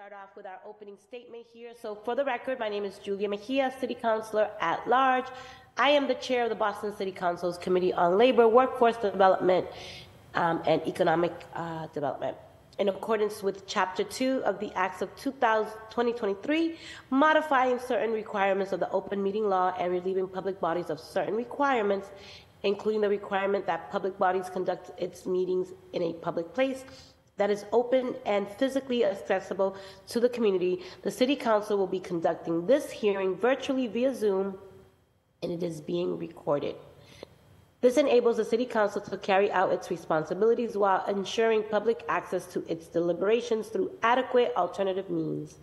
start off with our opening statement here. So for the record, my name is Julia Mejia, City Councilor at Large. I am the chair of the Boston City Council's Committee on Labor, Workforce Development, um, and Economic uh, Development. In accordance with Chapter 2 of the Acts of 2000, 2023, modifying certain requirements of the open meeting law and relieving public bodies of certain requirements, including the requirement that public bodies conduct its meetings in a public place that is open and physically accessible to the community, the City Council will be conducting this hearing virtually via Zoom, and it is being recorded. This enables the City Council to carry out its responsibilities while ensuring public access to its deliberations through adequate alternative means.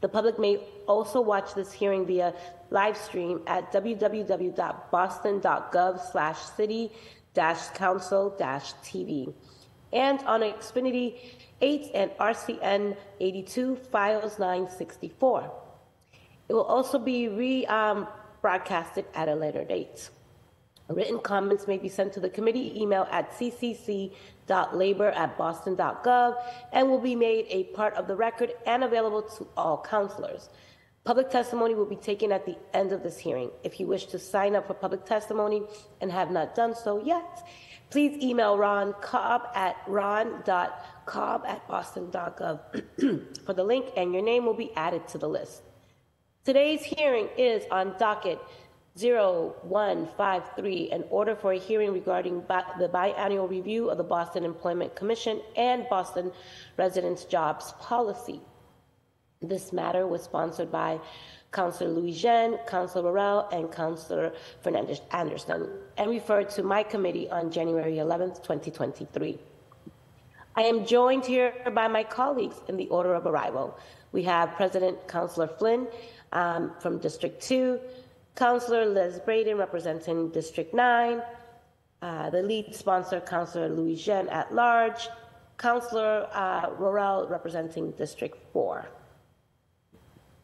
The public may also watch this hearing via live stream at www.boston.gov/city-council-tv and on Xfinity 8 and RCN 82 Fios 964. It will also be re-broadcasted um, at a later date. Written comments may be sent to the committee email at ccc.labor at boston.gov and will be made a part of the record and available to all counselors. Public testimony will be taken at the end of this hearing. If you wish to sign up for public testimony and have not done so yet, please email Ron Cobb at ron.cobb at boston.gov for the link, and your name will be added to the list. Today's hearing is on docket 0153, an order for a hearing regarding bi- the biannual review of the Boston Employment Commission and Boston Residents Jobs Policy. This matter was sponsored by Councillor Louijeune, Councillor Worrell, and Councillor Fernandes Anderson, and referred to my committee on January 11, 2023. I am joined here by my colleagues in the order of arrival. We have President Councillor Flynn um, from District 2, Councillor Liz Breadon representing District 9, uh, the lead sponsor, Councillor Louijeune at large, Councillor uh, Worrell representing District 4.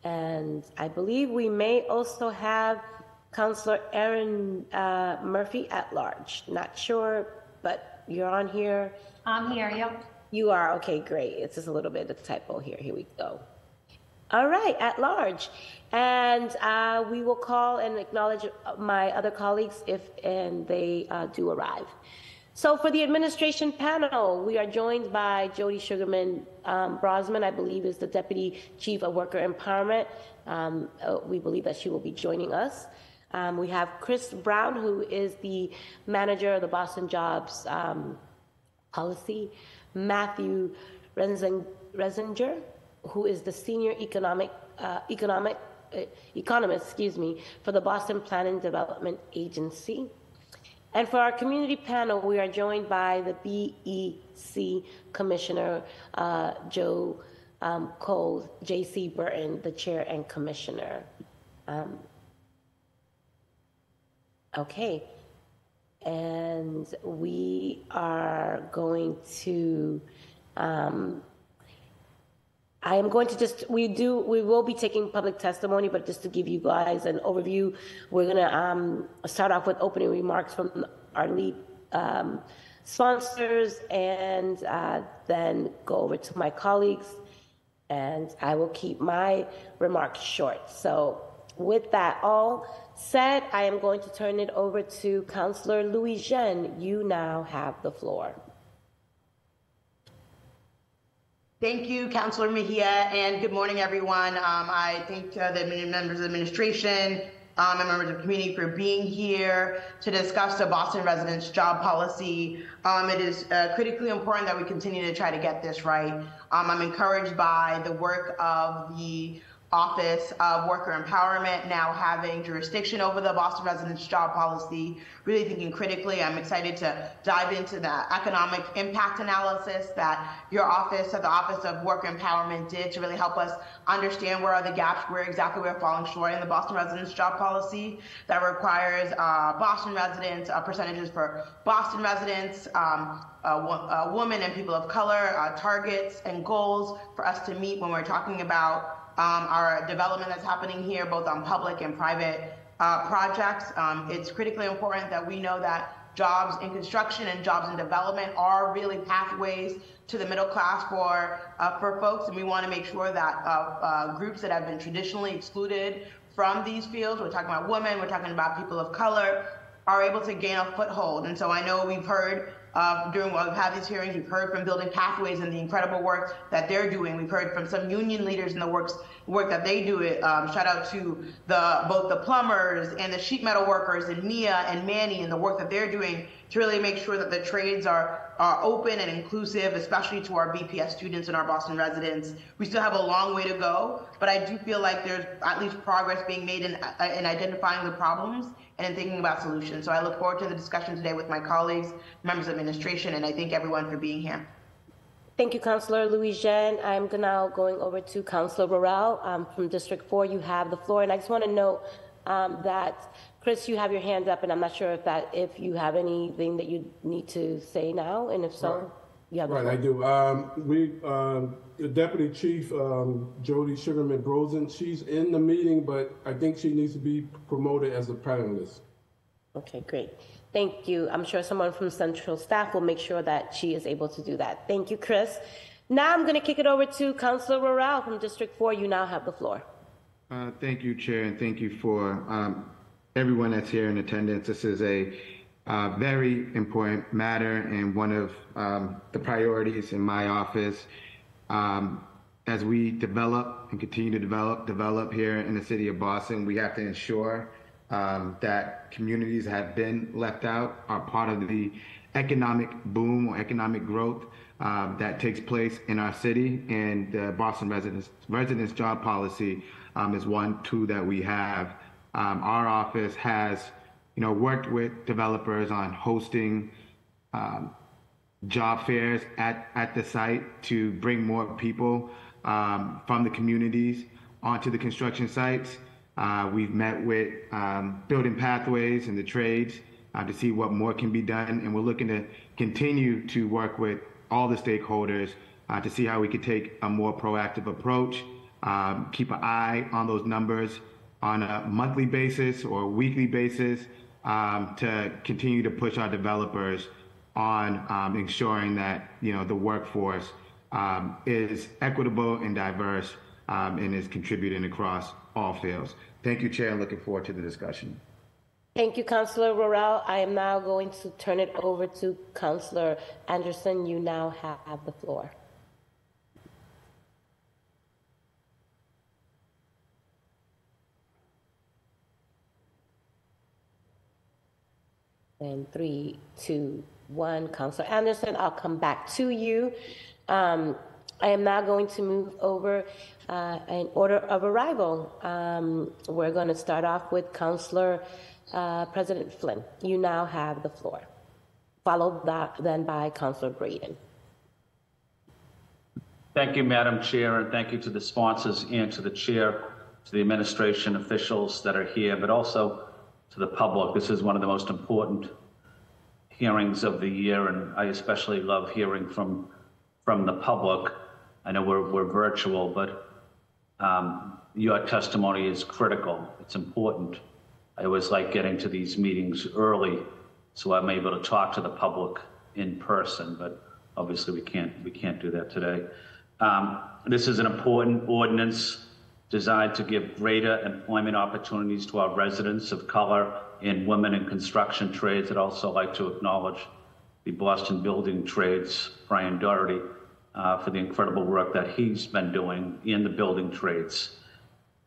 And I believe we may also have Councillor Erin uh, Murphy at large. Not sure, but you're on here. I'm here, yep. You are, okay, great. It's just a little bit of a typo here. Here we go. All right, at large. And uh, we will call and acknowledge my other colleagues if and they uh, do arrive. So for the administration panel, we are joined by Jodi Sugerman um, Brozan, I believe is the Deputy Chief of Worker Empowerment. Um, uh, we believe that she will be joining us. Um, we have Chris Brown, who is the manager of the Boston Jobs um, Policy. Matthew Resseger, who is the Senior Economic, uh, economic uh, Economist, excuse me, for the Boston Planning Development Agency. And for our community panel, we are joined by the BEC Commissioner uh, Joe um, Cole, J.C. Burton, the chair and commissioner. Um, okay. And we are going to um, I am going to just, we do, we will be taking public testimony, but just to give you guys an overview, we're going to um, start off with opening remarks from our lead um, sponsors and uh, then go over to my colleagues. And I will keep my remarks short. So, with that all said, I am going to turn it over to Councillor Louijeune. You now have the floor. Thank you, Councillor Mejia, and good morning, everyone. Um, I thank uh, the members of the administration um, and members of the community for being here to discuss the Boston residents' job policy. Um, it is uh, critically important that we continue to try to get this right. Um, I'm encouraged by the work of the Office of Worker Empowerment now having jurisdiction over the Boston residents' job policy, really thinking critically. I'm excited to dive into the economic impact analysis that your office, or the Office of Worker Empowerment, did to really help us understand where are the gaps, where exactly we're falling short in the Boston residents' job policy that requires uh, Boston residents, uh, percentages for Boston residents, um, women and people of color, uh, targets and goals for us to meet when we're talking about um, our development that's happening here, both on public and private uh, projects. Um, it's critically important that we know that jobs in construction and jobs in development are really pathways to the middle class for uh, for folks, and we want to make sure that uh, uh, groups that have been traditionally excluded from these fields, we're talking about women, we're talking about people of color, are able to gain a foothold. And so I know we've heard uh, during while we've had these hearings, we've heard from Building Pathways and the incredible work that they're doing. We've heard from some union leaders in the works work that they do. It um, shout out to the both the plumbers and the sheet metal workers and Mia and Manny and the work that they're doing to really make sure that the trades are are open and inclusive, especially to our BPS students and our Boston residents. We still have a long way to go, but I do feel like there's at least progress being made in, uh, in identifying the problems and in thinking about solutions. So I look forward to the discussion today with my colleagues, members of administration, and I thank everyone for being here. Thank you, Councillor Louijeune. I'm now going over to Councillor Worrell um, from District 4. You have the floor, and I just want to note um, that Chris, you have your hand up, and I'm not sure if that if you have anything that you need to say now, and if so, Right. You have the Right, I floor. do. Um, we, um, the Deputy Chief, um, Jodi Sugerman Brozan, she's in the meeting, but I think she needs to be promoted as a panelist. Okay, great. Thank you. I'm sure someone from central staff will make sure that she is able to do that. Thank you, Chris. Now I'm going to kick it over to Councillor Worrell from District 4. You now have the floor. Uh, Thank you, Chair, and thank you for um, everyone that's here in attendance. This is a uh, very important matter and one of um, the priorities in my office. Um, As we develop and continue to develop, develop here in the city of Boston, we have to ensure um, that communities have been left out are part of the economic boom or economic growth um, that takes place in our city. And the Boston residents residents job policy um, is one tool that we have. Um, our office has, you know, worked with developers on hosting um, job fairs at, at the site to bring more people um, from the communities onto the construction sites. Uh, we've met with um, building pathways and the trades uh, to see what more can be done, and we're looking to continue to work with all the stakeholders uh, to see how we could take a more proactive approach, um, keep an eye on those numbers on a monthly basis or a weekly basis um, to continue to push our developers on um, ensuring that you know the workforce um, is equitable and diverse um, and is contributing across all fields. Thank you, Chair, and looking forward to the discussion. Thank you, Councillor Worrell. I am now going to turn it over to Councillor Anderson. You now have the floor. And three, two, one, Councillor Anderson, I'll come back to you. Um, I am now going to move over uh, in order of arrival. Um, we're going to start off with Councillor uh, President Flynn. You now have the floor, followed that, then by Councillor Breadon. Thank you, Madam Chair, and thank you to the sponsors and to the chair, to the administration officials that are here, but also to the public. This is one of the most important hearings of the year, and I especially love hearing from from the public. I know we're we're virtual, but um, your testimony is critical. It's important. I always like getting to these meetings early, so I'm able to talk to the public in person. But obviously, we can't we can't do that today. Um, this is an important ordinance designed to give greater employment opportunities to our residents of color and women in construction trades. I'd also like to acknowledge the Boston Building Trades, Brian Doherty, uh, for the incredible work that he's been doing in the building trades.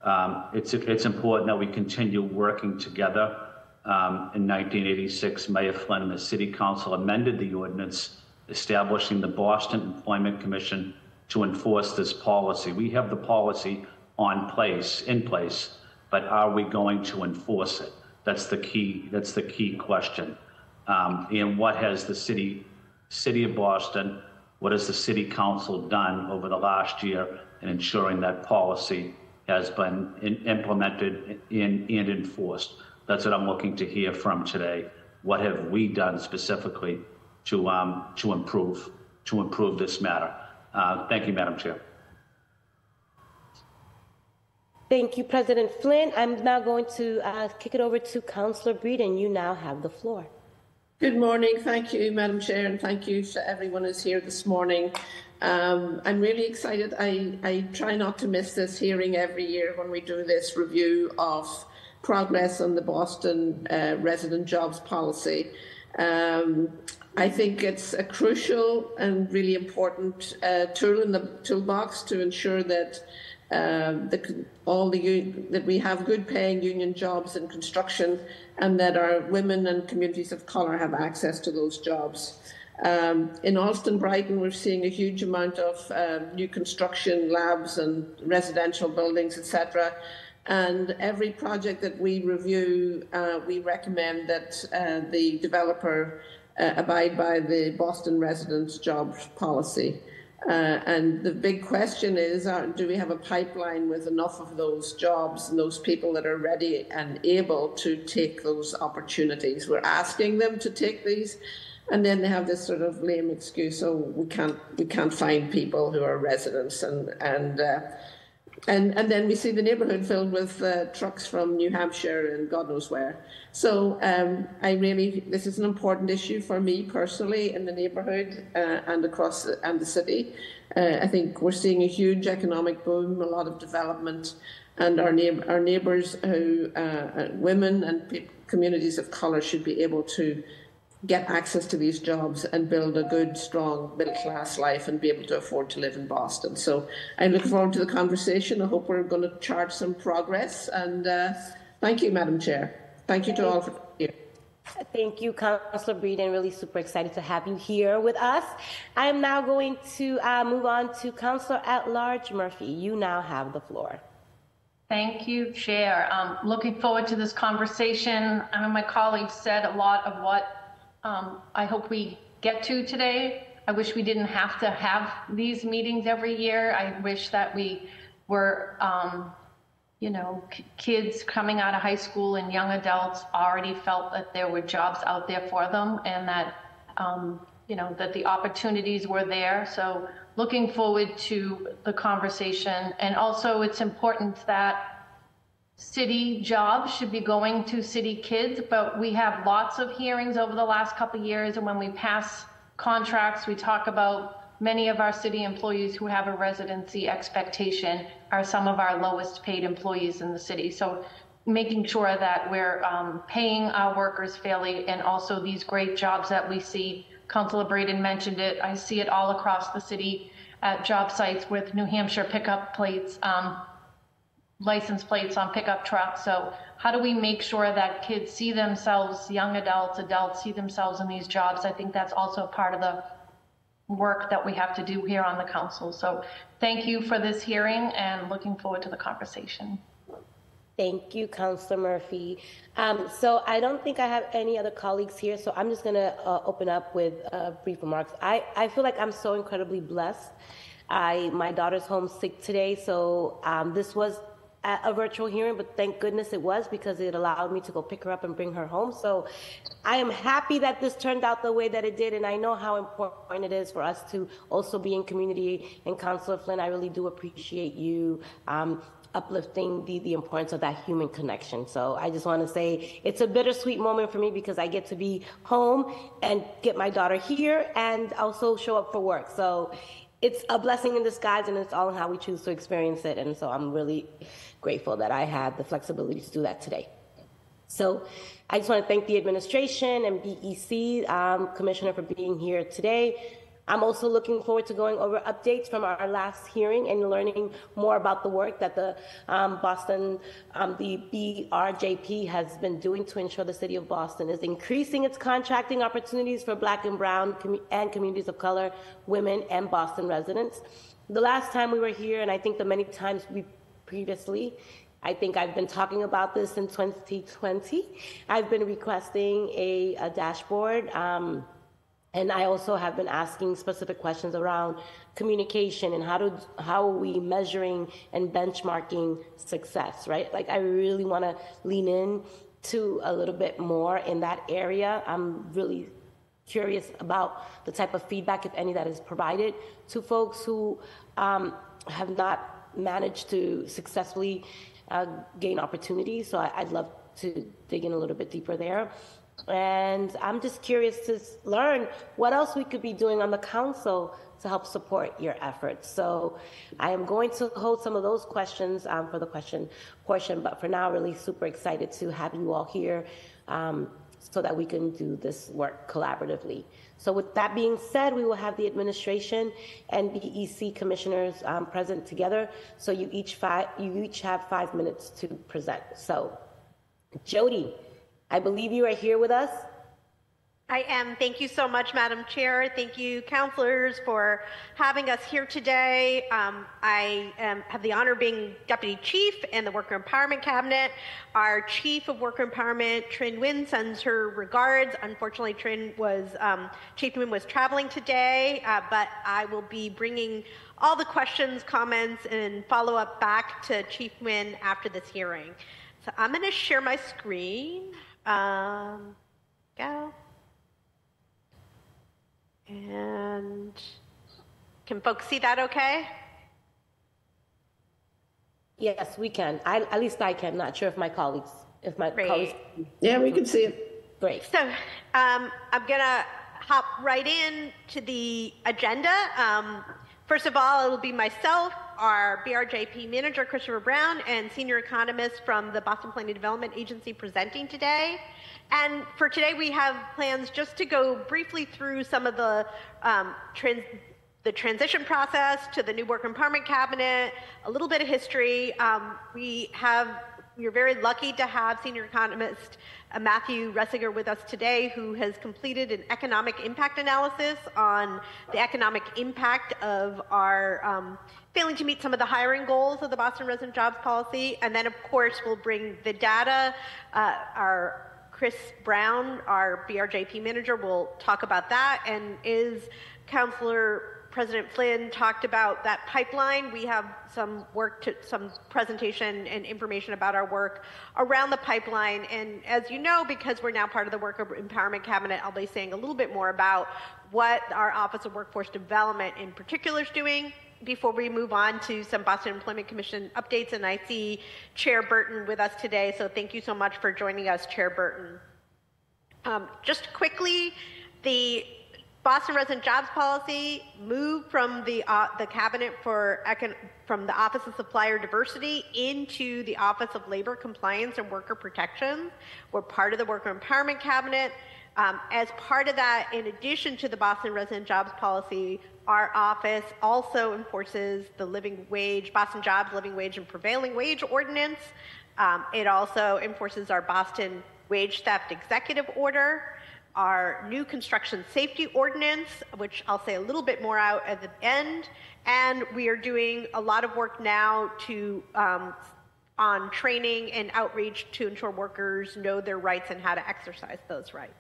Um, it's, it's important that we continue working together. Um, in 1986, Mayor Flynn and the City Council amended the ordinance establishing the Boston Employment Commission to enforce this policy. We have the policy on place, in place, but are we going to enforce it? That's the key. That's the key question. Um, and what has the city, city of Boston, what has the city council done over the last year in ensuring that policy has been in, implemented in, and enforced? That's what I'm looking to hear from today. What have we done specifically to um, to improve to improve this matter? Uh, thank you, Madam Chair. Thank you, President Flynn. I'm now going to uh, kick it over to Councillor Breadon. You now have the floor. Good morning. Thank you, Madam Chair, and thank you to everyone who's here this morning. Um, I'm really excited. I, I try not to miss this hearing every year when we do this review of progress on the Boston uh, resident jobs policy. Um, I think it's a crucial and really important uh, tool in the toolbox to ensure that um, the, all the that we have good paying union jobs in construction and that our women and communities of colour have access to those jobs. Um, in Allston Brighton, we're seeing a huge amount of uh, new construction, labs and residential buildings, etc. And every project that we review, uh, we recommend that uh, the developer uh, abide by the Boston residents' jobs policy. Uh, and the big question is, uh, do we have a pipeline with enough of those jobs and those people that are ready and able to take those opportunities? We're asking them to take these, and then they have this sort of lame excuse, oh, we can't, we can't find people who are residents, and and uh, and and then we see the neighbourhood filled with uh, trucks from New Hampshire and God knows where. So um, I really, this is an important issue for me personally in the neighbourhood uh, and across the, and the city. Uh, I think we're seeing a huge economic boom, a lot of development, and our neighbor, our neighbours who uh, uh, women and communities of colour should be able to get access to these jobs and build a good, strong middle class life and be able to afford to live in Boston. So I look forward to the conversation. I hope we're going to chart some progress. And uh, thank you, Madam Chair. Thank you to all for here. Thank you, Councillor Breadon. Really super excited to have you here with us. I am now going to uh, move on to Councillor at Large Murphy. You now have the floor. Thank you, Chair. Um, looking forward to this conversation. I know my colleagues said a lot of what um, I hope we get to today. I wish we didn't have to have these meetings every year. I wish that we were, um, you know, kids coming out of high school and young adults already felt that there were jobs out there for them and that, um, you know, that the opportunities were there. So looking forward to the conversation. And also it's important that city jobs should be going to city kids, but we have lots of hearings over the last couple years. And when we pass contracts, we talk about many of our city employees who have a residency expectation are some of our lowest paid employees in the city. So making sure that we're um, paying our workers fairly and also these great jobs that we see. Councilor Breadon mentioned it. I see it all across the city at job sites with New Hampshire pickup plates. Um, license plates on pickup trucks. So how do we make sure that kids see themselves, young adults, adults see themselves in these jobs? I think that's also part of the work that we have to do here on the council. So thank you for this hearing and looking forward to the conversation. Thank you, Councillor Murphy. Um, so I don't think I have any other colleagues here, so I'm just going to uh, open up with uh, brief remarks. I, I feel like I'm so incredibly blessed. I my daughter's home sick today, so um, this was a virtual hearing, but thank goodness it was because it allowed me to go pick her up and bring her home. So I am happy that this turned out the way that it did, and I know how important it is for us to also be in community. And Councilor Flynn, I really do appreciate you um, uplifting the, the importance of that human connection. So I just want to say it's a bittersweet moment for me because I get to be home and get my daughter here and also show up for work. So it's a blessing in disguise and it's all in how we choose to experience it. And so I'm really grateful that I had the flexibility to do that today. So I just want to thank the administration and BEC um, Commissioner for being here today. I'm also looking forward to going over updates from our last hearing and learning more about the work that the um, Boston, um, the BRJP has been doing to ensure the city of Boston is increasing its contracting opportunities for black and brown com and communities of color, women, and Boston residents. The last time we were here, and I think the many times we previously. I think I've been talking about this in 2020. I've been requesting a, a dashboard. Um, and I also have been asking specific questions around communication and how to how are we measuring and benchmarking success, right? Like I really want to lean in to a little bit more in that area. I'm really curious about the type of feedback, if any, that is provided to folks who um, have not managed to successfully uh, gain opportunities. So I, would love to dig in a little bit deeper there. And I'm just curious to learn what else we could be doing on the council to help support your efforts. So I am going to hold some of those questions um, for the question portion, but for now, really super excited to have you all here um, so that we can do this work collaboratively. So with that being said, we will have the administration and BEC commissioners um, present together. So you each five, you each have five minutes to present. So Jodi, I believe you are here with us. I am. Thank you so much, Madam Chair. Thank you, counselors, for having us here today. Um, I um, have the honor of being Deputy Chief in the Worker Empowerment Cabinet. Our Chief of Worker Empowerment, Trinh Nguyen, sends her regards. Unfortunately, Trin was, um, Chief Nguyen was traveling today, uh, but I will be bringing all the questions, comments, and follow up back to Chief Nguyen after this hearing. So I'm going to share my screen. Um, go. And can folks see that okay? Yes, we can. I, at least I can. Not sure if my colleagues, if my Great. colleagues. Yeah, we can see it. Great. So um, I'm going to hop right in to the agenda. Um, first of all, it'll be myself, our BRJP manager, Christopher Brown, and senior economist from the Boston Planning Development Agency presenting today. And for today, we have plans just to go briefly through some of the um, trans- the transition process to the new work empowerment cabinet, a little bit of history. Um, we have we're very lucky to have senior economist uh, Matthew Resseger with us today, who has completed an economic impact analysis on the economic impact of our um, failing to meet some of the hiring goals of the Boston Resident Jobs Policy. And then, of course, we'll bring the data. Uh, our Chris Brown, our BRJP manager, will talk about that. And is Councillor President Flynn talked about that pipeline. We have some work to some presentation and information about our work around the pipeline. And as you know, because we're now part of the Worker Empowerment Cabinet, I'll be saying a little bit more about what our Office of Workforce Development in particular is doing before we move on to some Boston Employment Commission updates. And I see Chair Burton with us today. So thank you so much for joining us, Chair Burton. Um, just quickly, the Boston Resident Jobs Policy moved from the uh, the Cabinet for Econ- from the Office of Supplier Diversity into the Office of Labor Compliance and Worker Protections. We're part of the Worker Empowerment Cabinet. Um, as part of that, in addition to the Boston Resident Jobs Policy, our office also enforces the living wage, Boston Jobs Living Wage and Prevailing Wage Ordinance. Um, it also enforces our Boston Wage Theft Executive Order our new construction safety ordinance, which I'll say a little bit more out at the end. And we are doing a lot of work now to um, on training and outreach to ensure workers know their rights and how to exercise those rights.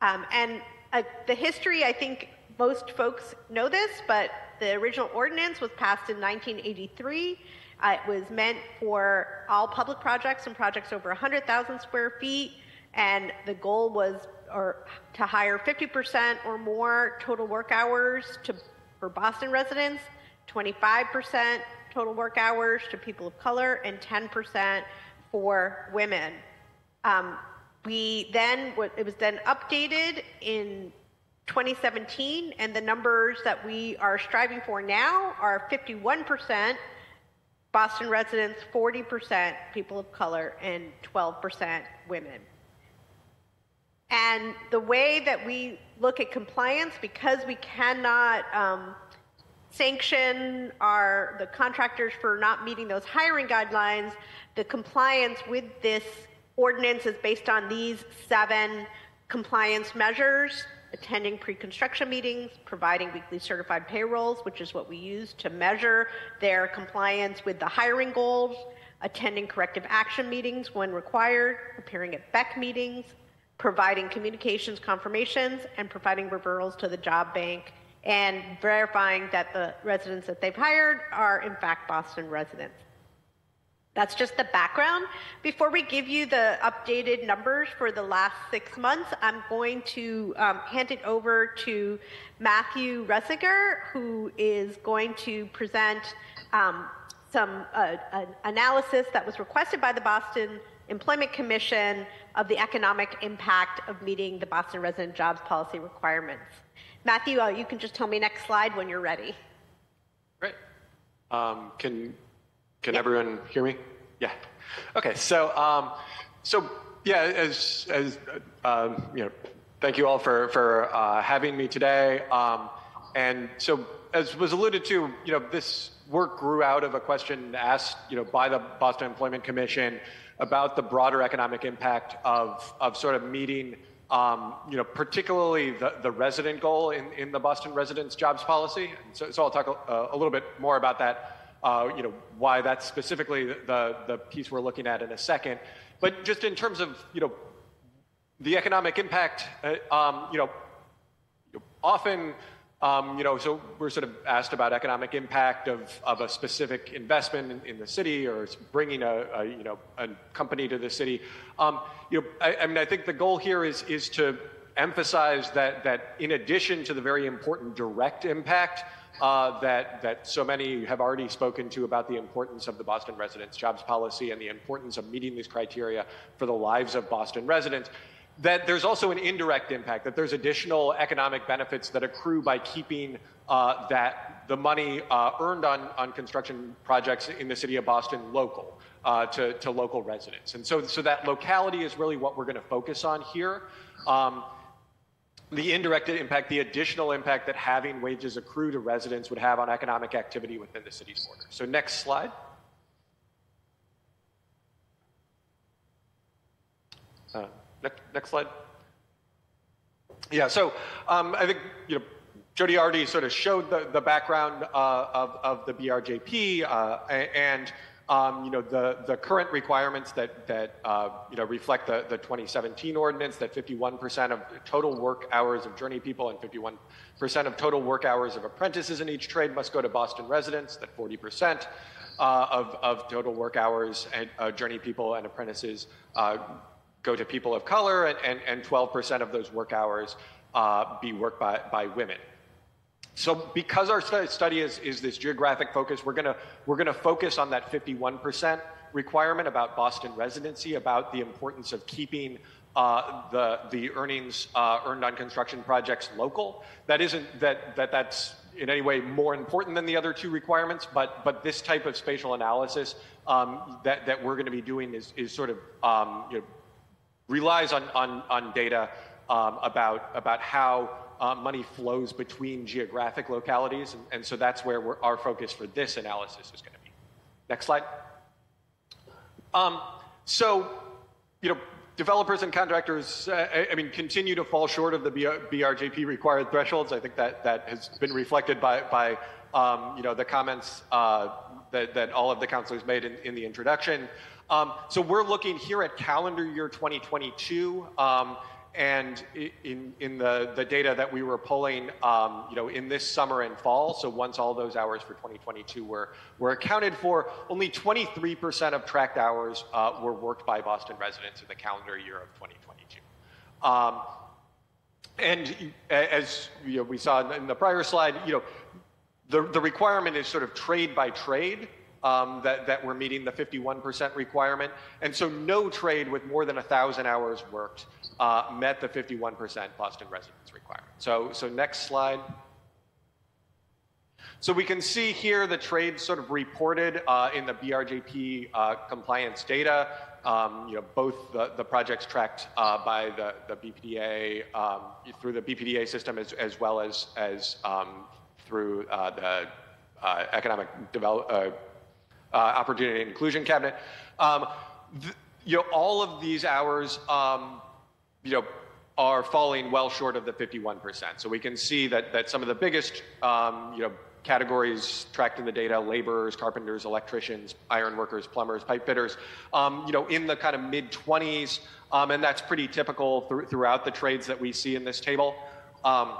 Um, and uh, the history, I think most folks know this, but the original ordinance was passed in 1983. Uh, it was meant for all public projects and projects over 100,000 square feet and the goal was or to hire 50% or more total work hours to for Boston residents, 25% total work hours to people of color, and 10% for women. Um, we then it was then updated in 2017, and the numbers that we are striving for now are 51% Boston residents, 40% people of color, and 12% women. And the way that we look at compliance, because we cannot um, sanction our the contractors for not meeting those hiring guidelines, the compliance with this ordinance is based on these seven compliance measures attending pre-construction meetings, providing weekly certified payrolls, which is what we use to measure their compliance with the hiring goals, attending corrective action meetings when required, appearing at BEC meetings, providing communications confirmations, and providing referrals to the job bank, and verifying that the residents that they've hired are in fact Boston residents. That's just the background. Before we give you the updated numbers for the last six months, I'm going to um, hand it over to Matthew Resseger, who is going to present um, some uh, an analysis that was requested by the Boston Employment Commission of the economic impact of meeting the Boston resident jobs policy requirements. Matthew, uh, you can just tell me next slide when you're ready. Great. Um, can can everyone hear me? Yeah. Okay. So um, so yeah, as as uh, you know, thank you all for for uh, having me today. Um, and so as was alluded to, you know, this work grew out of a question asked, you know, by the Boston Employment Commission about the broader economic impact of of sort of meeting um, you know, particularly the, the resident goal in, in the Boston residents jobs policy. And so, so I'll talk a, a, little bit more about that, uh, you know, why that's specifically the, the piece we're looking at in a second. But just in terms of, you know, the economic impact, uh, um, you know, often um, you know, so we're sort of asked about economic impact of, of a specific investment in, in the city or bringing a, a, you know a company to the city. Um, you know, I, I, mean, I think the goal here is is to emphasize that that in addition to the very important direct impact uh, that that so many have already spoken to about the importance of the Boston residents jobs policy and the importance of meeting these criteria for the lives of Boston residents that there's also an indirect impact, that there's additional economic benefits that accrue by keeping uh, that the money uh, earned on, on construction projects in the city of Boston local uh, to, to local residents. And so, so that locality is really what we're going to focus on here. Um, the indirect impact, the additional impact that having wages accrue to residents would have on economic activity within the city's borders. So next slide. Uh, Next, next slide. Yeah, so um, I think, you know, Jodi already sort of showed the, the background uh, of, of the BRJP uh, and, um, you know, the, the current requirements that, that uh, you know, reflect the, the 2017 ordinance that 51% of total work hours of journey people and 51% of total work hours of apprentices in each trade must go to Boston residents, that 40% uh, of, of total work hours and uh, journey people and apprentices uh, go to people of color, and, and, and 12% of those work hours uh, be worked by, by women. So because our study is, is this geographic focus, we're gonna, we're gonna focus on that 51% requirement about Boston residency, about the importance of keeping uh, the, the earnings uh, earned on construction projects local. That isn't that, that that's in any way more important than the other two requirements, but, but this type of spatial analysis um, that, that we're gonna be doing is, is sort of um, you know, relies on, on, on data um, about, about how uh, money flows between geographic localities. And, and so that's where our focus for this analysis is going to be. Next slide. Um, so, you know, developers and contractors, uh, I, I, mean, continue to fall short of the BRJP required thresholds. I think that that has been reflected by, by um, you know, the comments uh, that, that all of the councilors made in, in the introduction. Um, so we're looking here at calendar year 2022. Um, and in, in the, the data that we were pulling, um, you know, in this summer and fall, so once all those hours for 2022 were, were accounted for, only 23% of tracked hours uh, were worked by Boston residents in the calendar year of 2022. Um, and as you know, we saw in the prior slide, you know, the, the requirement is sort of trade by trade um, that, that we're meeting the 51% requirement. And so no trade with more than 1,000 hours worked uh, met the 51% Boston residents requirement. So, so next slide. So we can see here the trades sort of reported uh, in the BRJP uh, compliance data. Um, you know, both the, the projects tracked uh, by the, the BPDA um, through the BPDA system as, as well as, as um, through uh, the uh, economic develop, uh, opportunity and inclusion cabinet. Um, you know, all of these hours, um, you know, are falling well short of the 51%. So we can see that that some of the biggest, um, you know, categories tracked in the data: laborers, carpenters, electricians, iron workers, plumbers, pipe fitters. Um, you know, in the kind of mid 20s, um, and that's pretty typical th throughout the trades that we see in this table. Um,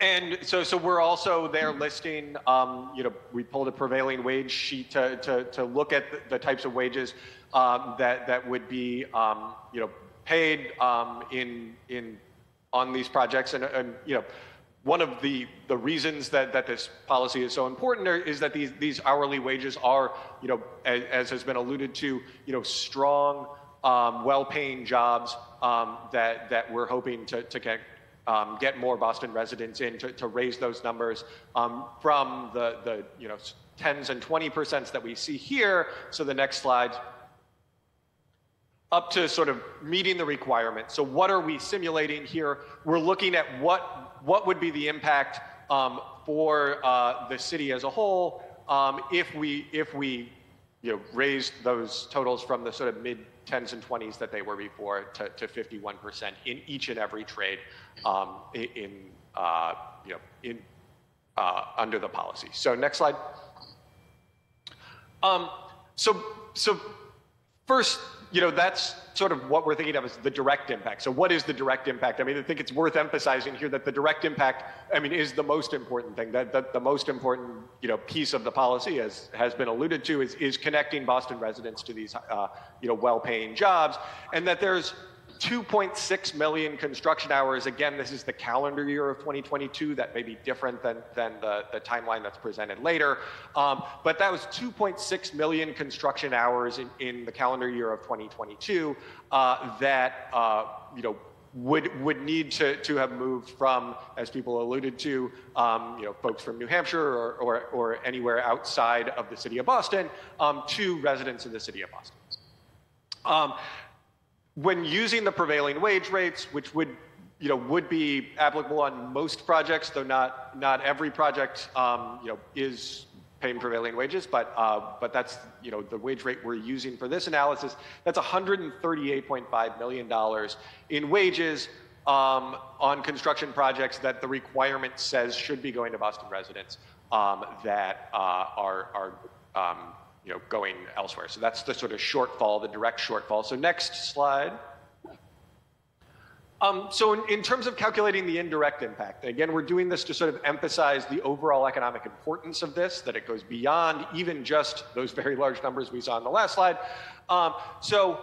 and so, so we're also there listing, um, you know, we pulled a prevailing wage sheet to, to, to look at the, the types of wages um, that, that would be, um, you know, paid um, in, in, on these projects. And, and, you know, one of the, the reasons that, that this policy is so important is that these, these hourly wages are, you know, as, as has been alluded to, you know, strong um, well-paying jobs um, that that we're hoping to, to get um, get more Boston residents in to, to raise those numbers um, from the the you know tens and twenty percents that we see here. So the next slide up to sort of meeting the requirement. So what are we simulating here? We're looking at what what would be the impact um, for uh, the city as a whole um, if we if we you know raised those totals from the sort of mid tens and 20s that they were before to, to 51% in each and every trade um, in uh, you know in uh, under the policy. So next slide. Um, so so first you know, that's sort of what we're thinking of as the direct impact. So what is the direct impact? I mean, I think it's worth emphasizing here that the direct impact, I mean, is the most important thing. That, that the most important, you know, piece of the policy, as has been alluded to, is, is connecting Boston residents to these, uh, you know, well-paying jobs, and that there's 2.6 million construction hours. Again, this is the calendar year of 2022. That may be different than, than the, the timeline that's presented later. Um, but that was 2.6 million construction hours in, in the calendar year of 2022 uh, that, uh, you know, would would need to to have moved from, as people alluded to, um, you know, folks from New Hampshire or, or, or anywhere outside of the city of Boston um, to residents in the city of Boston. When using the prevailing wage rates, which would you know would be applicable on most projects, though not not every project um, you know is paying prevailing wages, but uh, but that's you know the wage rate we're using for this analysis. That's 138.5 million dollars in wages um, on construction projects that the requirement says should be going to Boston residents um, that uh, are are um, you know, going elsewhere. So that's the sort of shortfall, the direct shortfall. So next slide. Um, so in, in, terms of calculating the indirect impact, again, we're doing this to sort of emphasize the overall economic importance of this, that it goes beyond even just those very large numbers we saw in the last slide. Um, so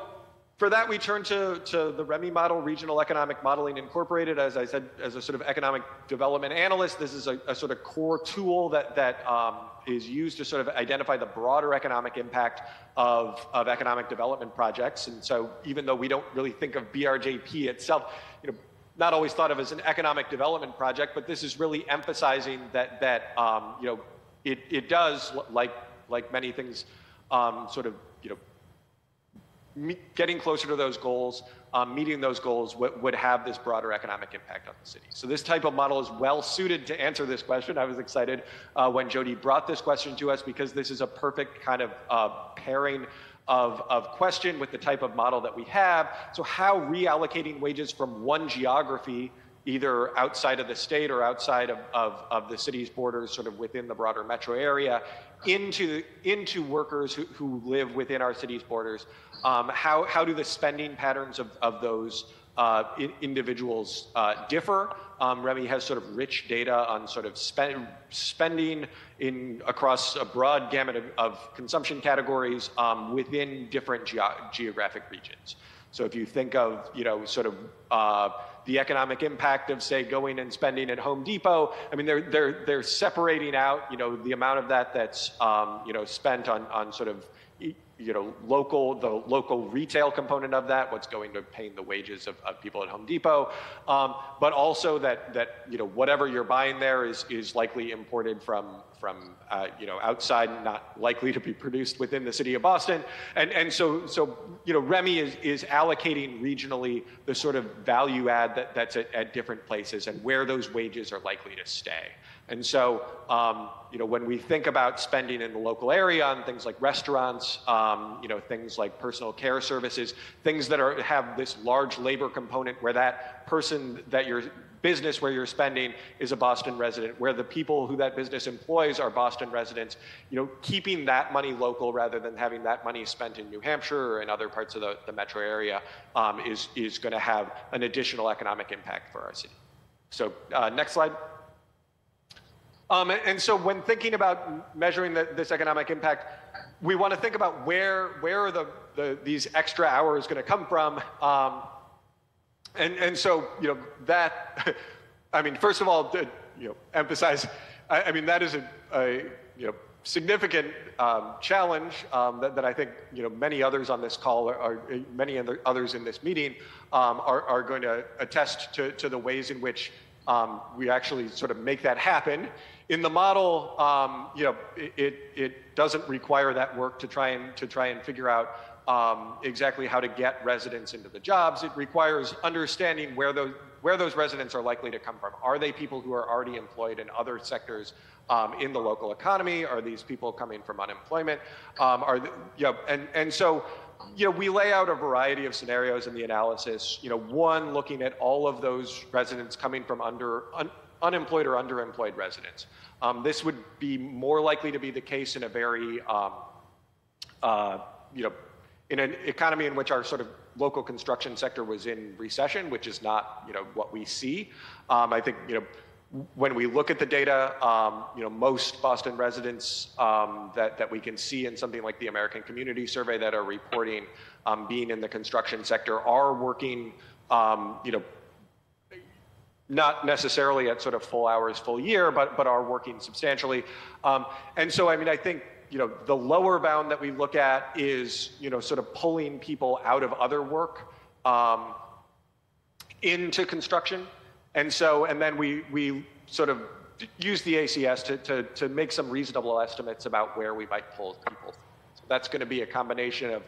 for that, we turn to, to the REMI model, Regional Economic Modeling Incorporated. As I said, as a sort of economic development analyst, this is a, a sort of core tool that, that um, is used to sort of identify the broader economic impact of, of economic development projects. And so even though we don't really think of BRJP itself, you know, not always thought of as an economic development project, but this is really emphasizing that, that um, you know, it, it does, like, like many things, um, sort of, you know, getting closer to those goals, um, meeting those goals would have this broader economic impact on the city. So this type of model is well suited to answer this question. I was excited uh, when Jodi brought this question to us because this is a perfect kind of uh, pairing of, of question with the type of model that we have. So how reallocating wages from one geography either outside of the state or outside of, of, of, the city's borders, sort of within the broader metro area, into, into workers who, who live within our city's borders. Um, how, how do the spending patterns of, of those uh, in, individuals uh, differ? Um, REMI has sort of rich data on sort of spend, spending in across a broad gamut of, of consumption categories um, within different ge geographic regions. So if you think of, you know, sort of uh, the economic impact of, say, going and spending at Home Depot. I mean, they're they're they're separating out, you know, the amount of that that's um, you know spent on on sort of you know, local, the local retail component of that, what's going to paying the wages of, of people at Home Depot, um, but also that, that, you know, whatever you're buying there is, is likely imported from, from uh, you know, outside, not likely to be produced within the city of Boston. And, and so, so, you know, REMI is, is allocating regionally the sort of value add that, that's at, at different places and where those wages are likely to stay. And so, um, you know, when we think about spending in the local area on things like restaurants, um, you know, things like personal care services, things that are have this large labor component where that person that your business where you're spending is a Boston resident, where the people who that business employs are Boston residents, you know, keeping that money local rather than having that money spent in New Hampshire or in other parts of the, the metro area um, is, is going to have an additional economic impact for our city. So uh, next slide. Um, and, so when thinking about measuring the, this economic impact, we want to think about where, where are the, the, these extra hours going to come from. Um, and, and so, you know, that, I mean, first of all, to, you know, emphasize, I, I mean, that is a, a, you know, significant um, challenge um, that, that I think you know many others on this call are, are many other, others in this meeting um, are, are going to attest to, to the ways in which um, we actually sort of make that happen. In the model, um, you know, it, it, it doesn't require that work to try and to try and figure out um, exactly how to get residents into the jobs. It requires understanding where those where those residents are likely to come from. Are they people who are already employed in other sectors um, in the local economy? Are these people coming from unemployment? Um, are the, you know, and and so you know, we lay out a variety of scenarios in the analysis. You know, one looking at all of those residents coming from under un, unemployed or underemployed residents. Um, this would be more likely to be the case in a very, um, uh, you know, in an economy in which our sort of local construction sector was in recession, which is not, you know, what we see. Um, I think, you know, when we look at the data, um, you know, most Boston residents um, that, that we can see in something like the American Community Survey that are reporting um, being in the construction sector are working, um, you know, not necessarily at sort of full hours, full year, but, but are working substantially. Um, and so, I mean, I think, you know, the lower bound that we look at is, you know, sort of pulling people out of other work um, into construction. And so, and then we, we sort of use the ACS to, to, to make some reasonable estimates about where we might pull people. So that's going to be a combination of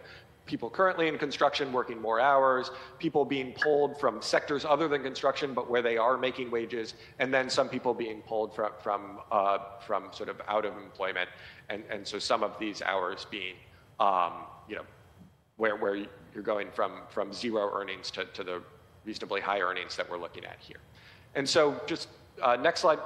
people currently in construction working more hours, people being pulled from sectors other than construction, but where they are making wages, and then some people being pulled from, from, uh, from sort of out of employment. And, and so some of these hours being, um, you know, where, where you're going from, from zero earnings to, to the reasonably high earnings that we're looking at here. And so just uh, next slide.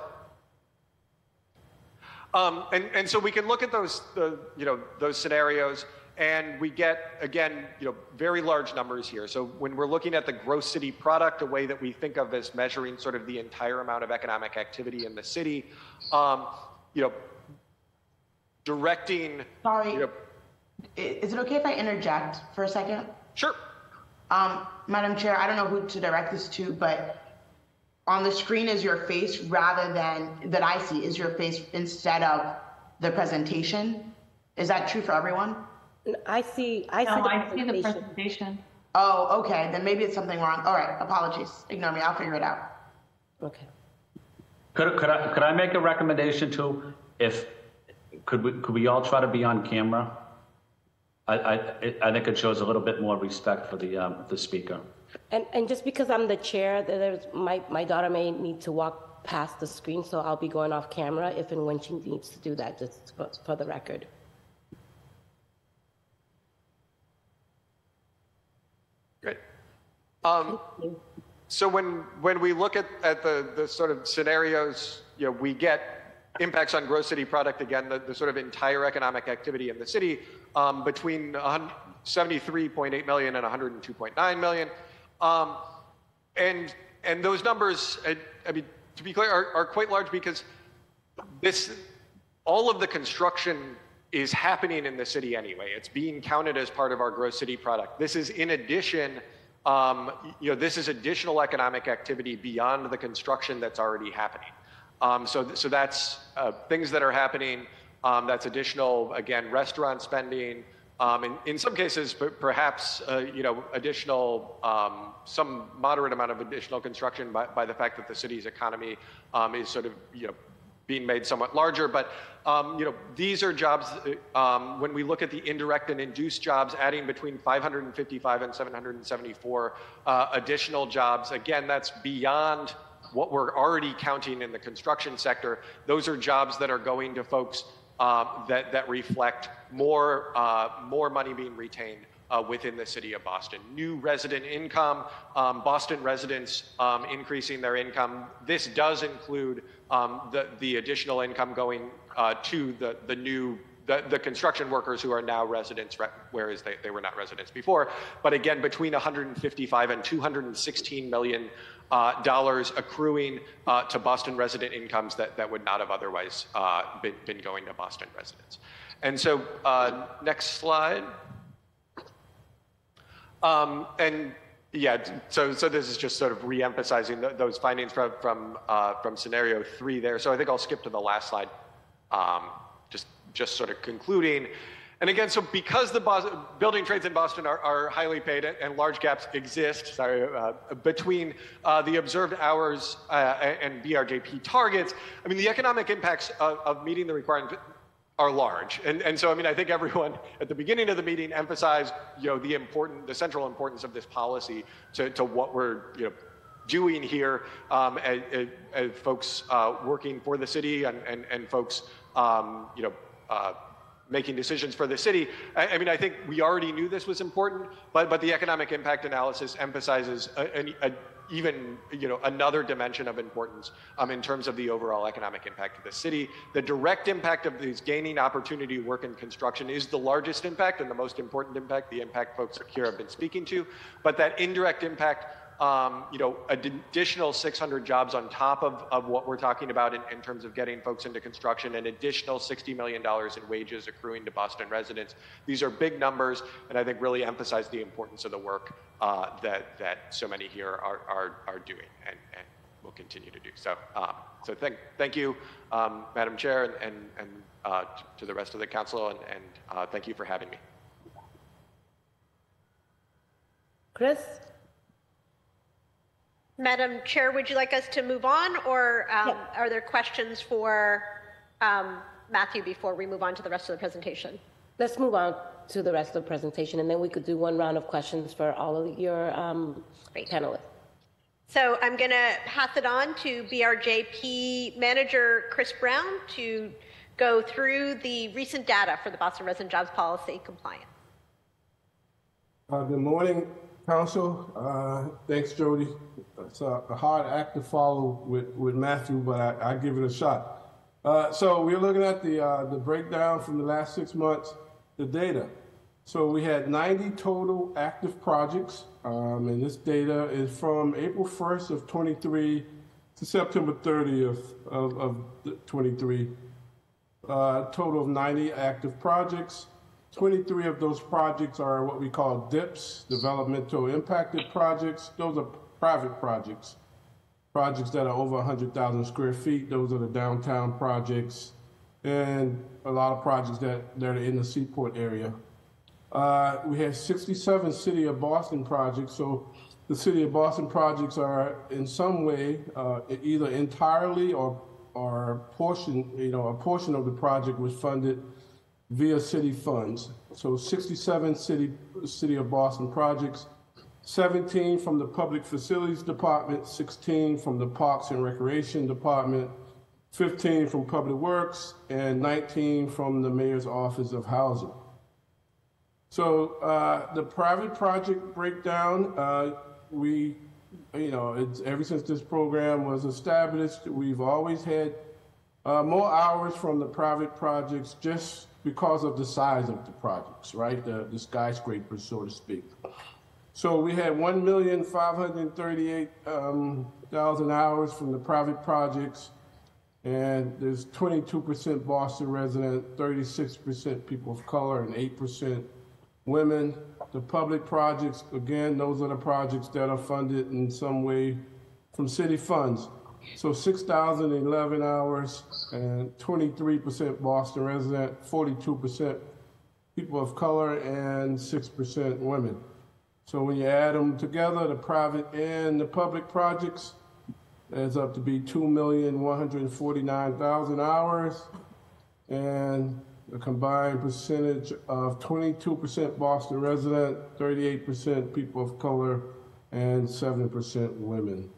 Um, and, and so we can look at those, the, you know, those scenarios and we get, again, you know, very large numbers here. So when we're looking at the gross city product, a way that we think of as measuring sort of the entire amount of economic activity in the city, um, you know, directing. Sorry. You know, Is it okay if I interject for a second? Sure. Um, Madam Chair, I don't know who to direct this to, but on the screen is your face rather than that I see is your face instead of the presentation. Is that true for everyone? I see, I see No, the I see the presentation. presentation. Oh, okay. Then maybe it's something wrong. All right. Apologies. Ignore me. I'll figure it out. Okay. Could, could I, could I make a recommendation to, If, could we, could we all try to be on camera? I, I, I think it shows a little bit more respect for the, um, the speaker. And, and just because I'm the chair, there- there's, my, my daughter may need to walk past the screen, so I'll be going off camera if and when she needs to do that, just for, for the record. Great. Um, so when when we look at, at the, the sort of scenarios, you know, we get impacts on gross city product again, the, the sort of entire economic activity in the city um, between 73.8 million and 102.9 million. Um, and and those numbers, I, I mean, to be clear, are, are quite large because this all of the construction is happening in the city anyway. It's being counted as part of our gross city product. This is in addition, um, you know, this is additional economic activity beyond the construction that's already happening. Um, so, so that's uh, things that are happening. Um, that's additional, again, restaurant spending. Um, in, some cases, per- perhaps, uh, you know, additional, um, some moderate amount of additional construction by, by the fact that the city's economy um, is sort of, you know, being made somewhat larger, but um, you know these are jobs. uh, Um, when we look at the indirect and induced jobs, adding between 555 and 774 uh, additional jobs. Again, that's beyond what we're already counting in the construction sector. Those are jobs that are going to folks um, that that reflect more uh, more money being retained uh, within the city of Boston. New resident income, um, Boston residents um, increasing their income. This does include um, the, the additional income going uh, to the, the new, the, the construction workers who are now residents, whereas they, they were not residents before. But again, between 155 and 216 million uh, dollars accruing uh, to Boston resident incomes that, that would not have otherwise uh, been, been going to Boston residents. And so, uh, next slide. Um, and yeah, so so this is just sort of re-emphasizing th- those findings from from uh, from scenario three there. So I think I'll skip to the last slide. Um, just just sort of concluding. And again, so because the building trades in Boston are, are highly paid and, and large gaps exist, sorry, uh, between uh, the observed hours uh, and BRJP targets, I mean, the economic impacts of, of meeting the requirement are large. And, and so, I mean, I think everyone at the beginning of the meeting emphasized, you know, the important, the central importance of this policy to, to what we're, you know, doing here um, as, folks uh, working for the city and, and, and folks, um, you know, uh, making decisions for the city. I, I, mean, I think we already knew this was important, but, but the economic impact analysis emphasizes a, a even you know another dimension of importance um, in terms of the overall economic impact of the city. The direct impact of these gaining opportunity work in construction is the largest impact and the most important impact, the impact folks here have been speaking to. But that indirect impact um, you know, additional 600 jobs on top of, of what we're talking about in, in terms of getting folks into construction, an additional $60 million in wages accruing to Boston residents. These are big numbers, and I think really emphasize the importance of the work uh, that, that so many here are, are, are doing and, and will continue to do. So, um, so thank, thank you, um, Madam Chair, and, and, and uh, to the rest of the council, and, and uh, thank you for having me. Chris? Madam Chair, would you like us to move on, or um, Yeah. are there questions for um, Matthew before we move on to the rest of the presentation? Let's move on to the rest of the presentation, and then we could do one round of questions for all of your um, Great. panelists. So I'm going to pass it on to BRJP Manager Chris Brown to go through the recent data for the Boston Resident Jobs Policy compliance. Uh, good morning, Council. Uh, thanks, Jodi. It's a, a, hard act to follow with, with Matthew, but I, I give it a shot. Uh, so we're looking at the, uh, the breakdown from the last six months, the data. So we had 90 total active projects, um, and this data is from April 1st of 23 to September 30th of, of 23. Uh, total of 90 active projects. 23 of those projects are what we call DIPs, developmental impacted projects. Those are private projects, projects that are over 100,000 square feet. Those are the downtown projects, and a lot of projects that, that are in the Seaport area. Uh, we have 67 City of Boston projects. So the City of Boston projects are in some way uh, either entirely or or portion, you know, a portion of the project was funded via city funds. So 67 city, city of Boston projects, 17 from the Public Facilities Department, 16 from the Parks and Recreation Department, 15 from Public Works, and 19 from the Mayor's Office of Housing. So uh, the private project breakdown, uh, we, you know, it's, ever since this program was established, we've always had uh, more hours from the private projects just because of the size of the projects, right? The, the skyscrapers, so to speak. So we had 1,538,000 um, hours from the private projects, and there's 22% Boston resident, 36% people of color, and 8% women. The public projects, again, those are the projects that are funded in some way from city funds. So 6,011 hours and 23% Boston resident, 42% people of color, and 6% women. So when you add them together, the private and the public projects, adds up to be 2,149,000 hours and a combined percentage of 22% Boston resident, 38% people of color, and 7% women.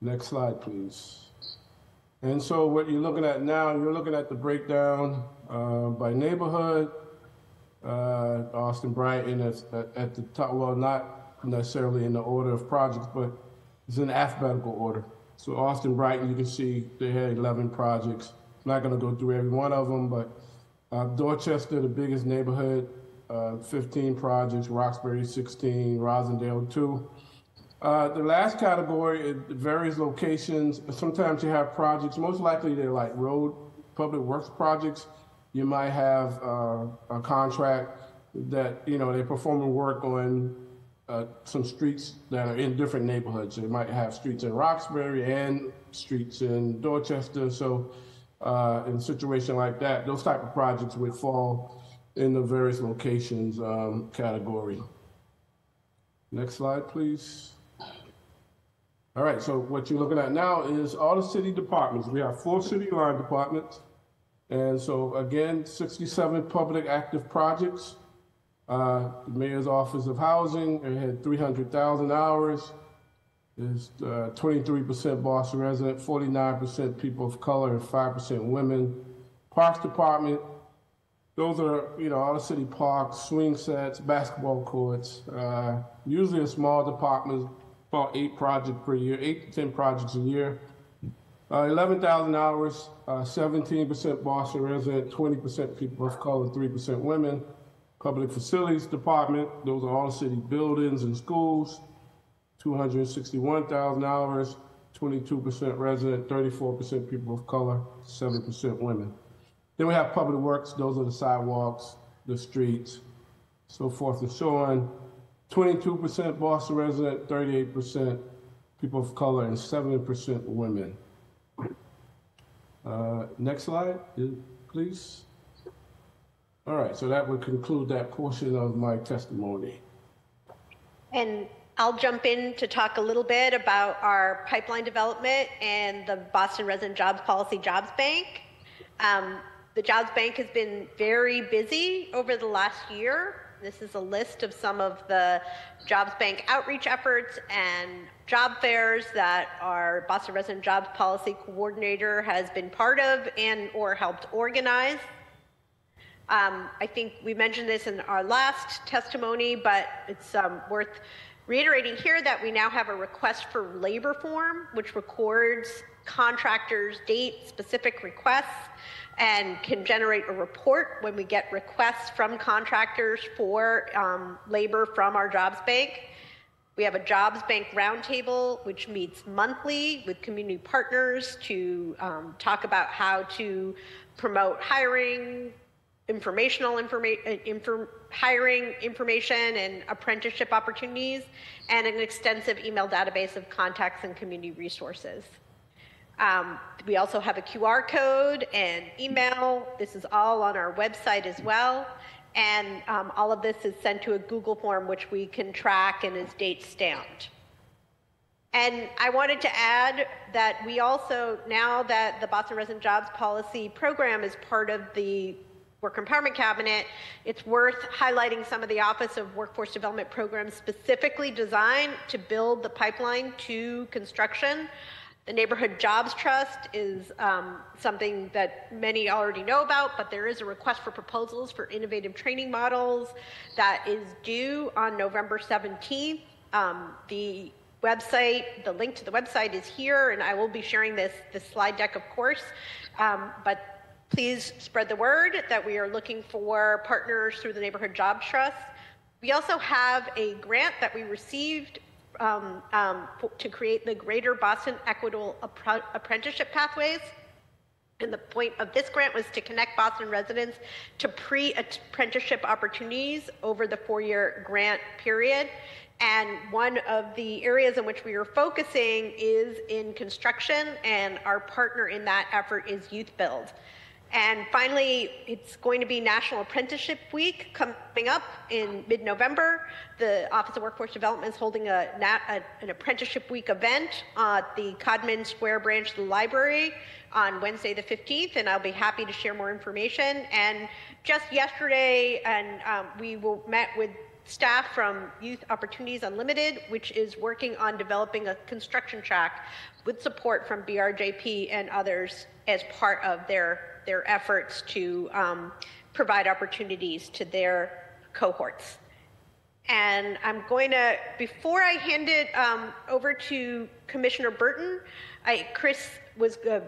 Next slide, please. And so what you're looking at now, you're looking at the breakdown uh, by neighborhood. Uh, Allston Brighton is at, at, the top, well, not necessarily in the order of projects, but it's in alphabetical order. So Allston Brighton, you can see they had 11 projects. I'm not going to go through every one of them, but uh, Dorchester, the biggest neighborhood, uh, 15 projects, Roxbury 16, Roslindale 2. Uh, the last category, at various locations, sometimes you have projects, most likely they're like road, public works projects. You might have uh, a contract that, you know, they're performing work on uh, some streets that are in different neighborhoods. They might have streets in Roxbury and streets in Dorchester. So uh, in a situation like that, those type of projects would fall in the various locations um, category. Next slide, please. All right, so what you're looking at now is all the city departments. We have four city line departments. And so again, 67 public active projects. Uh, the Mayor's Office of Housing, it had 300,000 hours. Uh, 23% Boston resident, 49% people of color, and 5% women. Parks Department, those are, you know, all the city parks, swing sets, basketball courts. Uh, usually a small department, about eight projects per year, eight to 10 projects a year. Uh, 11,000 hours, uh, 17% Boston resident, 20% people of color, 3% women. Public Facilities Department, those are all city buildings and schools, 261,000 hours, 22% resident, 34% people of color, 7% women. Then we have Public Works, those are the sidewalks, the streets, so forth and so on. 22% Boston resident, 38% people of color, and 7% women. Uh, next slide, please. All right, so that would conclude that portion of my testimony. And I'll jump in to talk a little bit about our pipeline development and the Boston Resident Jobs Policy Jobs Bank. Um, the Jobs Bank has been very busy over the last year. This is a list of some of the Jobs Bank outreach efforts and job fairs that our Boston Resident Jobs Policy Coordinator has been part of and or helped organize. Um, I think we mentioned this in our last testimony, but it's um, worth reiterating here that we now have a request for labor form, which records contractors' date specific requests and can generate a report when we get requests from contractors for um, labor from our jobs bank. We have a jobs bank roundtable, which meets monthly with community partners to um, talk about how to promote hiring, informational information, uh, inform, hiring information and apprenticeship opportunities, and an extensive email database of contacts and community resources. Um, we also have a QR code and email. This is all on our website as well. And um, all of this is sent to a Google form, which we can track and is date stamped. And I wanted to add that we also, now that the Boston Resident Jobs Policy Program is part of the Work Empowerment Cabinet, it's worth highlighting some of the Office of Workforce Development programs specifically designed to build the pipeline to construction. The Neighborhood Jobs Trust is um, something that many already know about, but there is a request for proposals for innovative training models that is due on November 17th. Um, the website, the link to the website is here, and I will be sharing this, this slide deck, of course. Um, but Please spread the word that we are looking for partners through the Neighborhood Jobs Trust. We also have a grant that we received um, um, to create the Greater Boston Equitable Apprenticeship Pathways. And the point of this grant was to connect Boston residents to pre apprenticeship opportunities over the four year grant period. And one of the areas in which we are focusing is in construction, and our partner in that effort is Youth Build. And finally, it's going to be National Apprenticeship Week coming up in mid November. The Office of Workforce Development is holding a, a, an Apprenticeship Week event at the Codman Square branch of the library on Wednesday the 15th, and I'll be happy to share more information. And just yesterday, and um, we will met with staff from Youth Opportunities Unlimited, which is working on developing a construction track with support from BRJP and others as part of their their efforts to um, provide opportunities to their cohorts. And I'm going to, before I hand it um, over to Commissioner Burton, I, Chris was uh,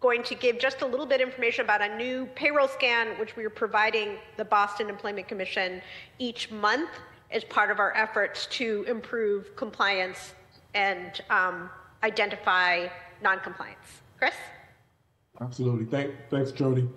going to give just a little bit of information about a new payroll scan, which we are providing the Boston Employment Commission each month as part of our efforts to improve compliance and um, identify noncompliance. Chris? Absolutely. Thank, thanks, Jodi.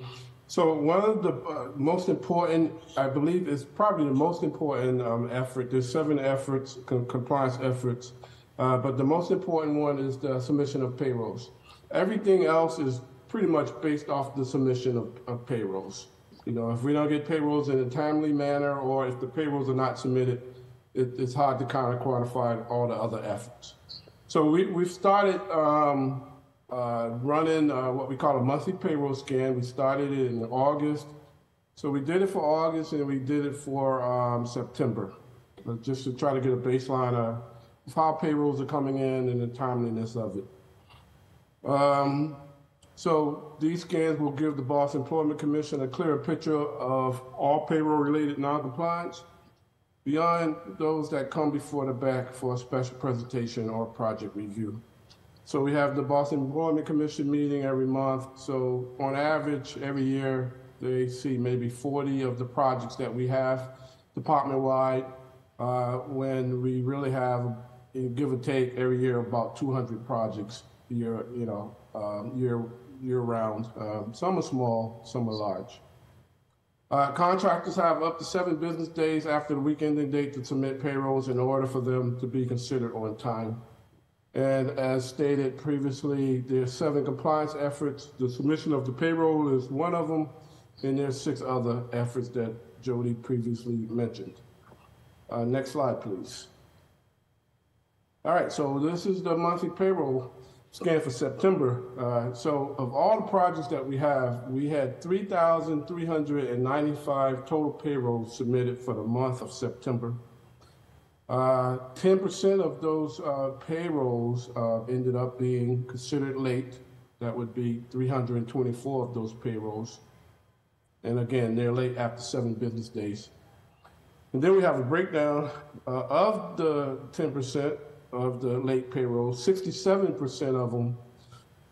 So one of the uh, most important, I believe, is probably the most important um, effort. There's seven efforts, com- compliance efforts, uh, but the most important one is the submission of payrolls. Everything else is pretty much based off the submission of, of payrolls. You know, if we don't get payrolls in a timely manner, or if the payrolls are not submitted, it, it's hard to kind of quantify all the other efforts. So we, we've started um, uh, running uh, what we call a monthly payroll scan. We started it in August. So we did it for August and we did it for um, September, just to try to get a baseline of how payrolls are coming in and the timeliness of it. Um, so these scans will give the Boston Employment Commission a clearer picture of all payroll-related noncompliance beyond those that come before the back for a special presentation or project review. So we have the Boston Employment Commission meeting every month. So on average, every year, they see maybe 40 of the projects that we have department-wide, uh, when we really have, give or take, every year about 200 projects year, you know, um, year, year round. Um, some are small, some are large. Uh, contractors have up to seven business days after the week ending date to submit payrolls in order for them to be considered on time. And as stated previously, there's seven compliance efforts. The submission of the payroll is one of them, and there's six other efforts that Jodi previously mentioned. Uh, next slide, please. All right, so this is the monthly payroll scan for September. Uh, so of all the projects that we have, we had 3,395 total payrolls submitted for the month of September. Uh, 10% of those uh, payrolls uh, ended up being considered late. That would be 324 of those payrolls. And again, they're late after seven business days. And then we have a breakdown uh, of the 10% of the late payroll. 67% of them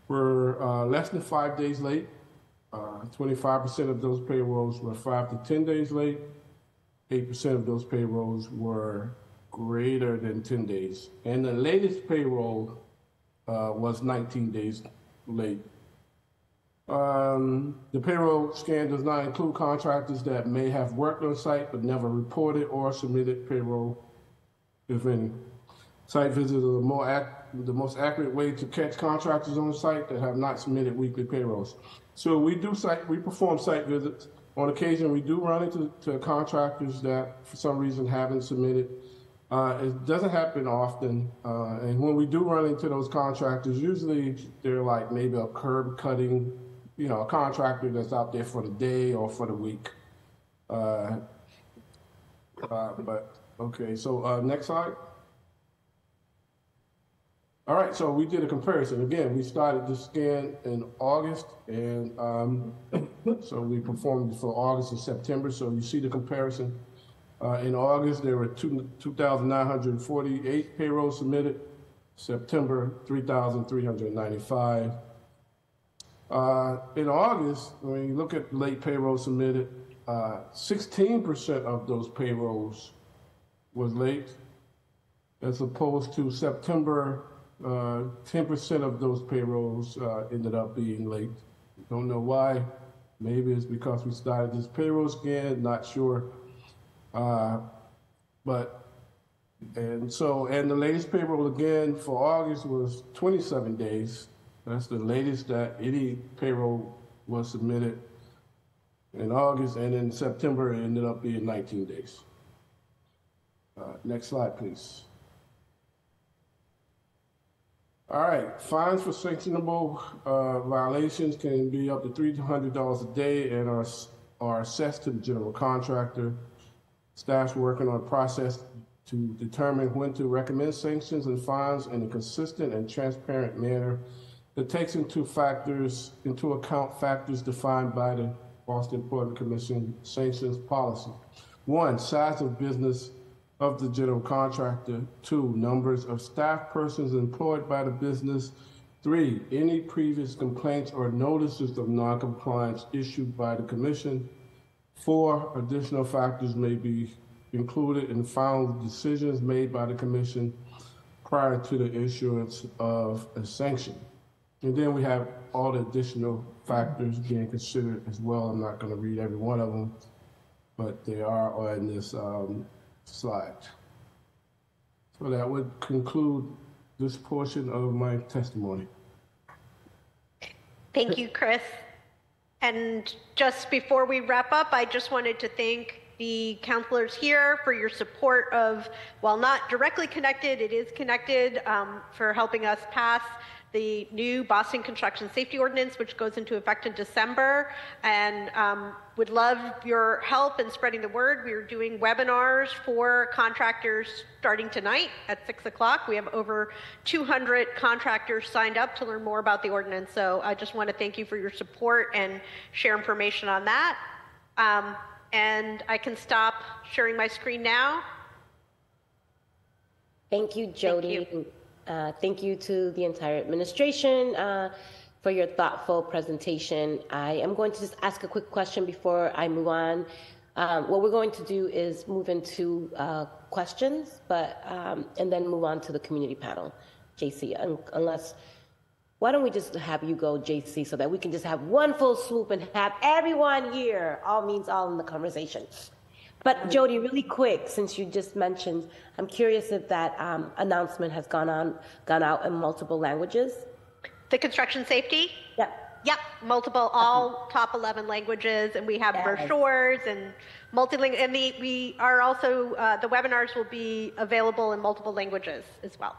were uh, less than five days late. 25% of those payrolls were five to 10 days late. 8% of those payrolls were greater than 10 days. And the latest payroll uh, was 19 days late. Um, the payroll scan does not include contractors that may have worked on site but never reported or submitted payroll, if any. Site visits are the, more ac- the most accurate way to catch contractors on site that have not submitted weekly payrolls. So we do site, we perform site visits. On occasion, we do run into to contractors that for some reason haven't submitted uh, it doesn't happen often, uh, and when we do run into those contractors, usually they're like maybe a curb cutting, you know, a contractor that's out there for the day or for the week. Uh, uh but okay, so uh, next slide. All right, so we did a comparison. Again, we started the scan in August, and um, so we performed for August and September. So you see the comparison. Uh, in August, there were 2,948 payrolls submitted. September, 3,395. Uh, in August, when you look at late payrolls submitted, 16% uh, of those payrolls was late, as opposed to September, 10% uh, of those payrolls uh, ended up being late. Don't know why. Maybe it's because we started this payroll scan, not sure. Uh, but, and so, and the latest payroll again for August was 27 days. That's the latest that any payroll was submitted in August, and in September it ended up being 19 days. Uh, next slide, please. All right, fines for sanctionable uh, violations can be up to $300 a day and are, are assessed to the general contractor. Staff's working on a process to determine when to recommend sanctions and fines in a consistent and transparent manner that takes into factors into account factors defined by the Boston Port Commission sanctions policy. One, size of business of the general contractor. Two, numbers of staff persons employed by the business. Three, any previous complaints or notices of noncompliance issued by the commission. Four additional factors may be included in final decisions made by the commission prior to the issuance of a sanction. And then we have all the additional factors being considered as well. I'm not going to read every one of them, but they are on this um, slide. So that would conclude this portion of my testimony. Thank you, Chris. And just before we wrap up, I just wanted to thank the councilors here for your support of, while not directly connected, it is connected um, for helping us pass the new Boston Construction Safety Ordinance, which goes into effect in December. And um, would love your help in spreading the word. We are doing webinars for contractors starting tonight at 6 o'clock. We have over 200 contractors signed up to learn more about the ordinance. So I just want to thank you for your support and share information on that. Um, and I can stop sharing my screen now. Thank you, Jodi. you. Uh, thank you to the entire administration uh, for your thoughtful presentation. I am going to just ask a quick question before I move on. Um, what we're going to do is move into uh, questions, but um, and then move on to the community panel, JC. un- Unless, why don't we just have you go, JC, so that we can just have one full swoop and have everyone here. All means all in the conversation. But Jodi, really quick, since you just mentioned, I'm curious if that um, announcement has gone on, gone out in multiple languages. The construction safety? Yep. Yep, multiple, all top 11 languages, and we have Yes. brochures and multilingual, and the, we are also, uh, the webinars will be available in multiple languages as well.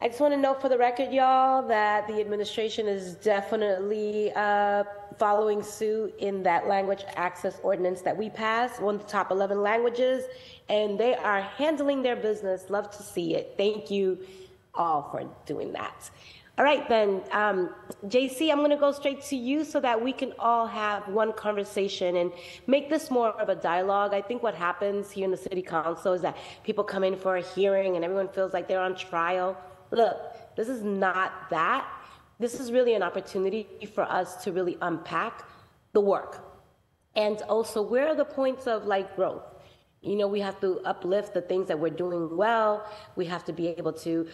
I just want to note for the record, y'all, that the administration is definitely uh, following suit in that language access ordinance that we passed, one of the top 11 languages, and they are handling their business. Love to see it. Thank you all for doing that. All right, then, um, JC, I'm going to go straight to you so that we can all have one conversation and make this more of a dialogue. I think what happens here in the city council is that people come in for a hearing and everyone feels like they're on trial. Look, this is not that. This is really an opportunity for us to really unpack the work. And also, where are the points of like growth? You know, we have to uplift the things that we're doing well. We have to be able to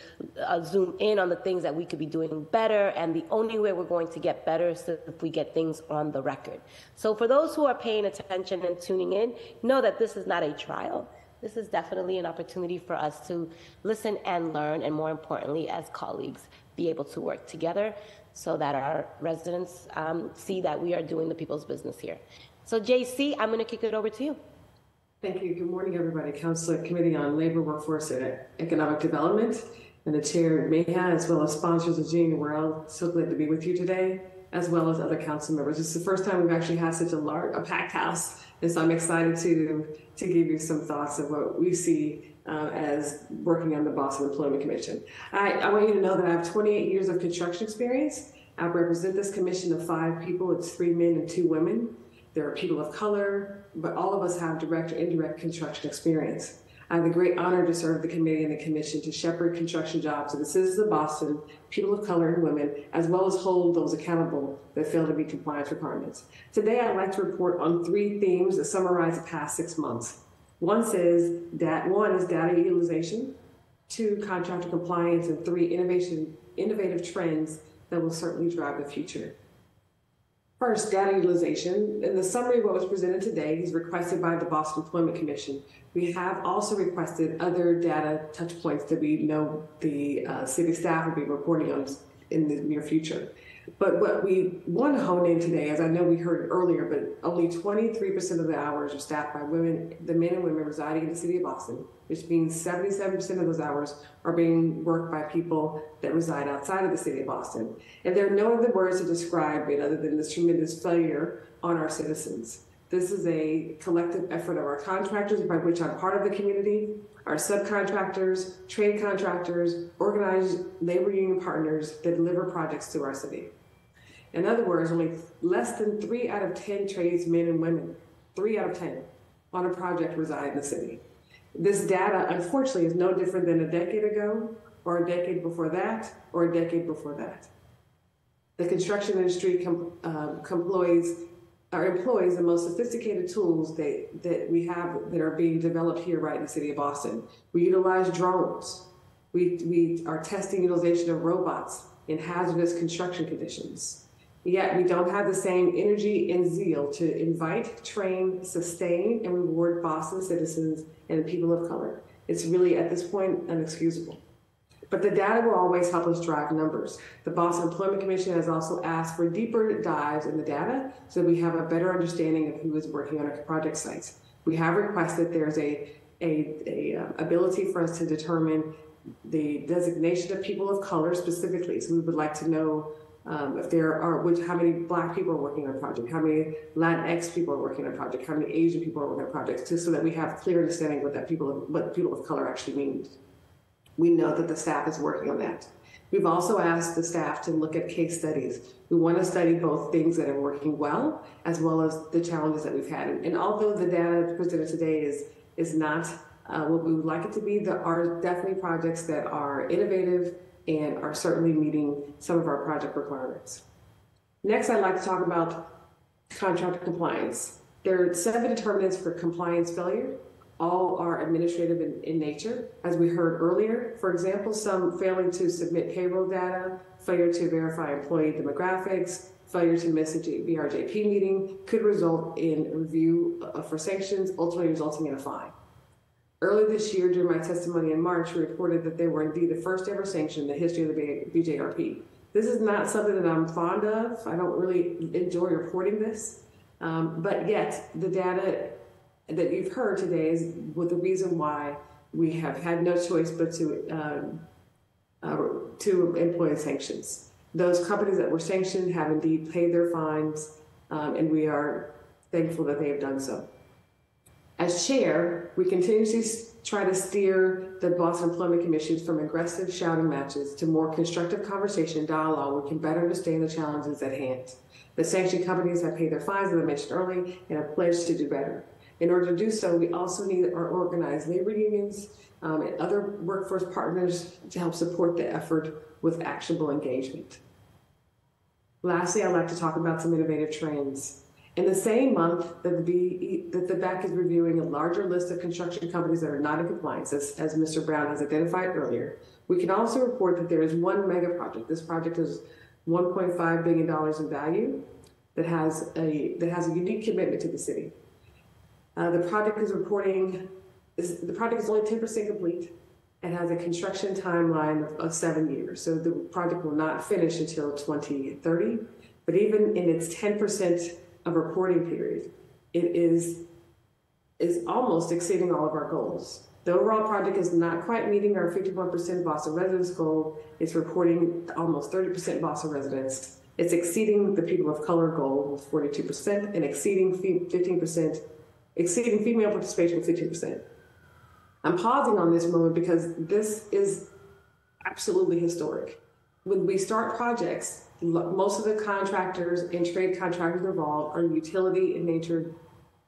uh, zoom in on the things that we could be doing better. And the only way we're going to get better is if we get things on the record. So, for those who are paying attention and tuning in, know that this is not a trial. This is definitely an opportunity for us to listen and learn, and more importantly, as colleagues, be able to work together so that our residents um, see that we are doing the people's business here. So, JC, I'm going to kick it over to you. Thank you. Good morning, everybody. Council Committee on Labor, Workforce, and Economic Development, and the Chair Mejia, as well as sponsors of. We're all so glad to be with you today, as well as other council members. It's the first time we've actually had such a large, a packed house, and so I'm excited to to give you some thoughts of what we see uh, as working on the Boston Employment Commission. I, I want you to know that I have 28 years of construction experience. I represent this commission of five people. It's three men and two women. There are people of color, but all of us have direct or indirect construction experience. I have the great honor to serve the committee and the commission to shepherd construction jobs of the citizens of Boston, people of color and women, as well as hold those accountable that fail to meet compliance requirements. Today, I'd like to report on three themes that summarize the past six months. One says that one is data utilization, two, contractor compliance, and three, innovation, innovative trends that will certainly drive the future. First, data utilization. In the summary of what was presented today is requested by the Boston Employment Commission. We have also requested other data touch points that we know the uh, city staff will be reporting on in the near future. But what we want to hone in today, as I know we heard earlier, but only 23% of the hours are staffed by women, the men and women residing in the city of Boston, which means 77% of those hours are being worked by people that reside outside of the city of Boston. And there are no other words to describe it other than this tremendous failure on our citizens. This is a collective effort of our contractors, by which I'm part of the community, our subcontractors, trade contractors, organized labor union partners that deliver projects to our city. In other words, only less than three out of 10 tradesmen and women, three out of 10 on a project reside in the city. This data, unfortunately, is no different than a decade ago, or a decade before that, or a decade before that. The construction industry com, um, employs, or employs the most sophisticated tools that, that we have that are being developed here right in the city of Boston. We utilize drones. We, we are testing utilization of robots in hazardous construction conditions. Yet we don't have the same energy and zeal to invite, train, sustain, and reward Boston citizens and people of color. It's really, at this point, unexcusable. But the data will always help us drive numbers. The Boston Employment Commission has also asked for deeper dives in the data so we have a better understanding of who is working on our project sites. We have requested there's a, a, a uh, ability for us to determine the designation of people of color specifically. So we would like to know um, if there are which how many black people are working on a project, how many Latinx people are working on a project, how many Asian people are working on projects, just so that we have clear understanding what that people of, what people of color actually means. We know that the staff is working on that. We've also asked the staff to look at case studies. We want to study both things that are working well as well as the challenges that we've had. And, and although the data presented today is is not uh, what we would like it to be, there are definitely projects that are innovative and are certainly meeting some of our project requirements. Next, I'd like to talk about contract compliance. There are seven determinants for compliance failure. All are administrative in, in nature. As we heard earlier, for example, some failing to submit payroll data, failure to verify employee demographics, failure to miss a BRJP meeting could result in review uh, for sanctions, ultimately resulting in a fine. Early this year, during my testimony in March, we reported that they were indeed the first ever sanction in the history of the BJRP. This is not something that I'm fond of. I don't really enjoy reporting this. Um, but yet, the data that you've heard today is the reason why we have had no choice but to um, uh, to employ sanctions. Those companies that were sanctioned have indeed paid their fines, um, and we are thankful that they have done so. As chair, we continuously try to steer the Boston Employment Commission from aggressive shouting matches to more constructive conversation and dialogue we can better understand the challenges at hand. The sanctioned companies have paid their fines, as I mentioned earlier, and have pledged to do better. In order to do so, we also need our organized labor unions um, and other workforce partners to help support the effort with actionable engagement. Lastly, I'd like to talk about some innovative trends. In the same month that the, B, that the BEC is reviewing a larger list of construction companies that are not in compliance, as, as Mr. Brown has identified earlier, we can also report that there is one mega project. This project is $1.5 billion in value that has a that has a unique commitment to the city. Uh, the project is reporting is the project is only 10% complete and has a construction timeline of, of seven years. So the project will not finish until 2030. But even in its 10% of reporting period, it is is almost exceeding all of our goals. The overall project is not quite meeting our 51% Boston residents goal. It's reporting almost 30% Boston residents. It's exceeding the people of color goal with 42% and exceeding 15%, exceeding female participation with 15%. I'm pausing on this moment because this is absolutely historic. When we start projects, most of the contractors and trade contractors involved are utility in nature,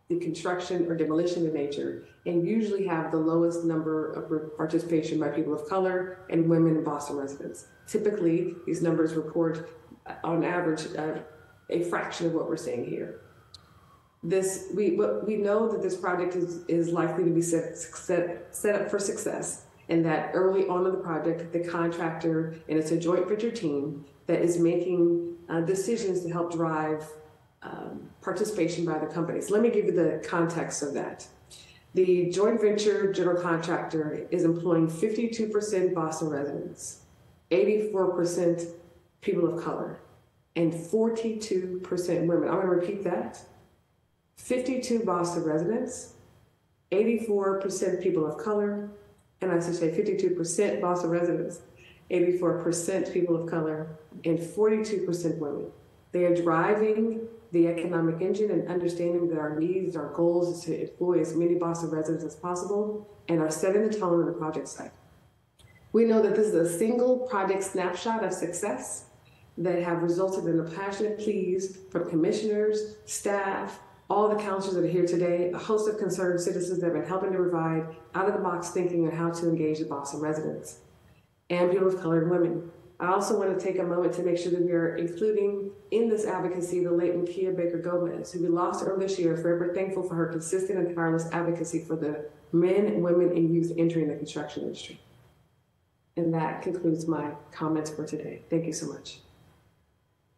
the construction or demolition in nature, and usually have the lowest number of participation by people of color and women and Boston residents. Typically, these numbers report, uh, on average, uh, a fraction of what we're seeing here. This we we know that this project is is likely to be set set, set up for success and that early on in the project, the contractor, and it's a joint venture team that is making uh, decisions to help drive um, participation by the companies. Let me give you the context of that. The joint venture general contractor is employing 52% Boston residents, 84% people of color, and 42% women. I'm going to repeat that. 52 Boston residents, 84% people of color, and I should say 52% Boston residents, 84% people of color, and 42% women. They are driving the economic engine and understanding that our needs, our goals is to employ as many Boston residents as possible and are setting the tone on the project site. We know that this is a single project snapshot of success that have resulted in a passionate pleas from commissioners, staff, all the councilors that are here today, a host of concerned citizens that have been helping to provide out of the box thinking on how to engage the Boston residents and people of color and women. I also want to take a moment to make sure that we are including in this advocacy the late Makia Baker Gomez, who we lost earlier this year, forever thankful for her consistent and tireless advocacy for the men, women, and youth entering the construction industry. And that concludes my comments for today. Thank you so much.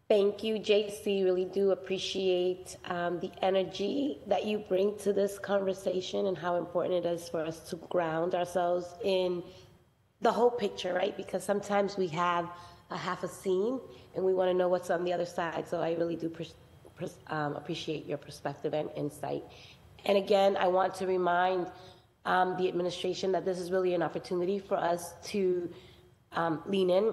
Thank you, JC. Really do appreciate um, the energy that you bring to this conversation and how important it is for us to ground ourselves in the whole picture, right? Because sometimes we have a half a scene and we want to know what's on the other side. So I really do um, appreciate your perspective and insight. And again, I want to remind um, the administration that this is really an opportunity for us to um, lean in.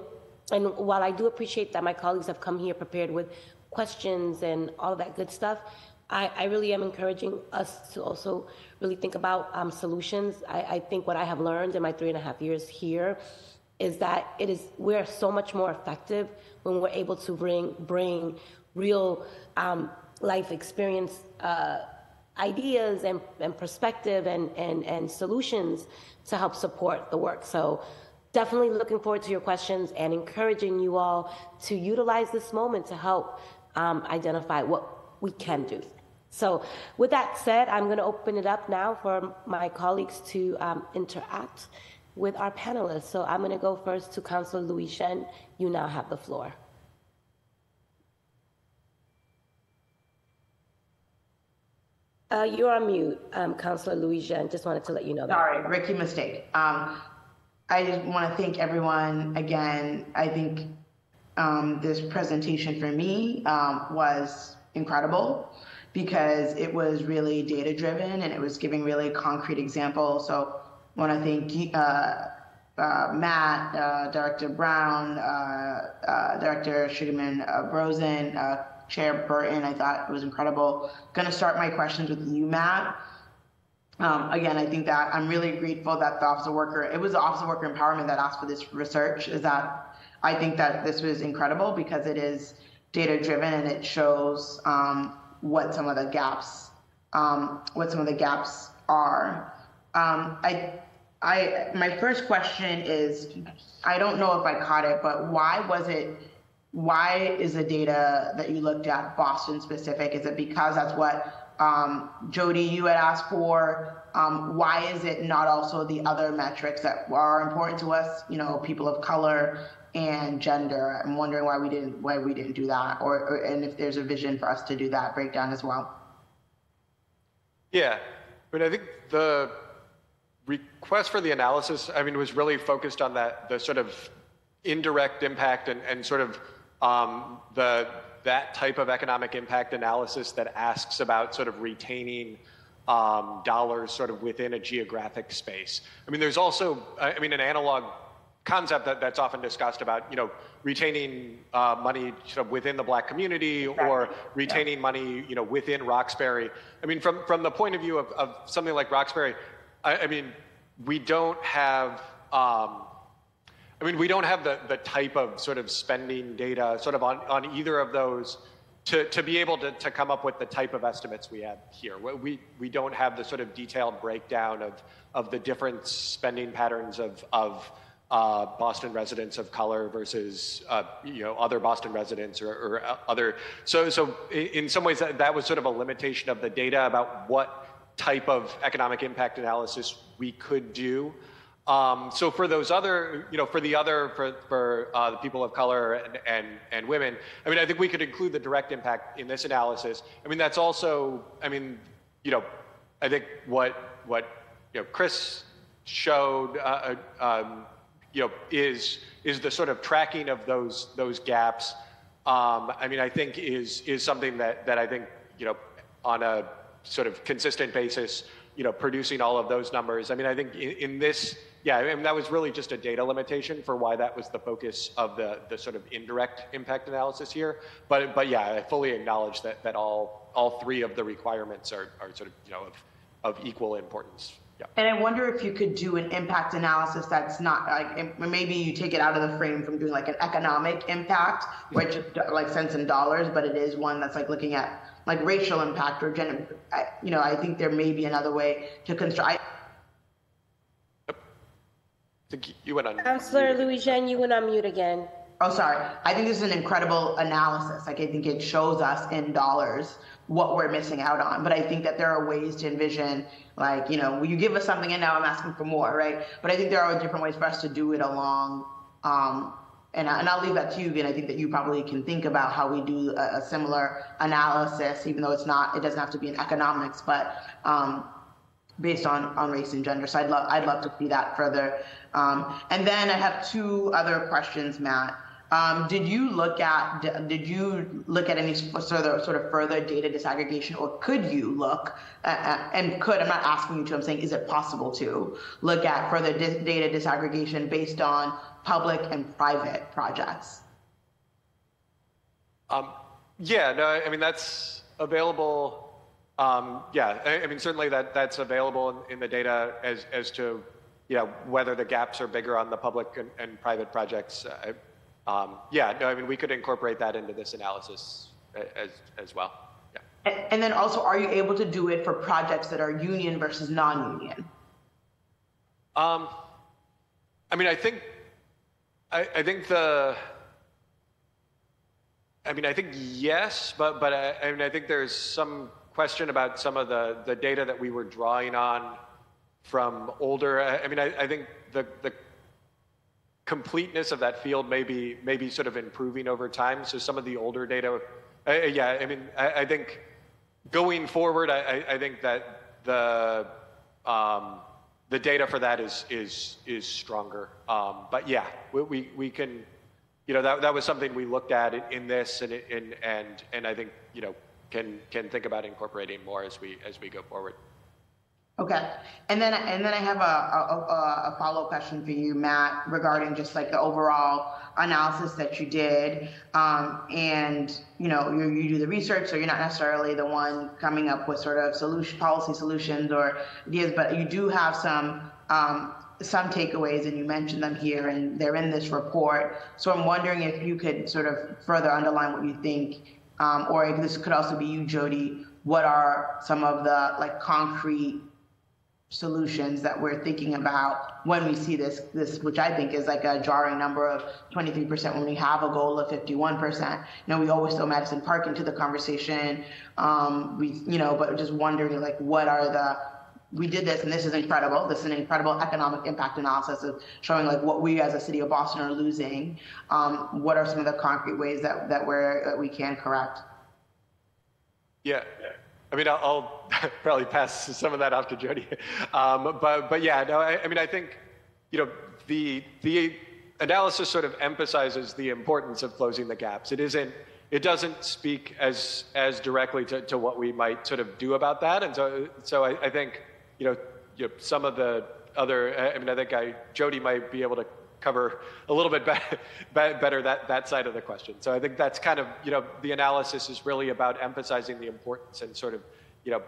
And while I do appreciate that my colleagues have come here prepared with questions and all that good stuff, I, I really am encouraging us to also really think about um, solutions. I, I think what I have learned in my three and a half years here is that it is we're so much more effective when we're able to bring bring real um, life experience uh, ideas and, and perspective and, and, and solutions to help support the work. So definitely looking forward to your questions and encouraging you all to utilize this moment to help um, identify what we can do. So with that said, I'm going to open it up now for my colleagues to um, interact with our panelists. So I'm going to go first to Councillor Louijeune. You now have the floor. Uh, you're on mute, um, Councillor Louijeune. Just wanted to let you know that. Sorry, Ricky mistake. Um, I just want to thank everyone again. I think um, this presentation for me um, was incredible because it was really data driven and it was giving really concrete examples. So I want to thank uh, uh, Matt, uh, Director Brown, uh, uh, Director Sugerman uh, Brozan, Chair Burton. I thought it was incredible. Going to start my questions with you, Matt. Um, again, I think that I'm really grateful that the Office of Worker, it was the Office of Worker Empowerment that asked for this research. Is that I think that this was incredible because it is data driven and it shows um, what some of the gaps, um, what some of the gaps are. Um, I, I, my first question is, I don't know if I caught it, but why was it? Why is the data that you looked at Boston specific? Is it because that's what um, Jodi you had asked for? Um, why is it not also the other metrics that are important to us? You know, people of color and gender. I'm wondering why we didn't why we didn't do that, or, or and if there's a vision for us to do that breakdown as well. Yeah, I mean, I think the request for the analysis, I mean, was really focused on that the sort of indirect impact and, and sort of um, the that type of economic impact analysis that asks about sort of retaining um, dollars sort of within a geographic space. I mean, there's also, I mean, an analog concept that, that's often discussed about, you know, retaining uh, money sort of within the black community or retaining yeah. money, you know, within Roxbury. I mean, from, from the point of view of, of something like Roxbury, I, I mean, we don't have, um, I mean, we don't have the, the type of sort of spending data sort of on, on either of those to, to be able to, to come up with the type of estimates we have here. We, we don't have the sort of detailed breakdown of, of the different spending patterns of, of uh, Boston residents of color versus uh, you know other Boston residents or, or, other. So so in some ways that, that was sort of a limitation of the data about what type of economic impact analysis we could do. Um, so for those other, you know, for the other, for, for uh, the people of color and, and, and women, I mean, I think we could include the direct impact in this analysis. I mean, that's also, I mean, you know, I think what, what, you know, Chris showed, uh, uh um, you know, is, is the sort of tracking of those, those gaps. Um, I mean, I think is, is something that, that I think, you know, on a sort of consistent basis, you know, producing all of those numbers. I mean, I think in, in this, yeah, I mean, that was really just a data limitation for why that was the focus of the, the sort of indirect impact analysis here. But, but yeah, I fully acknowledge that, that all, all three of the requirements are, are sort of, you know, of, of equal importance. Yeah. And I wonder if you could do an impact analysis that's not like maybe you take it out of the frame from doing like an economic impact, which like cents and dollars, but it is one that's like looking at like racial impact or gender. You know, I think there may be another way to construct. I think you went on. Councillor Louijeune, you went on mute again. Oh, sorry. I think this is an incredible analysis. Like I think it shows us in dollars what we're missing out on. But I think that there are ways to envision, like, you know, you give us something and now I'm asking for more, right? But I think there are different ways for us to do it along. Um, and, I, and I'll leave that to you, and I think that you probably can think about how we do a, a similar analysis, even though it's not, it doesn't have to be in economics, but um, based on, on race and gender. So I'd love I'd love to see that further. Um, and then I have two other questions, Matt. Um, did you look at did you look at any sort of sort of further data disaggregation, or could you look at, and could I'm not asking you to I'm saying is it possible to look at further data disaggregation based on public and private projects? Um, yeah, no, I mean that's available. Um, yeah, I, I, mean certainly that that's available in, in, the data as as to you know whether the gaps are bigger on the public and, and private projects. Uh, um, yeah, no, I mean, we could incorporate that into this analysis as, as well. Yeah. And then also, are you able to do it for projects that are union versus non-union? Um, I mean, I think, I, I think the, I mean, I think yes, but but I, I, mean, I think there's some question about some of the the data that we were drawing on from older. I, I mean, I, I think the the completeness of that field may be, may be sort of improving over time. So some of the older data, uh, yeah, I mean, I, I, think going forward, I, I think that the um, the data for that is is is stronger. Um, but yeah, we, we, we can, you know, that that was something we looked at in, in this, and and and and I think you know can can think about incorporating more as we as we go forward. Okay, and then and then I have a, a, a follow up question for you, Matt, regarding just like the overall analysis that you did, um, and you know you, you do the research, so you're not necessarily the one coming up with sort of solution policy solutions or ideas, but you do have some um, some takeaways, and you mentioned them here, and they're in this report. So I'm wondering if you could sort of further underline what you think, um, or if this could also be you, Jodi. What are some of the like concrete solutions that we're thinking about when we see this this which i think is like a jarring number of 23% when we have a goal of 51% you know we always throw madison park into the conversation. Um, we you know but just wondering like what are the we did this and this is incredible. This is an incredible economic impact analysis of showing like what we as a city of boston are losing. Um, what are some of the concrete ways that that we're that we can correct? Yeah I mean, I'll, I'll probably pass some of that off to Jodi, um, but but yeah, no, I, I, mean, I think you know the the analysis sort of emphasizes the importance of closing the gaps. It isn't. It doesn't speak as as directly to, to what we might sort of do about that, and so so I, I think you know, you know some of the other. I mean, I think I Jodi might be able to cover a little bit better that, that side of the question. So I think that's kind of, you know, the analysis is really about emphasizing the importance and sort of, you know,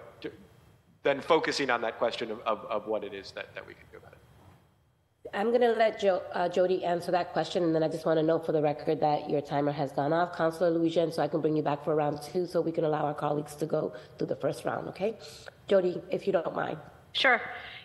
then focusing on that question of, of, of what it is that, that we can do about it. I'm going to let jo uh, Jodi answer that question, and then I just want to note for the record that your timer has gone off, Councillor Louijeune, so I can bring you back for round two so we can allow our colleagues to go through the first round, okay? Jodi, if you don't mind. Sure.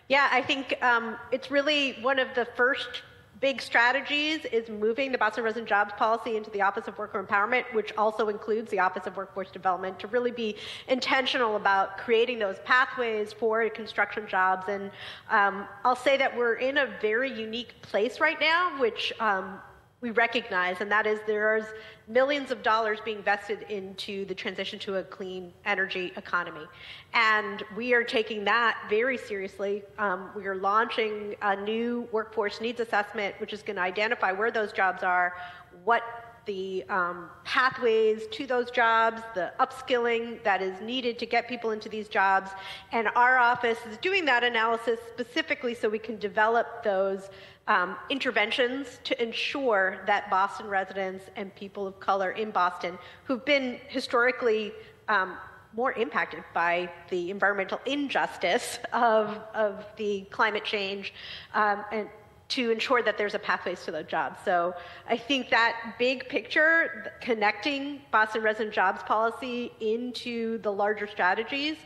Yeah, I think um, it's really one of the first big strategies is moving the Boston Resident Jobs Policy into the Office of Worker Empowerment, which also includes the Office of Workforce Development, to really be intentional about creating those pathways for construction jobs. And um, I'll say that we're in a very unique place right now, which um, we recognize, and that is there's millions of dollars being invested into the transition to a clean energy economy. And we are taking that very seriously. Um, we are launching a new workforce needs assessment, which is going to identify where those jobs are, what the um, pathways to those jobs, the upskilling that is needed to get people into these jobs. And our office is doing that analysis specifically so we can develop those um, interventions to ensure that Boston residents and people of color in Boston who've been historically um, more impacted by the environmental injustice of, of the climate change um, and to ensure that there's a pathways to those jobs. So I think that big picture, connecting Boston resident jobs policy into the larger strategies,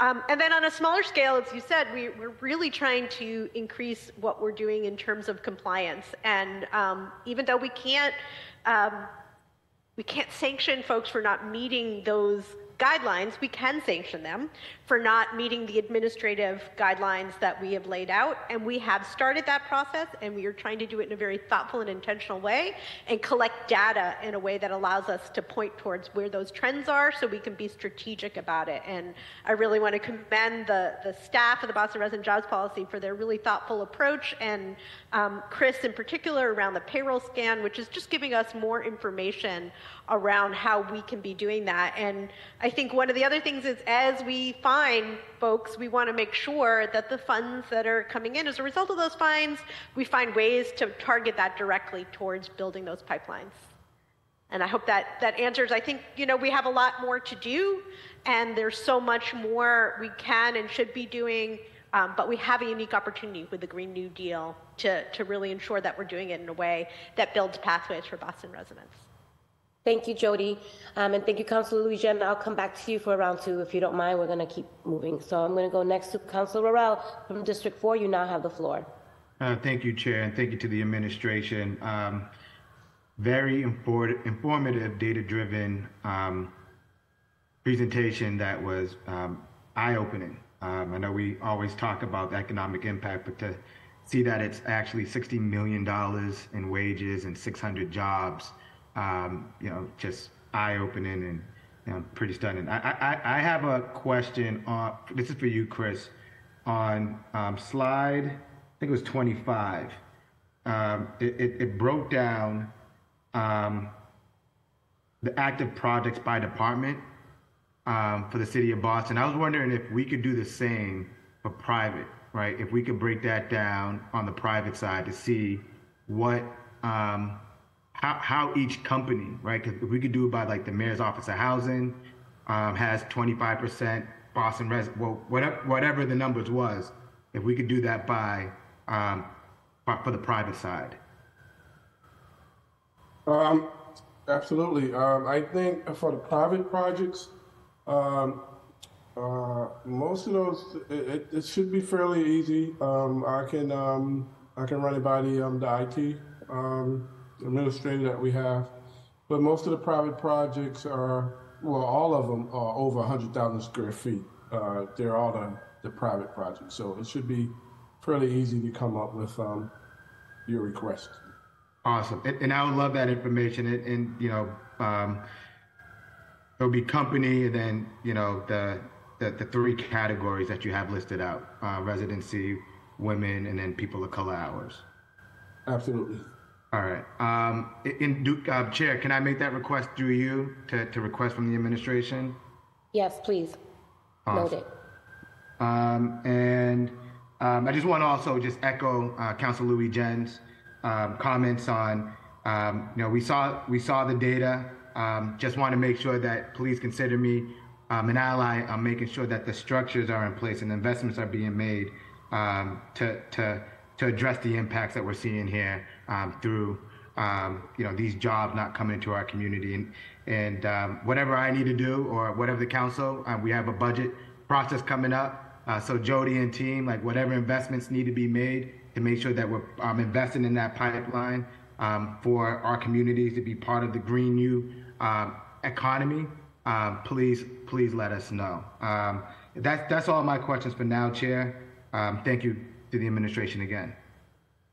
um, and then on a smaller scale, as you said, we, are really trying to increase what we're doing in terms of compliance. And um, even though we can't, um, we can't sanction folks for not meeting those guidelines, we can sanction them for not meeting the administrative guidelines that we have laid out. And we have started that process, and we are trying to do it in a very thoughtful and intentional way and collect data in a way that allows us to point towards where those trends are so we can be strategic about it. And I really want to commend the, the staff of the Boston Resident Jobs Policy for their really thoughtful approach, and um, Chris in particular around the payroll scan, which is just giving us more information around how we can be doing that. And I think one of the other things is as we find folks, we want to make sure that the funds that are coming in as a result of those fines, we find ways to target that directly towards building those pipelines. And I hope that that answers. I think, you know, we have a lot more to do, and there's so much more we can and should be doing. Um, but we have a unique opportunity with the Green New Deal to, to really ensure that we're doing it in a way that builds pathways for Boston residents. Thank you, Jodi. Um, and thank you, Councilor Louijeune. I'll come back to you for round two. If you don't mind, we're going to keep moving. So I'm going to go next to Councilor Worrell from District 4. You now have the floor. Uh, thank you, Chair, and thank you to the administration. Um, very important, informative, data-driven um, presentation that was um, eye-opening. Um, I know we always talk about the economic impact, but to see that it's actually $60 million in wages and 600 jobs, um, you know, just eye-opening and you know, pretty stunning. I, I, I have a question on, this is for you, Chris, on um, slide, I think it was 25. Um, it, it, it broke down um, the active projects by department um, for the city of Boston. I was wondering if we could do the same for private, right? If we could break that down on the private side to see what, um, how, how each company, right? Because if we could do it by like the mayor's office of housing um, has 25%, Boston res, well, whatever, whatever the numbers was, if we could do that by um, for the private side. Um, absolutely. Um, I think for the private projects, um, uh, most of those it, it, it, should be fairly easy. Um, I can um, I can run it by the um, the IT um, administrator that we have, but most of the private projects are well, all of them are over 100,000 square feet. Uh, they're all the, the private projects, so it should be fairly easy to come up with um, your request. Awesome, and, and, I would love that information. And, and you know, um, it'll be company, and then you know the, the the, three categories that you have listed out: uh, residency, women, and then people of color hours. Absolutely. All right. Um, in Duke, uh, Chair, can I make that request through you to, to request from the administration? Yes, please. Awesome. Noted. Um, and um, I just want to also just echo uh, Council Louijeune's um, comments on, um, you know, we saw we saw the data. Um, just want to make sure that please consider me um, an ally on making sure that the structures are in place and the investments are being made um, to to to address the impacts that we're seeing here um, through you know these jobs not coming into our community and and whatever I need to do or whatever the council uh, we have a budget process coming up. Uh, so Jodi and team, like whatever investments need to be made, to make sure that we're um, investing in that pipeline um, for our communities to be part of the green new um, economy, um, please, please let us know. Um, that's, that's all my questions for now, Chair. Um, thank you to the administration again.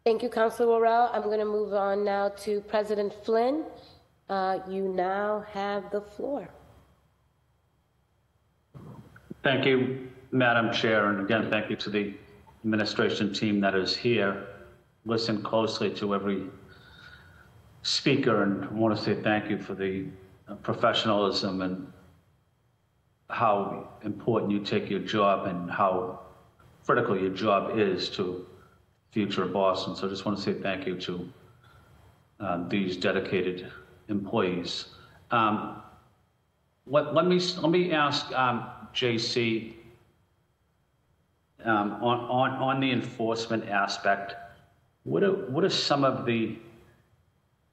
Thank you, Councilor Worrell. I'm going to move on now to President Flynn. Uh, you now have the floor. Thank you, Madam Chair, and again, thank you to the administration team that is here listen closely to every speaker and want to say thank you for the professionalism and how important you take your job and how critical your job is to future of Boston. So I just want to say thank you to um, these dedicated employees. Um, let, let, me let me ask um, JC um, on, on, on the enforcement aspect, what are, what are some of the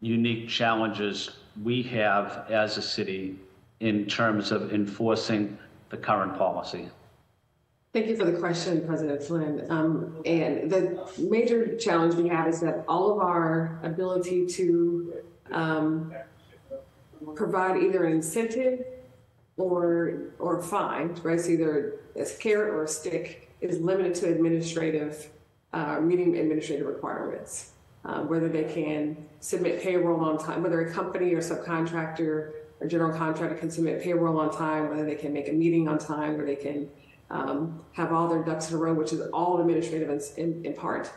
unique challenges we have as a city in terms of enforcing the current policy? Thank you for the question, President Flynn. Um, and the major challenge we have is that all of our ability to um, provide either an incentive or or fine, right? It's either a carrot or a stick is limited to administrative, uh, meeting administrative requirements. Uh, whether they can submit payroll on time, whether a company or subcontractor or general contractor can submit payroll on time, whether they can make a meeting on time, where they can um, have all their ducks in a row, which is all administrative in, in, in part.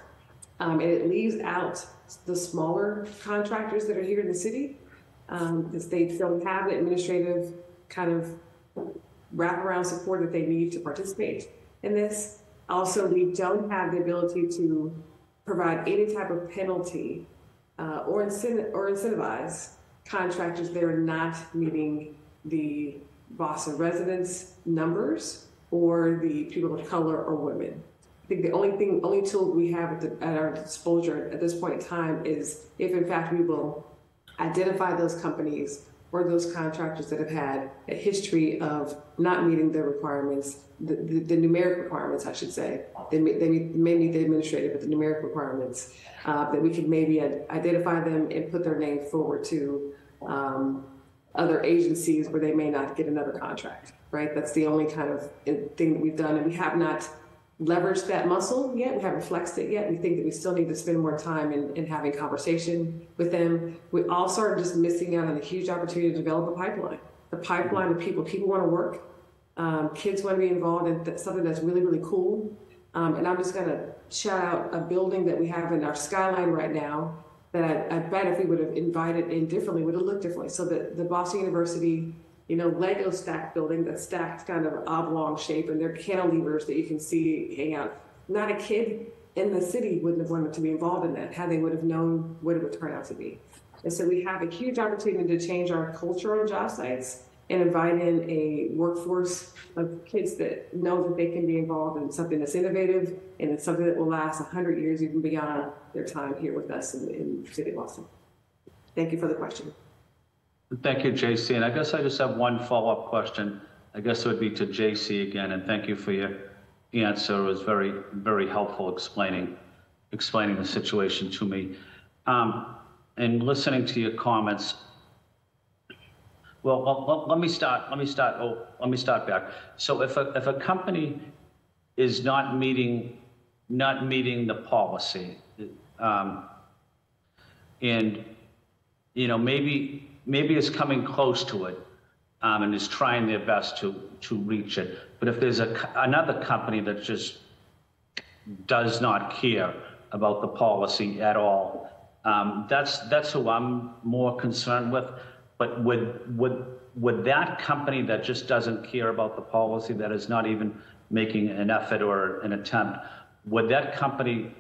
Um, and it leaves out the smaller contractors that are here in the city um, because they don't have the administrative kind of wraparound support that they need to participate in this. Also, we don't have the ability to provide any type of penalty uh, or, incent- or incentivize contractors that are not meeting the Boston residents numbers or the people of color or women. I think the only thing, only tool we have at, the, at our disposal at this point in time is if in fact we will identify those companies or those contractors that have had a history of not meeting the requirements, the, the, the numeric requirements, I should say. They may, they may meet the administrative, but the numeric requirements, uh, that we could maybe identify them and put their name forward to um, other agencies where they may not get another contract, right? That's the only kind of thing that we've done. And we have not leveraged that muscle yet. We haven't flexed it yet. We think that we still need to spend more time in, in having conversation with them. We also are just missing out on a huge opportunity to develop a pipeline. The pipeline of people, people want to work. Um, kids want to be involved in th- something that's really, really cool. Um, and I'm just going to shout out a building that we have in our skyline right now that I, I bet if we would have invited in differently, would have looked differently. So the, the Boston University you know, Lego stack building that's stacked kind of oblong shape, and they're cantilevers that you can see hang out. Not a kid in the city wouldn't have wanted to be involved in that had they would have known what it would turn out to be. And so we have a huge opportunity to change our culture on job sites and invite in a workforce of kids that know that they can be involved in something that's innovative and it's something that will last 100 years even beyond their time here with us in, in the city of Boston. Thank you for the question. Thank you, JC. And I guess I just have one follow-up question. I guess it would be to JC again, and thank you for your answer. It was very, very helpful explaining, explaining the situation to me. Um, and listening to your comments, well, let, let me start, let me start, oh, let me start back. So if a, if a company is not meeting, not meeting the policy, um, and, you know, maybe maybe is coming close to it um, and is trying their best to to reach it. But if there's a another company that just does not care about the policy at all, um, that's that's who I'm more concerned with. But would would would that company that just doesn't care about the policy, that is not even making an effort or an attempt, would that company,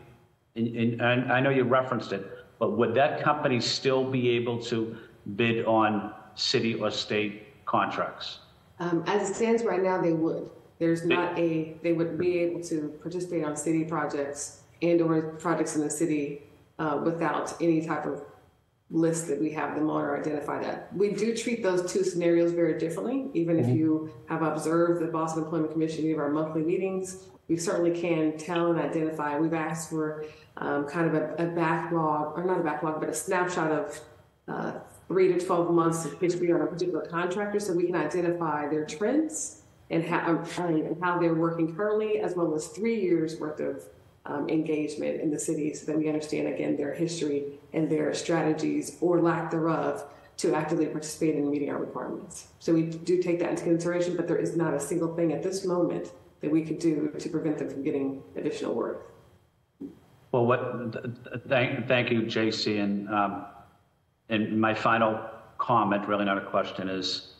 in, in, and I know you referenced it, but would that company still be able to bid on city or state contracts? Um, as it stands right now, they would. There's not a, they would be able to participate on city projects and or projects in the city uh, without any type of list that we have them on or identify that. We do treat those two scenarios very differently. Even if you have observed the Boston Employment Commission, any of our monthly meetings, we certainly can tell and identify. We've asked for um, kind of a, a, backlog, or not a backlog, but a snapshot of uh, three to 12 months of history on a particular contractor so we can identify their trends and how, and how they're working currently, as well as three years worth of um, engagement in the city so that we understand, again, their history and their strategies or lack thereof to actively participate in meeting our requirements. So we do take that into consideration, but there is not a single thing at this moment that we could do to prevent them from getting additional work. Well, what, thank, thank you, JC. And um, and my final comment, really not a question, is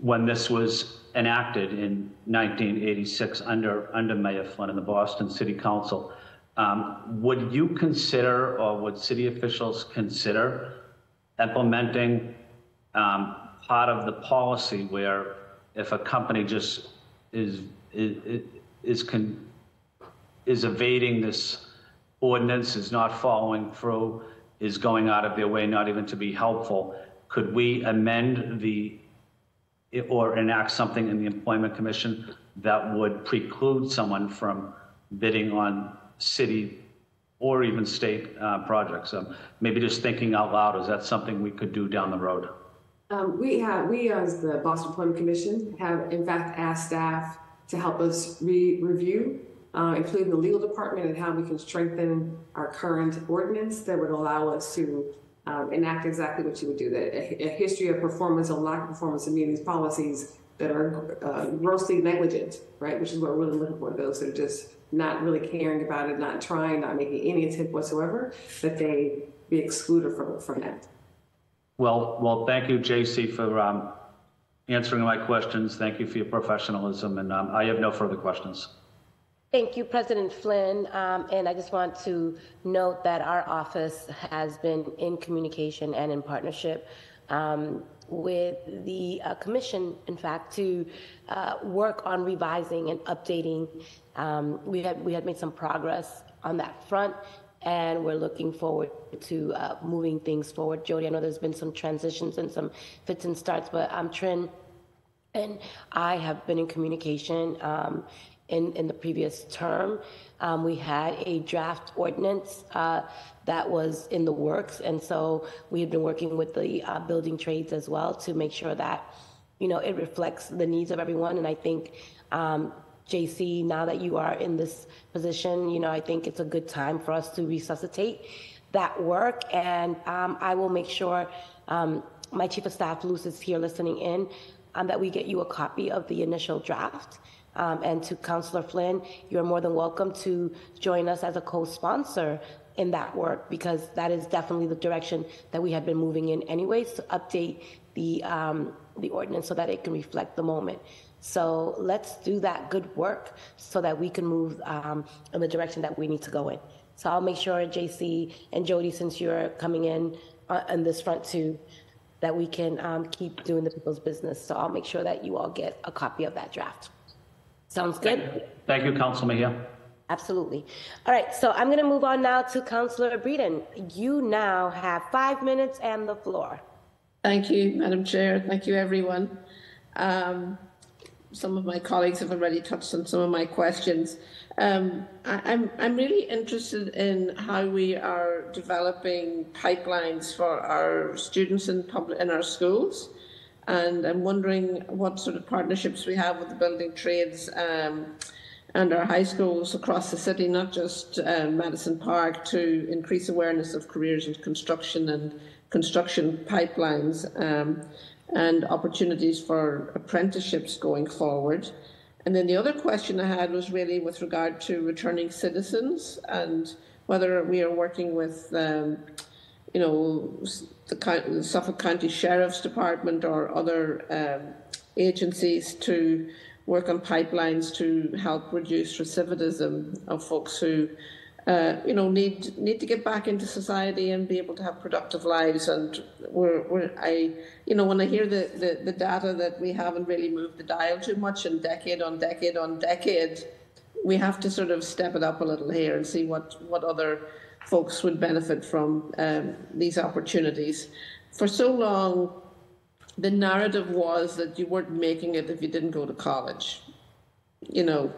when this was enacted in 1986 under, under Mayor Flynn and the Boston City Council, um, would you consider or would city officials consider implementing um, part of the policy where if a company just is, is, is, is evading this ordinance, is not following through, is going out of their way not even to be helpful, could we amend the, or enact something in the Employment Commission that would preclude someone from bidding on city or even state uh, projects? Um, maybe just thinking out loud, is that something we could do down the road? Um, we have, we as the Boston Employment Commission have in fact asked staff to help us re- review, uh, including the legal department and how we can strengthen our current ordinance that would allow us to um, enact exactly what you would do, that a, history of performance or lack of performance in meeting these policies that are uh, grossly negligent, right? Which is what we're really looking for, those that are just not really caring about it, not trying, not making any attempt whatsoever, that they be excluded from, from that. Well, well, thank you, JC, for um, answering my questions. Thank you for your professionalism, and um, I have no further questions. Thank you, President Flynn. Um, and I just want to note that our office has been in communication and in partnership um, with the uh, commission, in fact, to uh, work on revising and updating. Um, we had we had made some progress on that front, and we're looking forward to uh, moving things forward. Jodi, I know there's been some transitions and some fits and starts, but um, Trinh and I have been in communication. Um, in, in the previous term, um, we had a draft ordinance uh, that was in the works, and so we have been working with the uh, building trades as well to make sure that you know it reflects the needs of everyone. And I think um, JC, now that you are in this position, you know, I think it's a good time for us to resuscitate that work. And um, I will make sure um, my chief of staff, Luce, is here listening in, um, that we get you a copy of the initial draft. Um, and to Councillor Flynn, you're more than welcome to join us as a co-sponsor in that work because that is definitely the direction that we have been moving in anyways to update the um, the ordinance so that it can reflect the moment. So let's do that good work so that we can move um, in the direction that we need to go in. So I'll make sure, JC and Jodi, since you're coming in uh, on this front too, that we can um, keep doing the people's business. So I'll make sure that you all get a copy of that draft. Sounds good? Thank you, Council Mejia. Absolutely. All right, so I'm going to move on now to Councillor Breadon. You now have five minutes and the floor. Thank you, Madam Chair. Thank you, everyone. Um, some of my colleagues have already touched on some of my questions. Um, I, I'm, I'm really interested in how we are developing pipelines for our students in public in our schools, and I'm wondering what sort of partnerships we have with the building trades um, and our high schools across the city, not just uh, Madison Park, to increase awareness of careers in construction and construction pipelines. Um, and opportunities for apprenticeships going forward. And then the other question I had was really with regard to returning citizens and whether we are working with, um, you know, the, Suffolk County Sheriff's Department or other um, agencies to work on pipelines to help reduce recidivism of folks who uh, you know, need need to get back into society and be able to have productive lives. And we're, we're I, you know, when I hear the, the, the data that we haven't really moved the dial too much and decade on decade on decade, we have to sort of step it up a little here and see what, what other folks would benefit from um, these opportunities. For so long, the narrative was that you weren't making it if you didn't go to college. You know,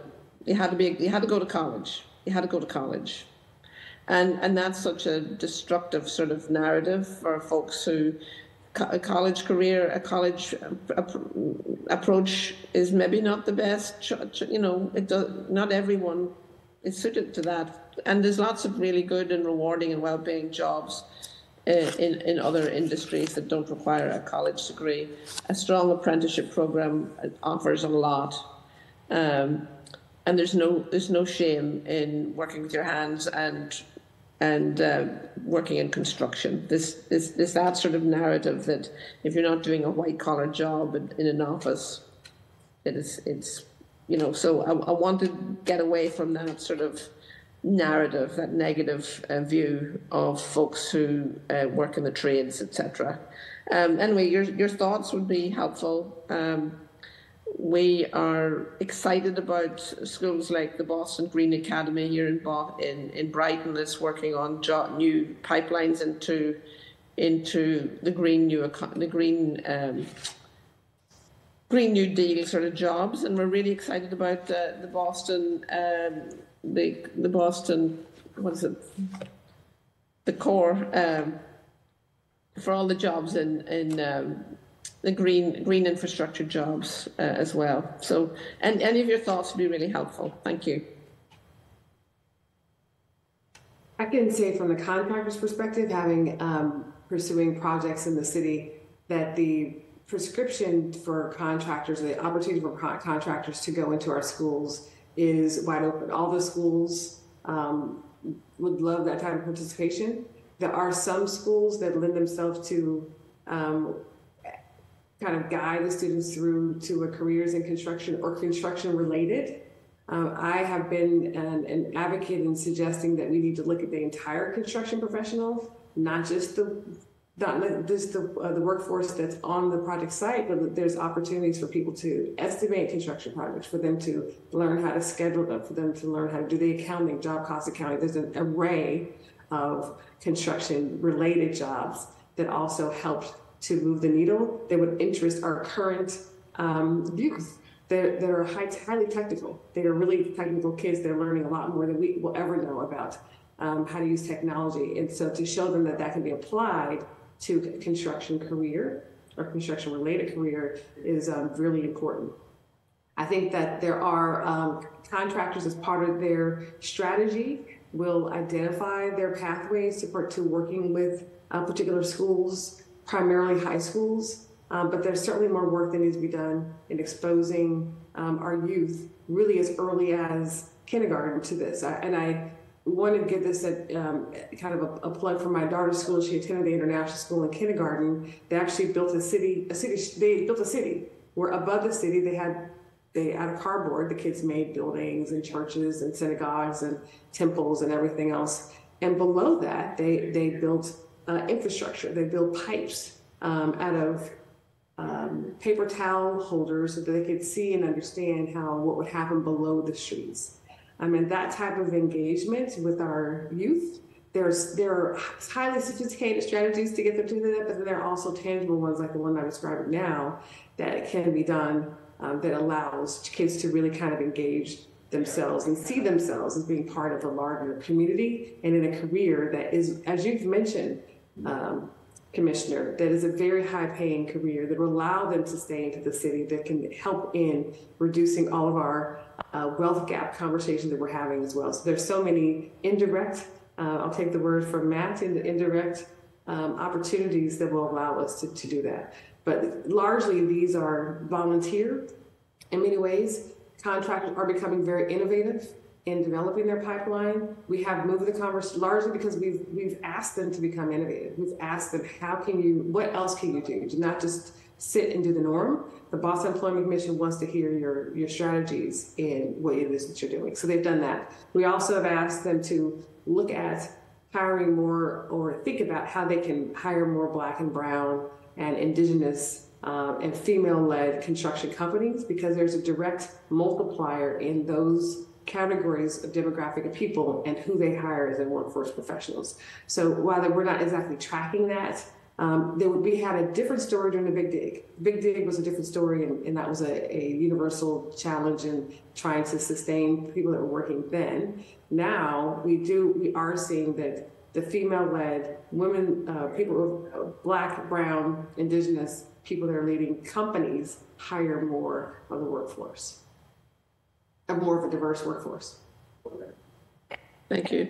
you had to be, you had to go to college you had to go to college. And, and that's such a destructive sort of narrative for folks who a college career, a college approach is maybe not the best. You know, it does, not everyone is suited to that. And there's lots of really good and rewarding and well-paying jobs uh, in, in other industries that don't require a college degree. A strong apprenticeship program offers a lot. Um, and there's no there's no shame in working with your hands and and uh, working in construction. This is this that sort of narrative that if you're not doing a white collar job in, in, an office, it is it's you know. So I, I, want to get away from that sort of narrative, that negative uh, view of folks who uh, work in the trades, etc. Um, anyway, your your thoughts would be helpful. Um, we are excited about schools like the Boston Green Academy here in, Bo- in, in Brighton that's working on jo- new pipelines into into the green new the green um, green new deal sort of jobs, and we're really excited about uh, the Boston um, the the Boston what is it the core um, for all the jobs in in um, the green green infrastructure jobs uh, as well. So, and any of your thoughts would be really helpful. Thank you. I can say from the contractor's perspective, having um, pursuing projects in the city, that the prescription for contractors, the opportunity for contractors to go into our schools is wide open. All the schools um, would love that type of participation. There are some schools that lend themselves to um, kind of guide the students through to a careers in construction or construction related. Um, I have been an, an advocate in suggesting that we need to look at the entire construction professional, not just the not just the, uh, the workforce that's on the project site, but there's opportunities for people to estimate construction projects, for them to learn how to schedule them, for them to learn how to do the accounting, job cost accounting. There's an array of construction related jobs that also help to move the needle that would interest our current um, youth. They're, they're high, highly technical. They are really technical kids. They're learning a lot more than we will ever know about um, how to use technology. And so to show them that that can be applied to construction career or construction related career is um, really important. I think that there are um, contractors as part of their strategy will identify their pathways to, to working with uh, particular schools, primarily high schools. Um, but there's certainly more work that needs to be done in exposing um, our youth really as early as kindergarten to this. I, and I want to give this a um, kind of a, a, plug for my daughter's school. She attended the international school in kindergarten. They actually built a city, a city. They built a city where above the city they had they out of cardboard the kids made buildings and churches and synagogues and temples and everything else. And below that they they built uh, infrastructure. They built pipes um, out of um, paper towel holders so that they could see and understand how what would happen below the streets. I mean, that type of engagement with our youth, there's there are highly sophisticated strategies to get them to do that, but then there are also tangible ones like the one I'm describing now that can be done um, that allows kids to really kind of engage themselves and see themselves as being part of a larger community and in a career that is, as you've mentioned, um, Commissioner, that is a very high paying career that will allow them to stay into the city, that can help in reducing all of our uh, wealth gap conversations that we're having as well. So there's so many indirect, uh, I'll take the word from Matt, in the indirect um, opportunities that will allow us to, to do that. But largely these are volunteer in many ways. Contractors are becoming very innovative in developing their pipeline. We have moved the conversation largely because we've we've asked them to become innovative. We've asked them, how can you, what else can you do? To not just sit and do the norm. The Boston Employment Commission wants to hear your your strategies in what it is that you're doing. So they've done that. We also have asked them to look at hiring more or think about how they can hire more black and brown and indigenous um, and female-led construction companies because there's a direct multiplier in those categories of demographic of people and who they hire as their workforce professionals. So while we're not exactly tracking that, um, there would, we had a different story during the Big Dig. Big Dig was a different story, and, and that was a, a, universal challenge in trying to sustain people that were working then. Now we do, we are seeing that the female-led women, uh, people, black, brown, indigenous people that are leading companies hire more of the workforce a more of a diverse workforce. Thank you.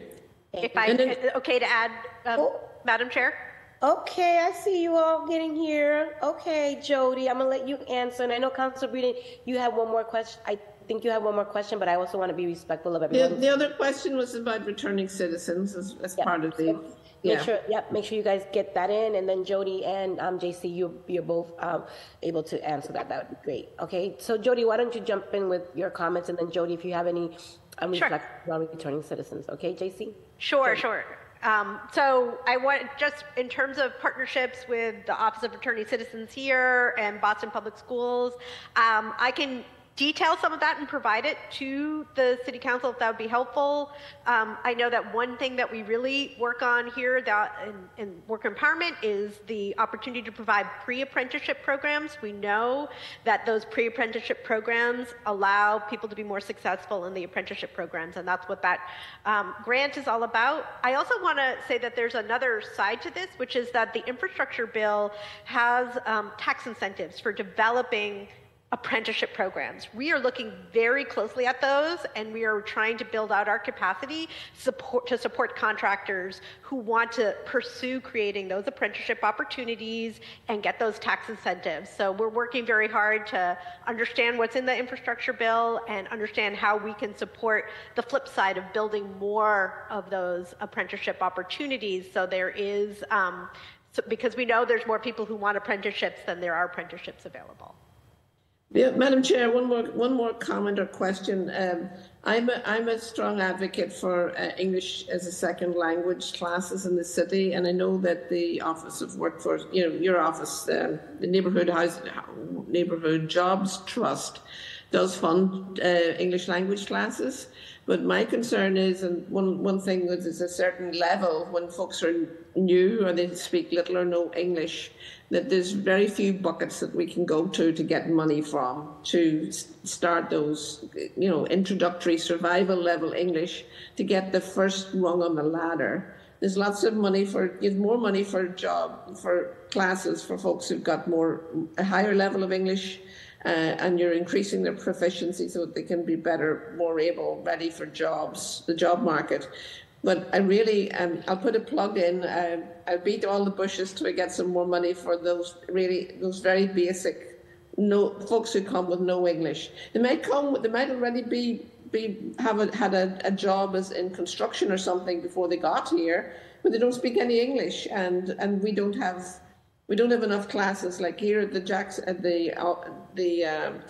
If I, okay to add, um, Oh. Madam Chair? Okay, I see you all getting here. Okay, Jodi, I'm gonna let you answer. And I know Councilor Breadon, you have one more question. I think you have one more question, but I also want to be respectful of The, everyone. the other question was about returning citizens as, as Yeah. part of the. Make Yeah. sure, yep, make sure you guys get that in, and then Jodi and um, JC, you, you're both um, able to answer that. That would be great. Okay, so Jodi, why don't you jump in with your comments, and then Jodi, if you have any um, Sure. reflections on returning citizens. Okay, JC? Sure, sure. Um, so I want just in terms of partnerships with the Office of Returning Citizens here and Boston Public Schools, um, I can detail some of that and provide it to the city council if that would be helpful. Um, I know that one thing that we really work on here that in, in worker empowerment is the opportunity to provide pre-apprenticeship programs. We know that those pre-apprenticeship programs allow people to be more successful in the apprenticeship programs, and that's what that um, grant is all about. I also want to say that there's another side to this, which is that the infrastructure bill has um, tax incentives for developing apprenticeship programs. We are looking very closely at those and we are trying to build out our capacity support, to support contractors who want to pursue creating those apprenticeship opportunities and get those tax incentives. So we're working very hard to understand what's in the infrastructure bill and understand how we can support the flip side of building more of those apprenticeship opportunities. So there is, um, so because we know there's more people who want apprenticeships than there are apprenticeships available. Yeah, Madam Chair, one more one more comment or question. Um, I'm a, I'm a strong advocate for uh, English as a second language classes in the city, and I know that the Office of Workforce, you know, your office, um, the Neighbourhood House, Neighbourhood Jobs Trust, does fund uh, English language classes. But my concern is, and one one thing is, is a certain level when folks are new or they speak little or no English that there's very few buckets that we can go to to get money from to start those, you know, introductory survival level English to get the first rung on the ladder. There's lots of money for, give more money for job, for classes for folks who've got more, a higher level of English uh, and you're increasing their proficiency so that they can be better, more able, ready for jobs, the job market. But I really, um, I'll put a plug in. Uh, I'll beat all the bushes to get some more money for those really, those very basic, no folks who come with no English. They might come, they might already be be have a, had a, a job as in construction or something before they got here, but they don't speak any English, and and we don't have we don't have enough classes like here at the Jacks at the uh, the um,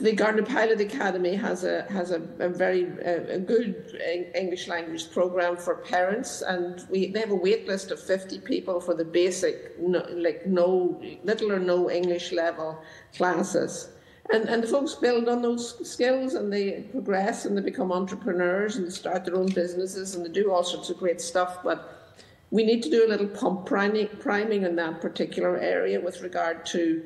the Gardner Pilot Academy has a has a, a very a, good English language program for parents, and we they have a wait list of fifty people for the basic, no, like no little or no English level classes, and and the folks build on those skills and they progress and they become entrepreneurs and start their own businesses and they do all sorts of great stuff, but we need to do a little pump priming, priming in that particular area with regard to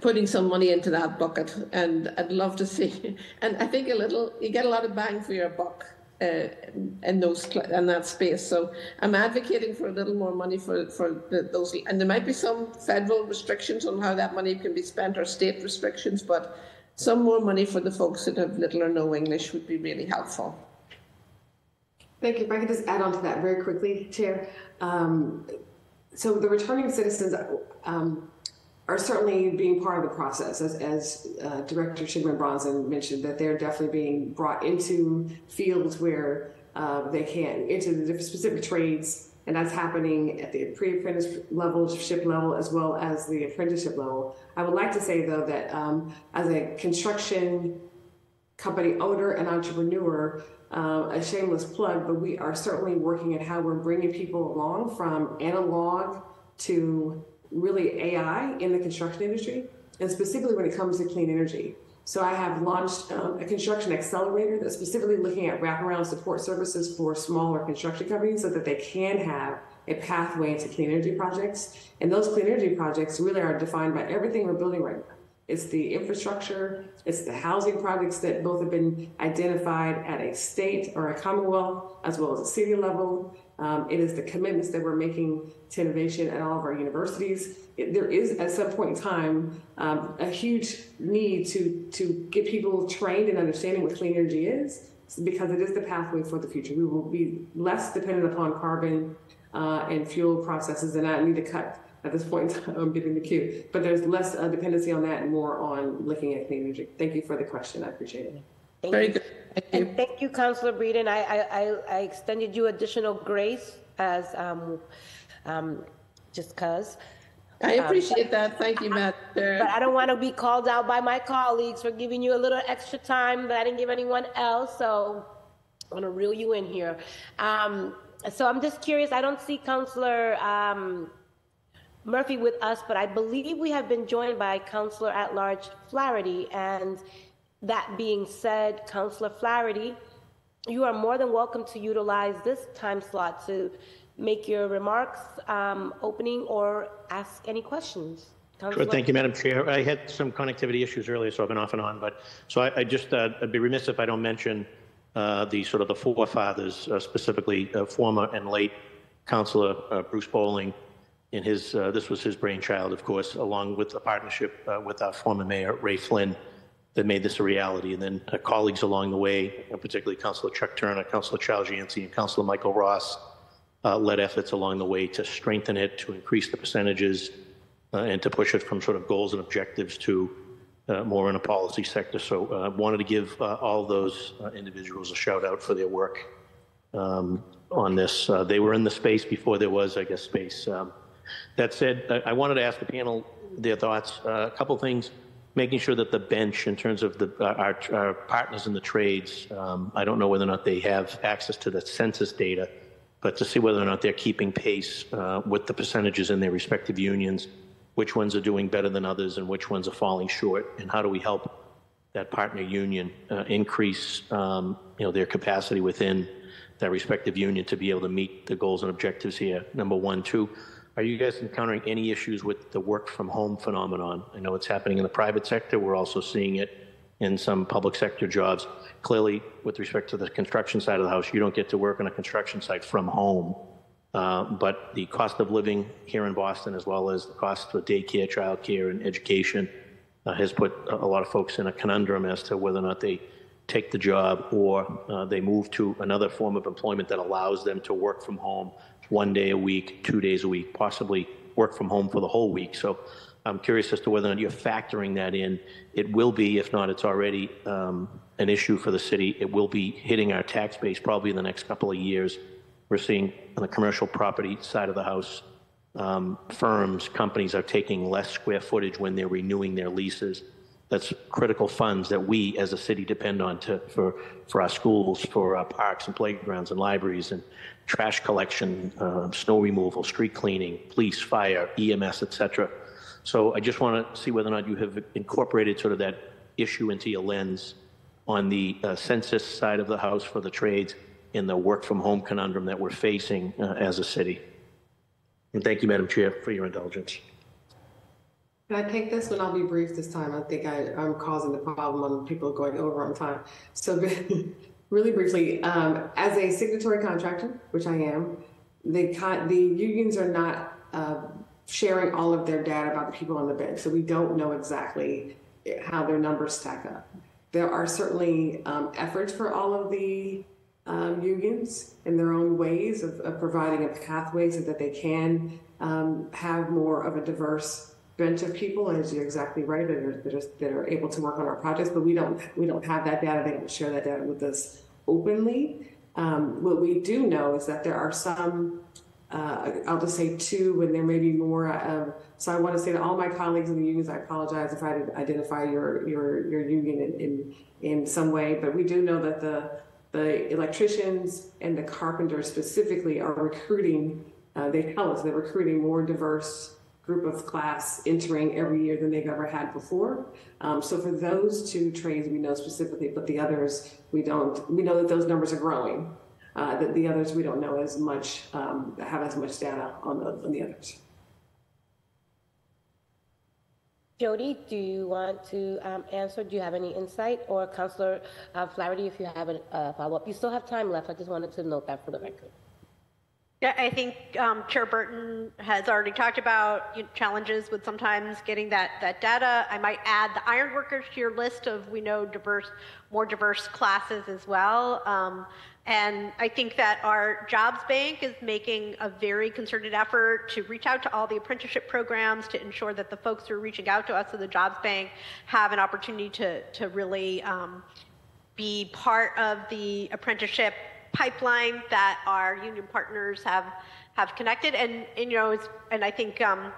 putting some money into that bucket, and I'd love to see. And I think a little, you get a lot of bang for your buck uh, in those in that space. So I'm advocating for a little more money for for the, those, and there might be some federal restrictions on how that money can be spent or state restrictions, but some more money for the folks that have little or no English would be really helpful. Thank you. If I could just add on to that very quickly, Chair. Um, so the returning citizens. Um, are certainly being part of the process, as, as uh, Director Sugerman Brozan mentioned, that they're definitely being brought into fields where uh, they can, into the different specific trades, and that's happening at the pre-apprentice level, ship level, as well as the apprenticeship level. I would like to say, though, that um, as a construction company owner and entrepreneur, uh, a shameless plug, but we are certainly working at how we're bringing people along from analog to really AI in the construction industry, and specifically when it comes to clean energy. So I have launched um, a construction accelerator that's specifically looking at wraparound support services for smaller construction companies so that they can have a pathway into clean energy projects. And those clean energy projects really are defined by everything we're building right now. It's the infrastructure, it's the housing projects that both have been identified at a state or a commonwealth, as well as a city level. Um, it is the commitments that we're making to innovation at all of our universities. It, there is, at some point in time, um, a huge need to, to get people trained in understanding what clean energy is, because it is the pathway for the future. We will be less dependent upon carbon uh, and fuel processes, and I need to cut at this point in time. I'm getting the cue, but there's less uh, dependency on that and more on looking at clean energy. Thank you for the question. I appreciate it. Thank Very you. good. And thank you, Councilor Breadon. I, I, I extended you additional grace as um, um, just because. I um, appreciate um, that. Thank you, Matt. But I don't want to be called out by my colleagues for giving you a little extra time that I didn't give anyone else. So I'm going to reel you in here. Um, so I'm just curious. I don't see Councilor um, Murphy with us, but I believe we have been joined by Councilor at Large Flaherty. And that being said, Councilor Flaherty, you are more than welcome to utilize this time slot to make your remarks, um, opening, or ask any questions. Sure, thank you, Madam Chair. I had some connectivity issues earlier, so I've been off and on, but, so I, I just, uh, I'd be remiss if I don't mention uh, the sort of the forefathers, uh, specifically uh, former and late Councilor uh, Bruce Bolling, in his, uh, this was his brainchild, of course, along with a partnership uh, with our former mayor, Ray Flynn, that made this a reality. And then uh, colleagues along the way, particularly Councilor Chuck Turner, Councilor Charles Yancey, and Councilor Michael Ross, uh, led efforts along the way to strengthen it, to increase the percentages, uh, and to push it from sort of goals and objectives to uh, more in a policy sector. So uh, wanted to give uh, all those individuals a shout out for their work um, on this. They were in the space before there was, I guess, space. Um, that said, I, I wanted to ask the panel their thoughts. A couple things, making sure that the bench, in terms of the, our, our partners in the trades, um, I don't know whether or not they have access to the census data, but to see whether or not they're keeping pace uh, with the percentages in their respective unions, which ones are doing better than others and which ones are falling short, and how do we help that partner union uh, increase, um, you know, their capacity within that respective union to be able to meet the goals and objectives here. Number one, two, are you guys encountering any issues with the work from home phenomenon? I know it's happening in the private sector. We're also seeing it in some public sector jobs. Clearly, with respect to the construction side of the house, you don't get to work on a construction site from home. Uh, but the cost of living here in Boston, as well as the cost for daycare, childcare, and education, uh, has put a a lot of folks in a conundrum as to whether or not they take the job or uh, they move to another form of employment that allows them to work from home one day a week, two days a week, possibly work from home for the whole week. So I'm curious as to whether or not you're factoring that in. It will be, if not, it's already um, an issue for the city. It will be hitting our tax base probably in the next couple of years. We're seeing on the commercial property side of the house, um, firms, companies are taking less square footage when they're renewing their leases. That's critical funds that we as a city depend on to, for, for our schools, for our parks and playgrounds and libraries and trash collection, uh, snow removal, street cleaning, police, fire, EMS, et cetera. So I just want to see whether or not you have incorporated sort of that issue into your lens on the uh, census side of the house for the trades in the work from home conundrum that we're facing uh, as a city. And thank you, Madam Chair, for your indulgence. Can I take this one? I'll be brief this time. I think I, I'm causing the problem on people going over on time. So really briefly, um, as a signatory contractor, which I am, the con- the unions are not uh, sharing all of their data about the people on the bench. So we don't know exactly how their numbers stack up. There are certainly um, efforts for all of the um, unions in their own ways of, of providing a pathway so that they can um, have more of a diverse bench of people, as you're exactly right, that are, that are, that are able to work on our projects, but we don't, we don't have that data. They don't share that data with us openly. Um, what we do know is that there are some, uh, I'll just say two, and there may be more. Um, so I want to say to all my colleagues in the unions, I apologize if I didn't identify your your your union in, in in some way, but we do know that the the electricians and the carpenters specifically are recruiting. Uh, they tell us they're recruiting more diverse group of class entering every year than they've ever had before. Um, so for those two trades, we know specifically, but the others we don't. We know that those numbers are growing. Uh, that the others we don't know as much, um, have as much data on the, on the others. Jodi, do you want to um, answer? Do you have any insight? Or Councillor uh, Flaherty, if you have a uh, follow-up? You still have time left. I just wanted to note that for the record. Yeah, I think um, Chair Burton has already talked about you know, challenges with sometimes getting that, that data. I might add the ironworkers to your list of we know diverse, more diverse classes as well. Um, and I think that our jobs bank is making a very concerted effort to reach out to all the apprenticeship programs to ensure that the folks who are reaching out to us at the jobs bank have an opportunity to, to really um, be part of the apprenticeship pipeline that our union partners have have connected and, and you know and i think um,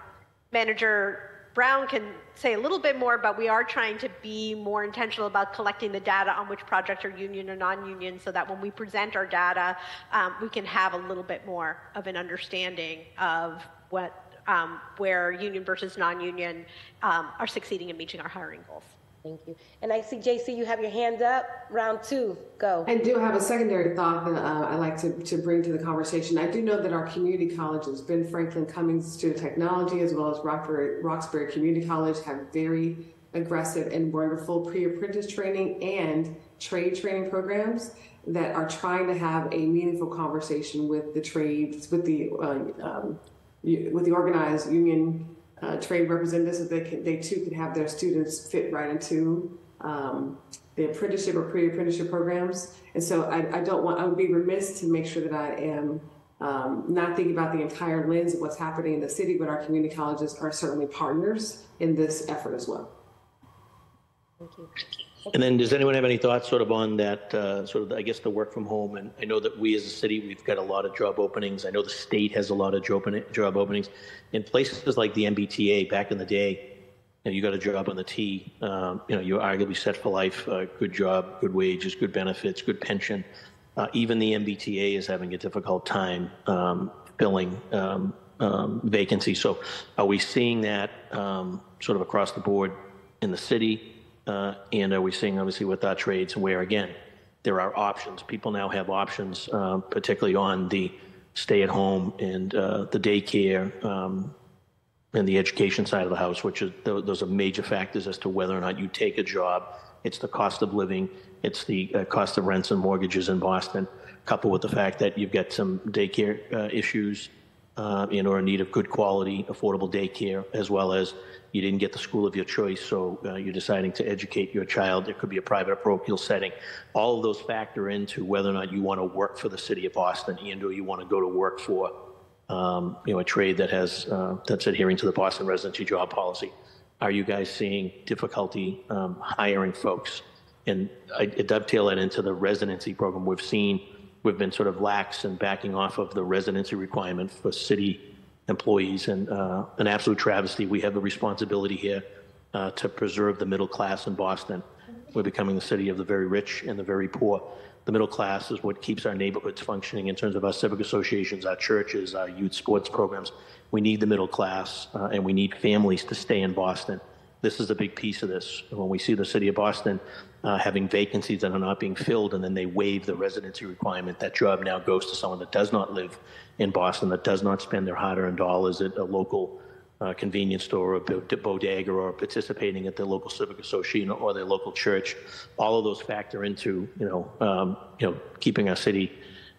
manager brown can say a little bit more but we are trying to be more intentional about collecting the data on which projects are union or non-union so that when we present our data um, we can have a little bit more of an understanding of what um, where union versus non-union um, are succeeding in meeting our hiring goals. Thank you. And I see, JC, you have your hand up. Round two, go. I do have a secondary thought that uh, I'd like to, to bring to the conversation. I do know that our community colleges, Ben Franklin Cummings Institute of Technology, as well as Roxbury, Roxbury Community College, have very aggressive and wonderful pre-apprentice training and trade training programs that are trying to have a meaningful conversation with the trades, with the uh, um, with the organized union uh, trade representatives, so they can, they too can have their students fit right into um, the apprenticeship or pre-apprenticeship programs. And so I, I don't want I would be remiss to make sure that I am um, not thinking about the entire lens of what's happening in the city, but our community colleges are certainly partners in this effort as well. Thank you. And then, does anyone have any thoughts sort of on that, uh, sort of, I guess, the work from home? And I know that we as a city, we've got a lot of job openings. I know the state has a lot of job, job openings. In places like the MBTA back in the day, you, know, you got a job on the T, um, you know, you're arguably set for life, uh, good job, good wages, good benefits, good pension. Uh, even the MBTA is having a difficult time um, filling um, um vacancies. So, are we seeing that um, sort of across the board in the city? Uh, and are we seeing obviously with our trades where again there are options? People now have options, uh, particularly on the stay at home and uh, the daycare um, and the education side of the house, which is those are major factors as to whether or not you take a job. It's the cost of living, it's the uh, cost of rents and mortgages in Boston, coupled with the fact that you've got some daycare uh, issues uh, and or in need of good quality, affordable daycare, as well as you didn't get the school of your choice, so uh, you're deciding to educate your child. It could be a private parochial setting. All of those factor into whether or not you want to work for the city of Boston and or you want to go to work for um, you know, a trade that has uh, that's adhering to the Boston residency job policy. Are you guys seeing difficulty um, hiring folks? And I, I dovetail that into the residency program. We've seen we've been sort of lax and backing off of the residency requirement for city employees and uh, an absolute travesty. We have the responsibility here uh, to preserve the middle class in Boston. We're becoming the city of the very rich and the very poor. The middle class is what keeps our neighborhoods functioning in terms of our civic associations, our churches, our youth sports programs. We need the middle class uh, and we need families to stay in Boston. This is a big piece of this. When we see the city of Boston uh, having vacancies that are not being filled, and then they waive the residency requirement. That job now goes to someone that does not live in Boston, that does not spend their hard-earned dollars at a local uh, convenience store or bodega or participating at their local civic association or their local church. All of those factor into you know um, you know keeping our city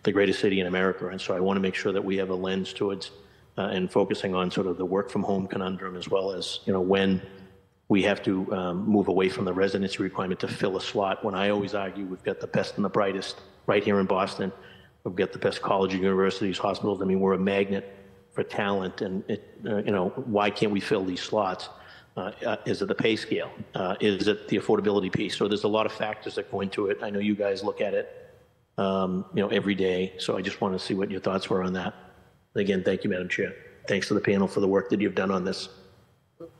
the greatest city in America. And so I want to make sure that we have a lens towards uh, and focusing on sort of the work from home conundrum as well as you know when we have to um, move away from the residency requirement to fill a slot. When I always argue we've got the best and the brightest right here in Boston. We've got the best colleges, universities, hospitals. I mean, we're a magnet for talent, and it, uh, you know, why can't we fill these slots? Uh, uh, is it the pay scale? Uh, is it the affordability piece? So there's a lot of factors that go into it. I know you guys look at it, um, you know, every day. So I just want to see what your thoughts were on that. Again, thank you, Madam Chair. Thanks to the panel for the work that you've done on this.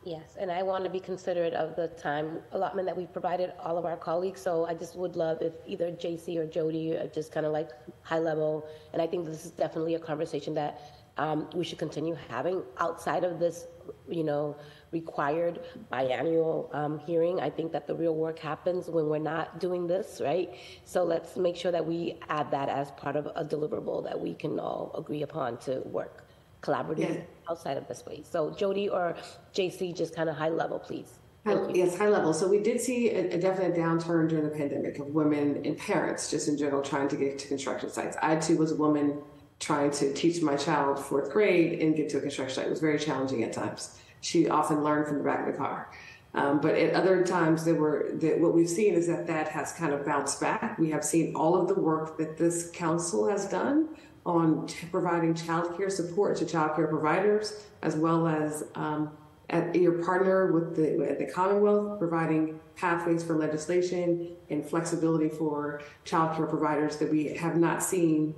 Yes, and I want to be considerate of the time allotment that we've provided all of our colleagues. So I just would love if either JC or Jodi uh, just kind of like high level. And I think this is definitely a conversation that um, we should continue having outside of this, you know, required biannual um, hearing. I think that the real work happens when we're not doing this, right? So let's make sure that we add that as part of a deliverable that we can all agree upon to work collaborative yeah. outside of this way. So Jodi or JC, just kind of high level, please. yes, high level. So we did see a, a, definite downturn during the pandemic of women and parents, just in general, trying to get to construction sites. I too was a woman trying to teach my child fourth grade and get to a construction site. It was very challenging at times. She often learned from the back of the car. Um, but at other times, there were that what we've seen is that that has kind of bounced back. We have seen all of the work that this council has done on providing childcare support to childcare providers, as well as um, at your partner with the, the Commonwealth, providing pathways for legislation and flexibility for childcare providers that we have not seen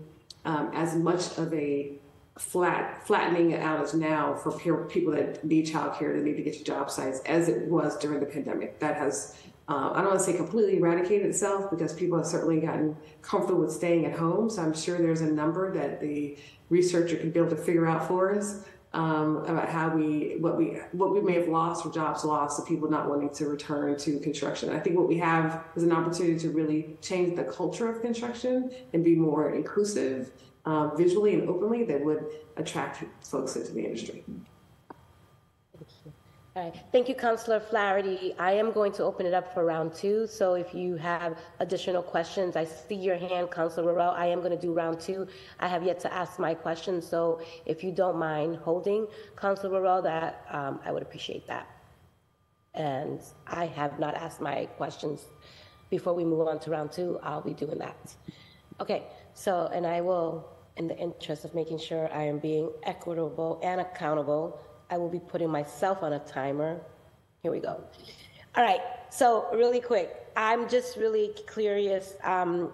um, as much of a flat flattening out as now for people that need childcare that need to get to job sites as it was during the pandemic. That has uh, I don't want to say completely eradicated itself because people have certainly gotten comfortable with staying at home. So I'm sure there's a number that the researcher can be able to figure out for us. um, about how we what we what we may have lost or jobs lost of people not wanting to return to construction. I think what we have is an opportunity to really change the culture of construction and be more inclusive um, visually and openly that would attract folks into the industry. All right. Thank you, Councillor Flaherty. I am going to open it up for round two. So if you have additional questions, I see your hand, Councillor Worrell. I am going to do round two. I have yet to ask my question. So if you don't mind holding, Councillor Worrell, that um, I would appreciate that. And I have not asked my questions before we move on to round two. I'll be doing that. Okay. So, and I will, in the interest of making sure I am being equitable and accountable, I will be putting myself on a timer. Here we go. All right, so really quick, I'm just really curious. Um,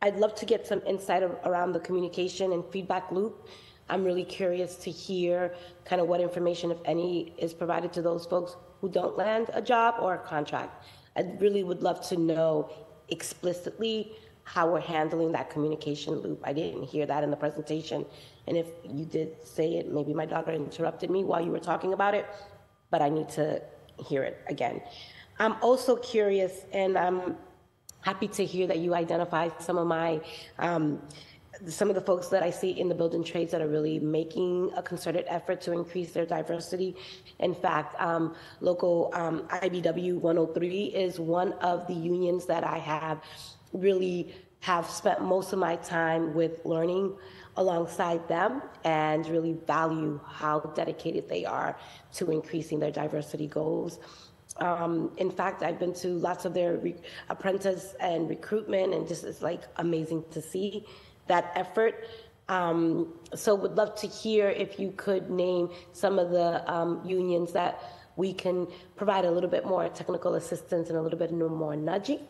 I'd love to get some insight around the communication and feedback loop. I'm really curious to hear kind of what information, if any, is provided to those folks who don't land a job or a contract. I really would love to know explicitly how we're handling that communication loop. I didn't hear that in the presentation. And if you did say it, maybe my daughter interrupted me while you were talking about it, but I need to hear it again. I'm also curious, and I'm happy to hear that you identify some of my um, some of the folks that I see in the building trades that are really making a concerted effort to increase their diversity. In fact, um, local um, IBEW 103 is one of the unions that I have really have spent most of my time with learning alongside them and really value how dedicated they are to increasing their diversity goals. Um, in fact, I've been to lots of their re- apprentice and recruitment, and just it's like amazing to see that effort. Um, so, would love to hear if you could name some of the um, unions that we can provide a little bit more technical assistance and a little bit more nudging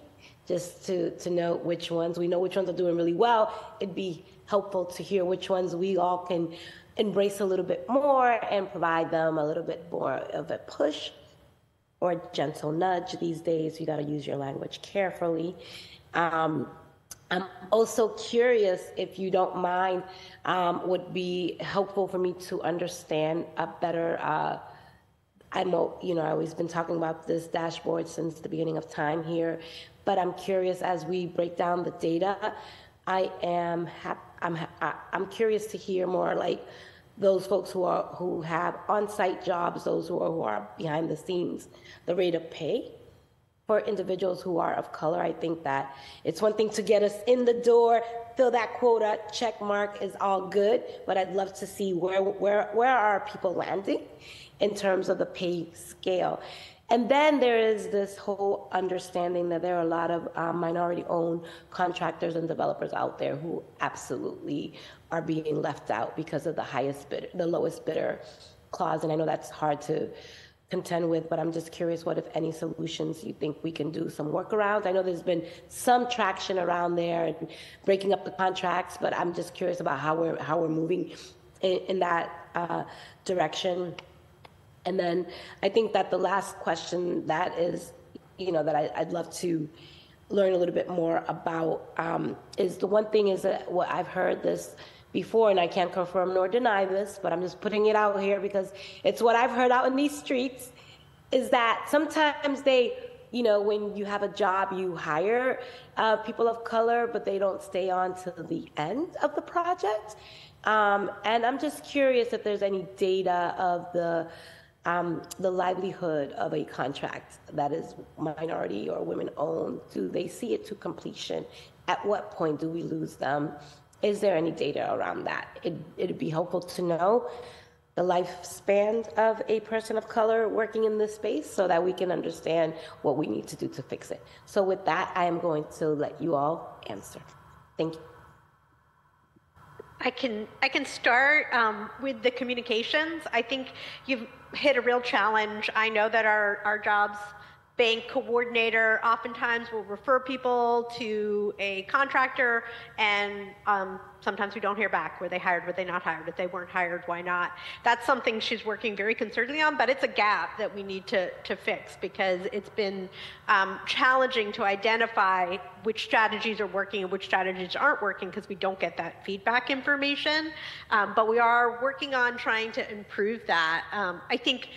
just to, to know which ones. We know which ones are doing really well. It'd be helpful to hear which ones we all can embrace a little bit more and provide them a little bit more of a push or a gentle nudge these days. You got to use your language carefully. Um, I'm also curious, if you don't mind, um, would be helpful for me to understand a better. Uh, I know, you know, I've always been talking about this dashboard since the beginning of time here, but I'm curious as we break down the data. I am hap- I'm ha- I'm curious to hear more like those folks who are who have on-site jobs, those who are who are behind the scenes, the rate of pay for individuals who are of color. I think that it's one thing to get us in the door, fill that quota, check mark is all good, but I'd love to see where where where are people landing in terms of the pay scale. And then there is this whole understanding that there are a lot of um, minority owned contractors and developers out there who absolutely are being left out because of the highest bidder, the lowest bidder clause. And I know that's hard to contend with, but I'm just curious what, if any, solutions you think we can do, some workarounds. I know there's been some traction around there and breaking up the contracts, but I'm just curious about how we're, how we're moving in, in that uh, direction. And then I think that the last question that is, you know, that I, would love to learn a little bit more about um, is the one thing is that what I've heard this before, and I can't confirm nor deny this, but I'm just putting it out here because it's what I've heard out in these streets, is that sometimes they, you know, when you have a job, you hire uh, people of color, but they don't stay on to the end of the project. Um, and I'm just curious if there's any data of the um, the livelihood of a contract that is minority or women owned? Do they see it to completion? At what point do we lose them? Is there any data around that? It, it'd be helpful to know the lifespan of a person of color working in this space so that we can understand what we need to do to fix it. So, with that, I am going to let you all answer. Thank you. I can I can start um, with the communications. I think you've hit a real challenge. I know that our our jobs bank coordinator oftentimes will refer people to a contractor, and um, sometimes we don't hear back. Were they hired? Were they not hired? If they weren't hired, why not? That's something she's working very concernedly on, but it's a gap that we need to, to fix because it's been um, challenging to identify which strategies are working and which strategies aren't working because we don't get that feedback information. Um, but we are working on trying to improve that. Um, I think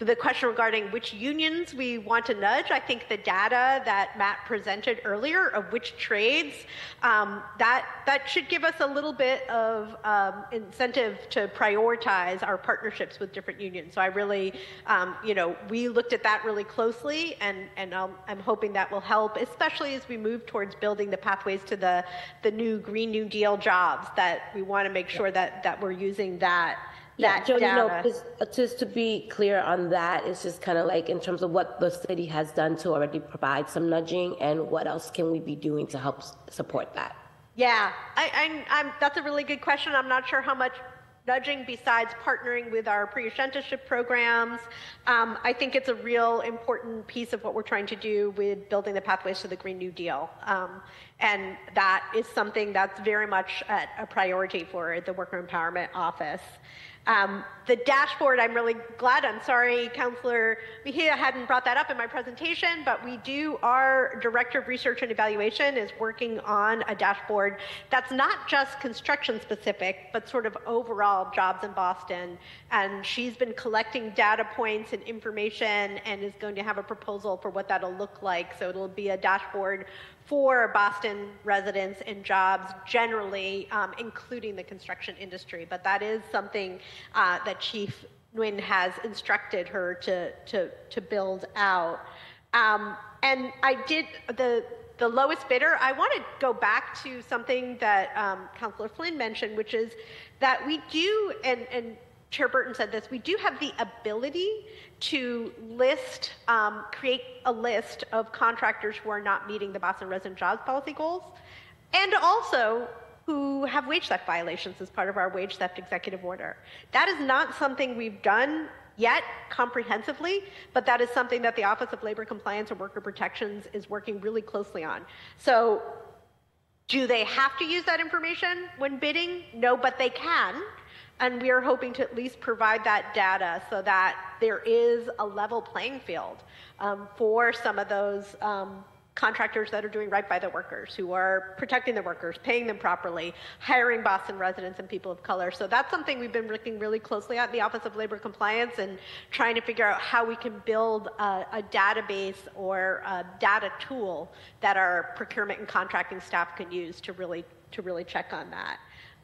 the question regarding which unions we want to nudge, I think the data that Matt presented earlier of which trades, um, that, that should give us a little bit of um, incentive to prioritize our partnerships with different unions. So I really, um, you know, we looked at that really closely and, and I'm, I'm hoping that will help, especially as we move towards building the pathways to the, the new Green New Deal jobs that we want to make sure that, that we're using that Yeah, Jodi, data. just, uh, just to be clear on that, it's just kind of like in terms of what the city has done to already provide some nudging and what else can we be doing to help support that? Yeah, I, I, I'm, that's a really good question. I'm not sure how much nudging besides partnering with our pre-apprenticeship programs. Um, I think it's a real important piece of what we're trying to do with building the pathways to the Green New Deal. Um, and that is something that's very much a priority for the Worker Empowerment Office. Um, the dashboard, I'm really glad. I'm sorry, Councillor Mejia hadn't brought that up in my presentation, but we do, our Director of Research and Evaluation is working on a dashboard that's not just construction specific, but sort of overall jobs in Boston. And she's been collecting data points and information and is going to have a proposal for what that'll look like. So it'll be a dashboard for Boston residents and jobs generally, um, including the construction industry. But that is something uh, that Chief Nguyen has instructed her to, to, to build out. Um, and I did the the lowest bidder. I want to go back to something that um, Councillor Flynn mentioned, which is that we do, and, and Chair Burton said this, we do have the ability to list, um, create a list of contractors who are not meeting the Boston resident jobs policy goals, and also who have wage theft violations as part of our wage theft executive order. That is not something we've done yet comprehensively, but that is something that the Office of Labor Compliance and Worker Protections is working really closely on. So do they have to use that information when bidding? No, but they can. And we are hoping to at least provide that data so that there is a level playing field um, for some of those um, contractors that are doing right by the workers, who are protecting the workers, paying them properly, hiring Boston residents and people of color. So that's something we've been looking really closely at in the Office of Labor Compliance and trying to figure out how we can build a, a database or a data tool that our procurement and contracting staff can use to really to really check on that.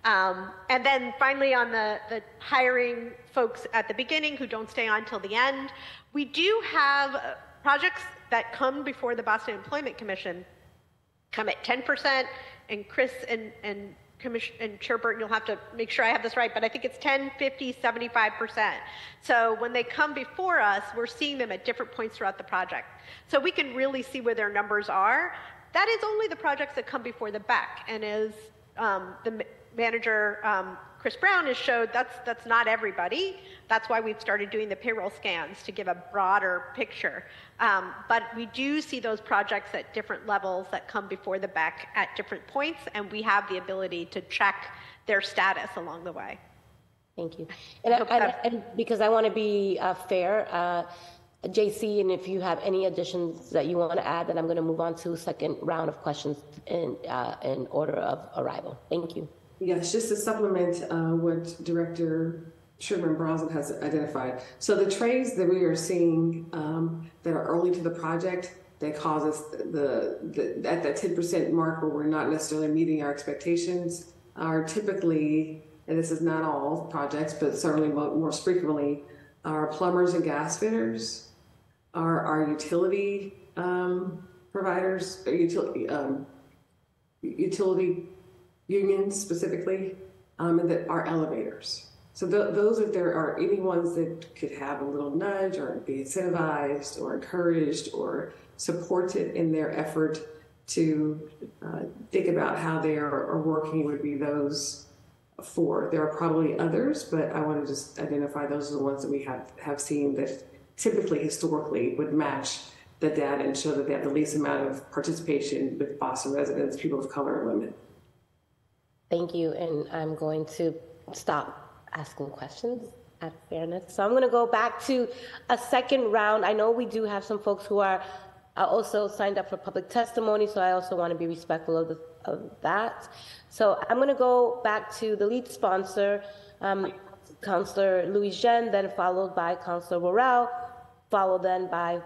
Um, and then finally, on the, the hiring folks at the beginning who don't stay on till the end, we do have uh, projects that come before the Boston Employment Commission come at 10%, and Chris and, and Commission, and Chair Burton, you'll have to make sure I have this right, but I think it's 10, 50, 75%. So when they come before us, we're seeing them at different points throughout the project. So we can really see where their numbers are. That is only the projects that come before the BEC, and as um, the manager um, Chris Brown has showed that's that's not everybody. That's why we've started doing the payroll scans to give a broader picture. Um, but we do see those projects at different levels that come before the BEC at different points, and we have the ability to check their status along the way. Thank you. And, I- and, and because I want to be uh, fair, uh, JC, and if you have any additions that you want to add, then I'm going to move on to second round of questions in, uh, in order of arrival. Thank you. Yes, just to supplement uh, what Director Sugerman Brozan has identified. So the trades that we are seeing um, that are early to the project that cause us the, the at that 10% mark where we're not necessarily meeting our expectations are typically, and this is not all projects, but certainly mo- most frequently, are plumbers and gas fitters, are our utility um, providers, utility um, utility unions specifically, um, and that are elevators. So th- those, if there are any ones that could have a little nudge or be incentivized or encouraged or supported in their effort to uh, think about how they are, are working would be those four. There are probably others, but I want to just identify those are the ones that we have, have seen that typically historically would match the data and show that they have the least amount of participation with Boston residents, people of color, and women. Thank you, and I'm going to stop asking questions at fairness. So I'm going to go back to a second round. I know we do have some folks who are also signed up for public testimony, so I also want to be respectful of, the, of that. So I'm going to go back to the lead sponsor, um, Councillor Louijeune, then followed by Councillor Worrell, followed then by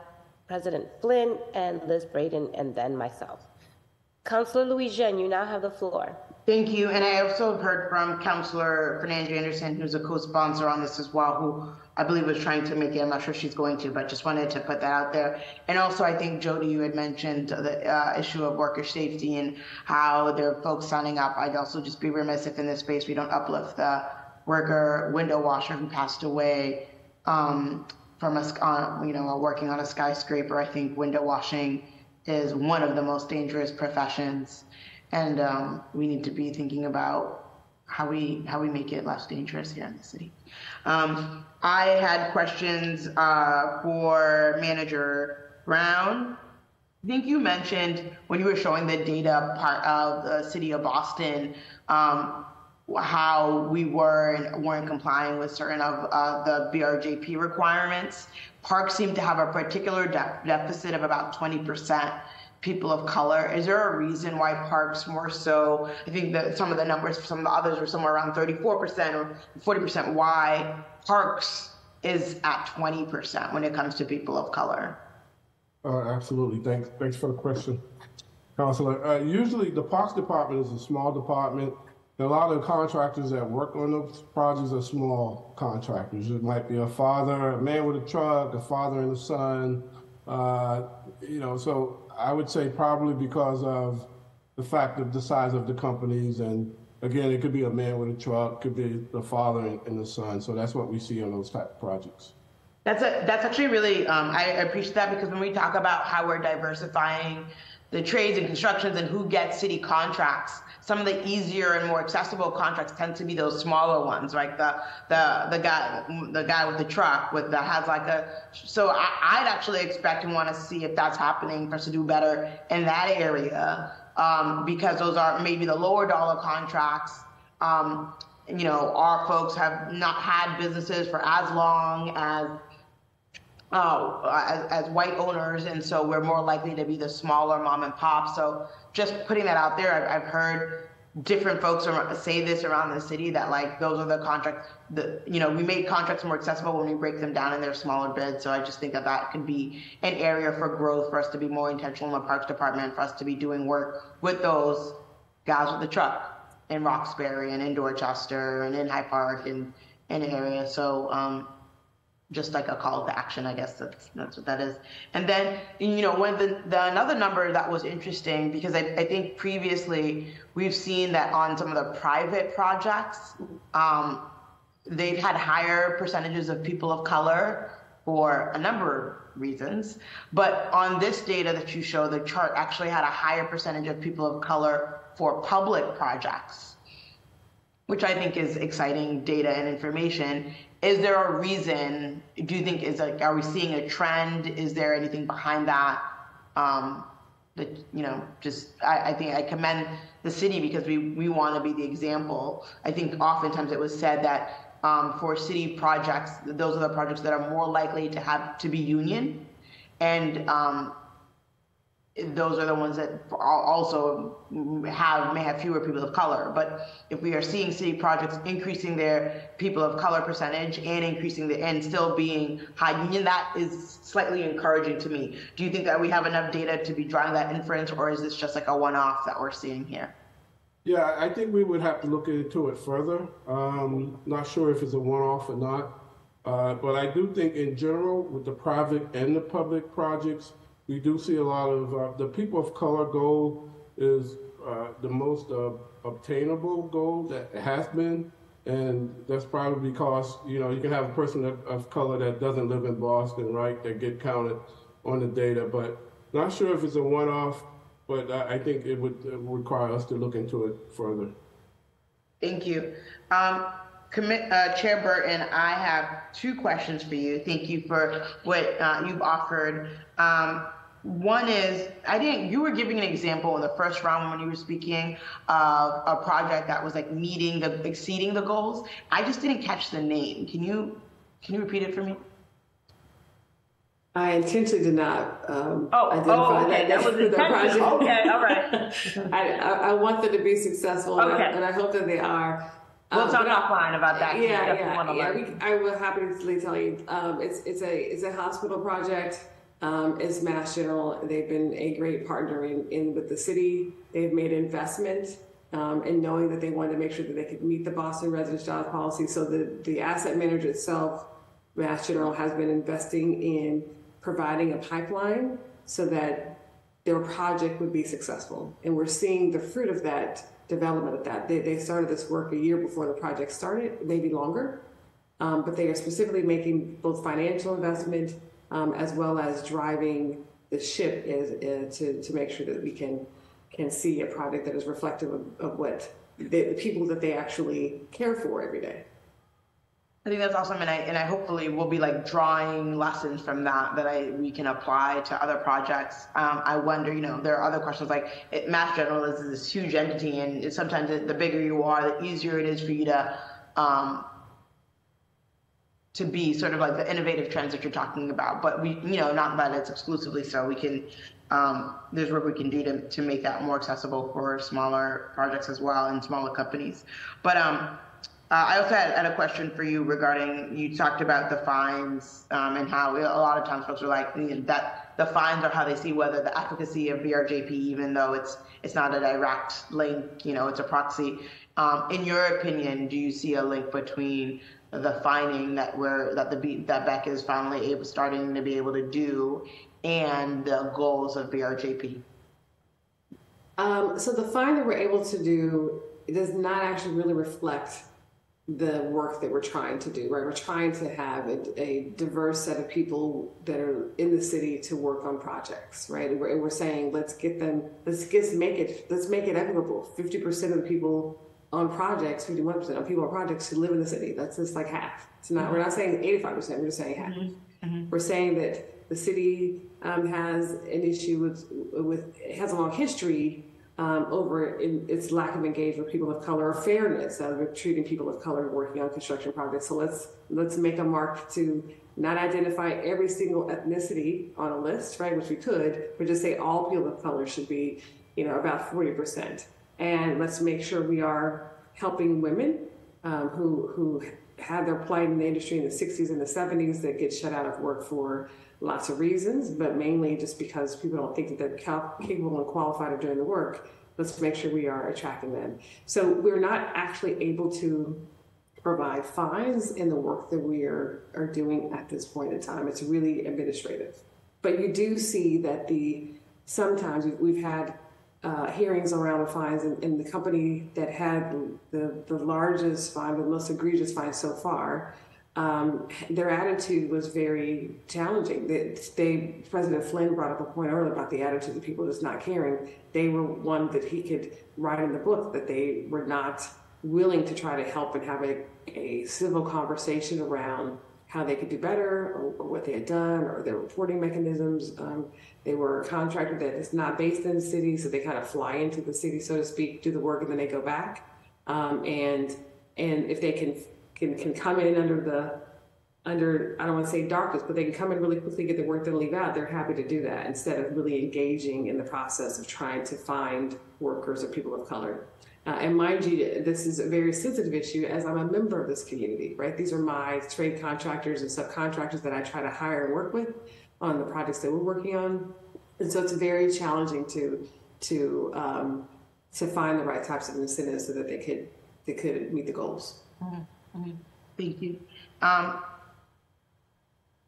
President Flynn and Liz Breadon, and then myself. Councillor Louijeune, you now have the floor. Thank you. And I also heard from Councillor Fernandes Anderson, who's a co-sponsor on this as well, who I believe was trying to make it. I'm not sure she's going to, but just wanted to put that out there. And also, I think Jodi, you had mentioned the uh, issue of worker safety and how there are folks signing up. I'd also just be remiss if in this space we don't uplift the worker window washer who passed away um, from a, uh, you know, working on a skyscraper. I think window washing is one of the most dangerous professions and um, we need to be thinking about how we how we make it less dangerous here in the city. Um, I had questions uh, for Manager Brown. I think you mentioned when you were showing the data part of the city of Boston, um, how we were and weren't complying with certain of uh, the BRJP requirements. Parks seem to have a particular de- deficit of about 20 percent people of color? Is there a reason why parks more so? I think that some of the numbers for some of the others were somewhere around 34% or 40%. Why parks is at 20% when it comes to people of color? Uh, absolutely. Thanks. Thanks for the question, Councilor. Uh, usually, the Parks Department is a small department. A lot of contractors that work on those projects are small contractors. It might be a father, a man with a truck, a father and a son. Uh, you know, so I would say probably because of the fact of the size of the companies. And again, it could be a man with a truck, could be the father and, the son. So that's what we see on those type of projects. That's a, that's actually really, um, I appreciate that because when we talk about how we're diversifying the trades and constructions and who gets city contracts, some of the easier and more accessible contracts tend to be those smaller ones, like the the the guy the guy with the truck with that has like a. So I, would actually expect and want to see if that's happening for us to do better in that area, um, because those are maybe the lower dollar contracts. Um, you know, our folks have not had businesses for as long as uh, as, as, white owners, and so we're more likely to be the smaller mom and pop. So just putting that out there, I've, I've heard different folks say this around the city that like those are the contracts the you know we make contracts more accessible when we break them down in their smaller bids so i just think that that could be an area for growth for us to be more intentional in the parks department for us to be doing work with those guys with the truck in roxbury and in dorchester and in Hyde Park and in area so um, just like a call to action. I guess that's that's what that is. And then you know when the, the another number that was interesting because I, I think previously we've seen that on some of the private projects, um, they've had higher percentages of people of color for a number of reasons. But on this data that you show, the chart actually had a higher percentage of people of color for public projects, which I think is exciting data and information is there a reason? Do you think is like are we seeing a trend? Is there anything behind that? Um, that you know, just I, I think I commend the city because we we want to be the example. I think oftentimes it was said that um, for city projects, those are the projects that are more likely to have to be union, and um, those are the ones that also have may have fewer people of color. But if we are seeing city projects increasing their people of color percentage and increasing the and still being high union, that is slightly encouraging to me. Do you think that we have enough data to be drawing that inference, or is this just like a one-off that we're seeing here? Yeah, I think we would have to look into it further. Um, not sure if it's a one-off or not, uh, but I do think in general with the private and the public projects we do see a lot of uh, the people of color goal is uh, the most uh, obtainable goal that has been, and that's probably because you know you can have a person of, color that doesn't live in Boston, right? That get counted on the data, but not sure if it's a one-off. But I, think it would, it would require us to look into it further. Thank you. Um, uh, Chair Burton, I have two questions for you. Thank you for what uh, you've offered. Um, one is, I didn't, you were giving an example in the first round when you were speaking of a project that was like meeting the, exceeding the goals. I just didn't catch the name. Can you, can you repeat it for me? I intentionally did not um, Oh, identify oh, okay, that that, was the project. Okay, all right. I, I, I want them to be successful, and, I, and I hope that they are. We'll Um, talk offline about that. Yeah, yeah, yeah. We, I will happily tell you. Um, it's it's a it's a hospital project. Um, it's Mass General. They've been a great partner in, in with the city. They've made investment um, in knowing that they wanted to make sure that they could meet the Boston residents job policy. So the the asset manager itself, Mass General, has been investing in providing a pipeline so that their project would be successful. And we're seeing the fruit of that development of that. They, they started this work a year before the project started, maybe longer. Um, but they are specifically making both financial investment um, as well as driving the ship is, to, to make sure that we can can see a project that is reflective of, of what the, the people that they actually care for every day. I think that's awesome, and I and I hopefully will be like drawing lessons from that that I we can apply to other projects. Um, I wonder, you know, there are other questions like it, Mass General is this huge entity, and sometimes it, the bigger you are, the easier it is for you to um, to be sort of like the innovative trends that you're talking about. But we, you know, not that it's exclusively so. We can um, there's work we can do to to make that more accessible for smaller projects as well and smaller companies. But um, uh, I also had, had a question for you regarding you talked about the fines um, and how a lot of times folks are like you know, that the fines are how they see whether the efficacy of BRJP, even though it's it's not a direct link, you know, it's a proxy. Um, in your opinion, do you see a link between the fining that we're that the that BEC is finally able starting to be able to do and the goals of BRJP? Um, so the fine that we're able to do does not actually really reflect the work that we're trying to do, right? We're trying to have a, a diverse set of people that are in the city to work on projects, right? And we're, and we're saying let's get them, let's just make it, let's make it equitable. Fifty percent of the people on projects, fifty-one percent of people on projects who live in the city. That's just like half. It's not. We're not mm-hmm. saying eighty-five percent. We're just saying half. Mm-hmm. Mm-hmm. We're saying that the city um, has an issue with with has a long history um, over its lack of engagement with people of color or fairness of treating people of color working on construction projects. So let's let's make a mark to not identify every single ethnicity on a list, right? Which we could, but just say all people of color should be, you know, about forty percent. And let's make sure we are helping women um, who who had their plight in the industry in the 60s and the 70s that get shut out of work for lots of reasons, but mainly just because people don't think that they're capable and qualified of doing the work. Let's make sure we are attracting them. So we're not actually able to provide fines in the work that we are, are doing at this point in time. It's really administrative. But you do see that the sometimes we've, had uh, hearings around the fines, and, and the company that had the, the largest fine, the most egregious fine so far, um, their attitude was very challenging. They, they, President Flynn brought up a point earlier about the attitude of people just not caring. They were one that he could write in the book that they were not willing to try to help and have a, a civil conversation around how they could do better or, or what they had done or their reporting mechanisms. Um, they were a contractor that is not based in the city, so they kind of fly into the city, so to speak, do the work, and then they go back. Um, and and if they can can can come in under the under I don't want to say darkness, but they can come in really quickly, get the work done, leave out. They're happy to do that instead of really engaging in the process of trying to find workers or people of color. Uh, and mind you, this is a very sensitive issue as I'm a member of this community, right? These are my trade contractors and subcontractors that I try to hire and work with on the projects that we're working on. And so it's very challenging to to um, to find the right types of incentives so that they could they could meet the goals. Thank you. Um,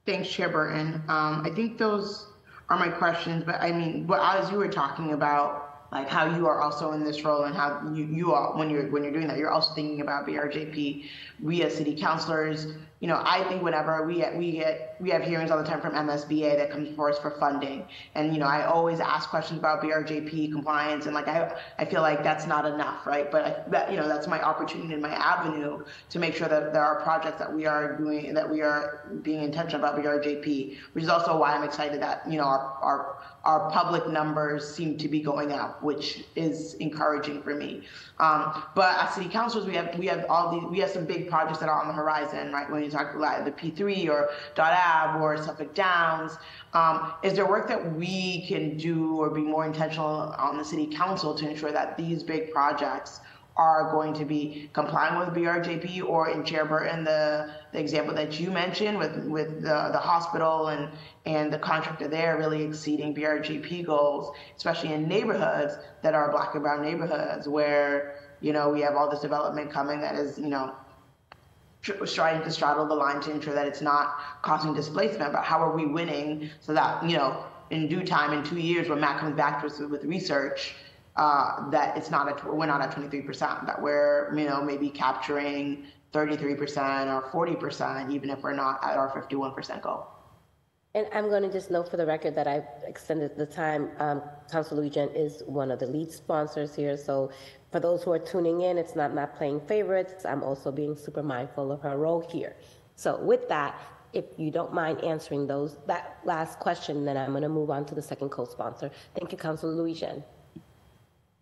thanks, Chair Burton. Um, I think those are my questions, but I mean, as you were talking about like how you are also in this role and how you, you are when you're when you're doing that, you're also thinking about BRJP. We as city councilors you know, I think whenever we get, we get, we have hearings all the time from MSBA that comes for us for funding. And, you know, I always ask questions about BRJP compliance and like, I, I feel like that's not enough, right? But I, that, you know, that's my opportunity and my avenue to make sure that there are projects that we are doing, that we are being intentional about BRJP, which is also why I'm excited that, you know, our, our, our public numbers seem to be going up, which is encouraging for me. Um, but as city councilors, we have we have all these we have some big projects that are on the horizon, right? When talk about the P3 or Ab or Suffolk Downs, um, is there work that we can do or be more intentional on the city council to ensure that these big projects are going to be complying with BRJP or in Chair Burton, the, the example that you mentioned with, with the, the hospital and, and the contractor there really exceeding BRJP goals, especially in neighborhoods that are black and brown neighborhoods where, you know, we have all this development coming that is, you know, trying to straddle the line to ensure that it's not causing displacement, but how are we winning so that, you know, in due time, in two years, when Matt comes back to us with research, uh, that it's not a we're not at 23%, that we're you know maybe capturing 33% or 40%, even if we're not at our 51% goal. And I'm going to just note for the record that I've extended the time. Um, Council Louijeune is one of the lead sponsors here. So for those who are tuning in, it's not not playing favorites. I'm also being super mindful of her role here. So with that, if you don't mind answering those that last question, then I'm going to move on to the second co-sponsor. Thank you, Councilor Louijeune.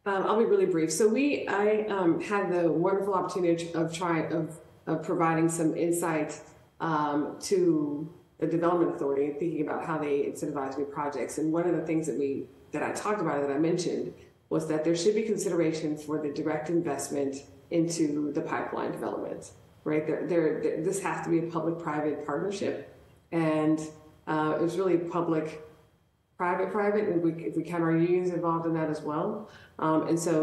Um, I'll be really brief. So we, I um, had the wonderful opportunity of trying of, of providing some insight um, to the development authority thinking about how they incentivize new projects. And one of the things that we that I talked about that I mentioned was that there should be consideration for the direct investment into the pipeline development. Right there, there, this has to be a public-private partnership, and uh, was really public private, private, and we, if we count our unions involved in that as well. Um, and so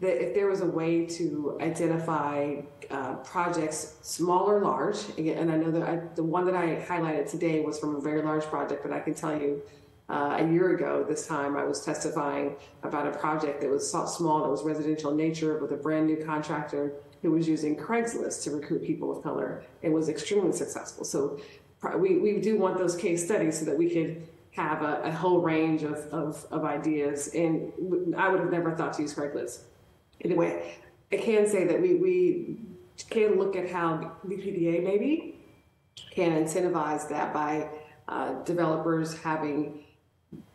the, if there was a way to identify uh, projects, small or large, again, and I know that I, the one that I highlighted today was from a very large project, but I can tell you uh, a year ago this time I was testifying about a project that was small, that was residential in nature with a brand new contractor who was using Craigslist to recruit people of color and was extremely successful. So we, we do want those case studies so that we could have a, a whole range of, of, of, ideas. And I would have never thought to use Craigslist. Anyway, I can say that we, we can look at how BPDA maybe can incentivize that by uh, developers having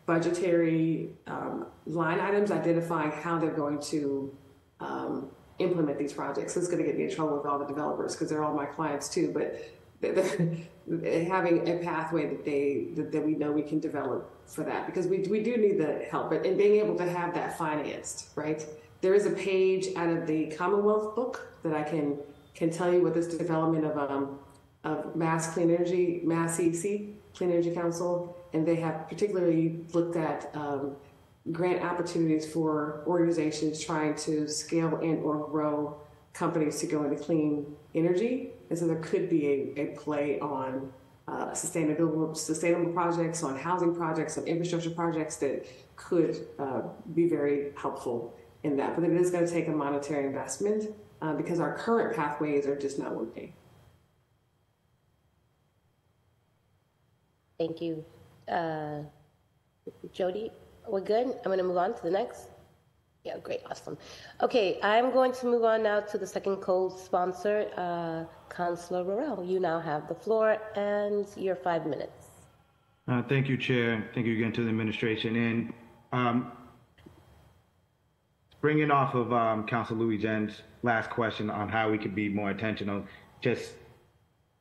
budgetary um, line items identifying how they're going to um, implement these projects. It's going to get me in trouble with all the developers because they're all my clients too. But having a pathway that they that, that, we know we can develop for that because we, we do need the help but and being able to have that financed right there is a page out of the commonwealth book that i can can tell you what this development of um of mass clean energy mass ec clean energy council and they have particularly looked at um, grant opportunities for organizations trying to scale and or grow companies to go into clean energy and so there could be a, a play on uh, sustainable sustainable projects, on housing projects, on infrastructure projects that could uh, be very helpful in that. But it is going to take a monetary investment uh, because our current pathways are just not working. Thank you. Uh, Jodi, we're good? I'm going to move on to the next. Yeah, great, awesome. Okay, I'm going to move on now to the second co-sponsor, uh, Councilor Worrell. You now have the floor and your five minutes. Uh, thank you, Chair. Thank you again to the administration. And um, bringing off of um, Councilor Louijeune's last question on how we could be more intentional, just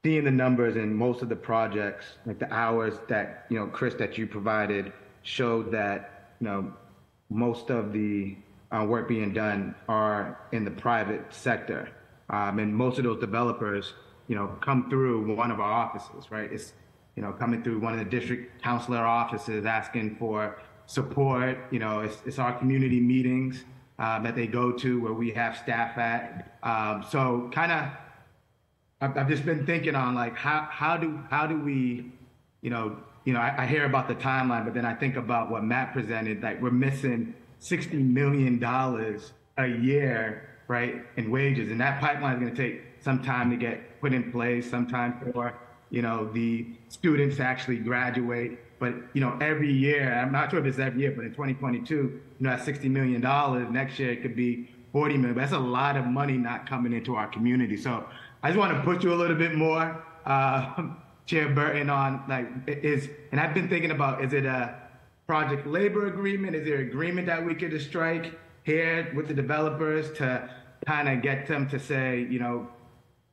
seeing the numbers and most of the projects, like the hours that, you know, Chris, that you provided showed that, you know, most of the uh, work being done are in the private sector. Um, and most of those developers, you know, come through one of our offices, right? It's, you know, coming through one of the district counselor offices asking for support. You know, it's, it's our community meetings um, that they go to where we have staff at. Um, so kind of, I've, I've, just been thinking on like, how, how do, how do we, you know, you know, I, I hear about the timeline, but then I think about what Matt presented, like we're missing $60 million a year right, in wages. And that pipeline is going to take some time to get put in place, some time for, you know, the students to actually graduate. But, you know, every year, I'm not sure if it's every year, but in 2022, you know, at $60 million, next year it could be 40 million. But that's a lot of money not coming into our community. So I just want to push you a little bit more, uh, Chair Burton, on like, is, and I've been thinking about, is it a project labor agreement? Is there agreement that we could strike here with the developers to kind of get them to say, you know,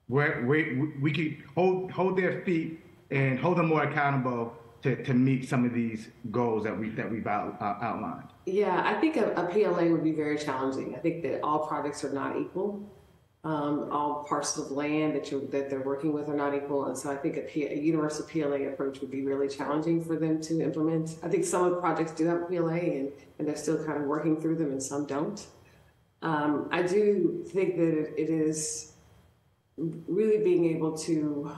where we we could hold hold their feet and hold them more accountable to, to meet some of these goals that we that we've out, uh, outlined. Yeah, I think a, a, PLA would be very challenging. I think that all projects are not equal. Um, all parcels of land that you that they're working with are not equal, and so I think a, P, a universal PLA approach would be really challenging for them to implement. I think some of the projects do have PLA, and, and they're still kind of working through them, and some don't. Um, I do think that it, it is really being able to,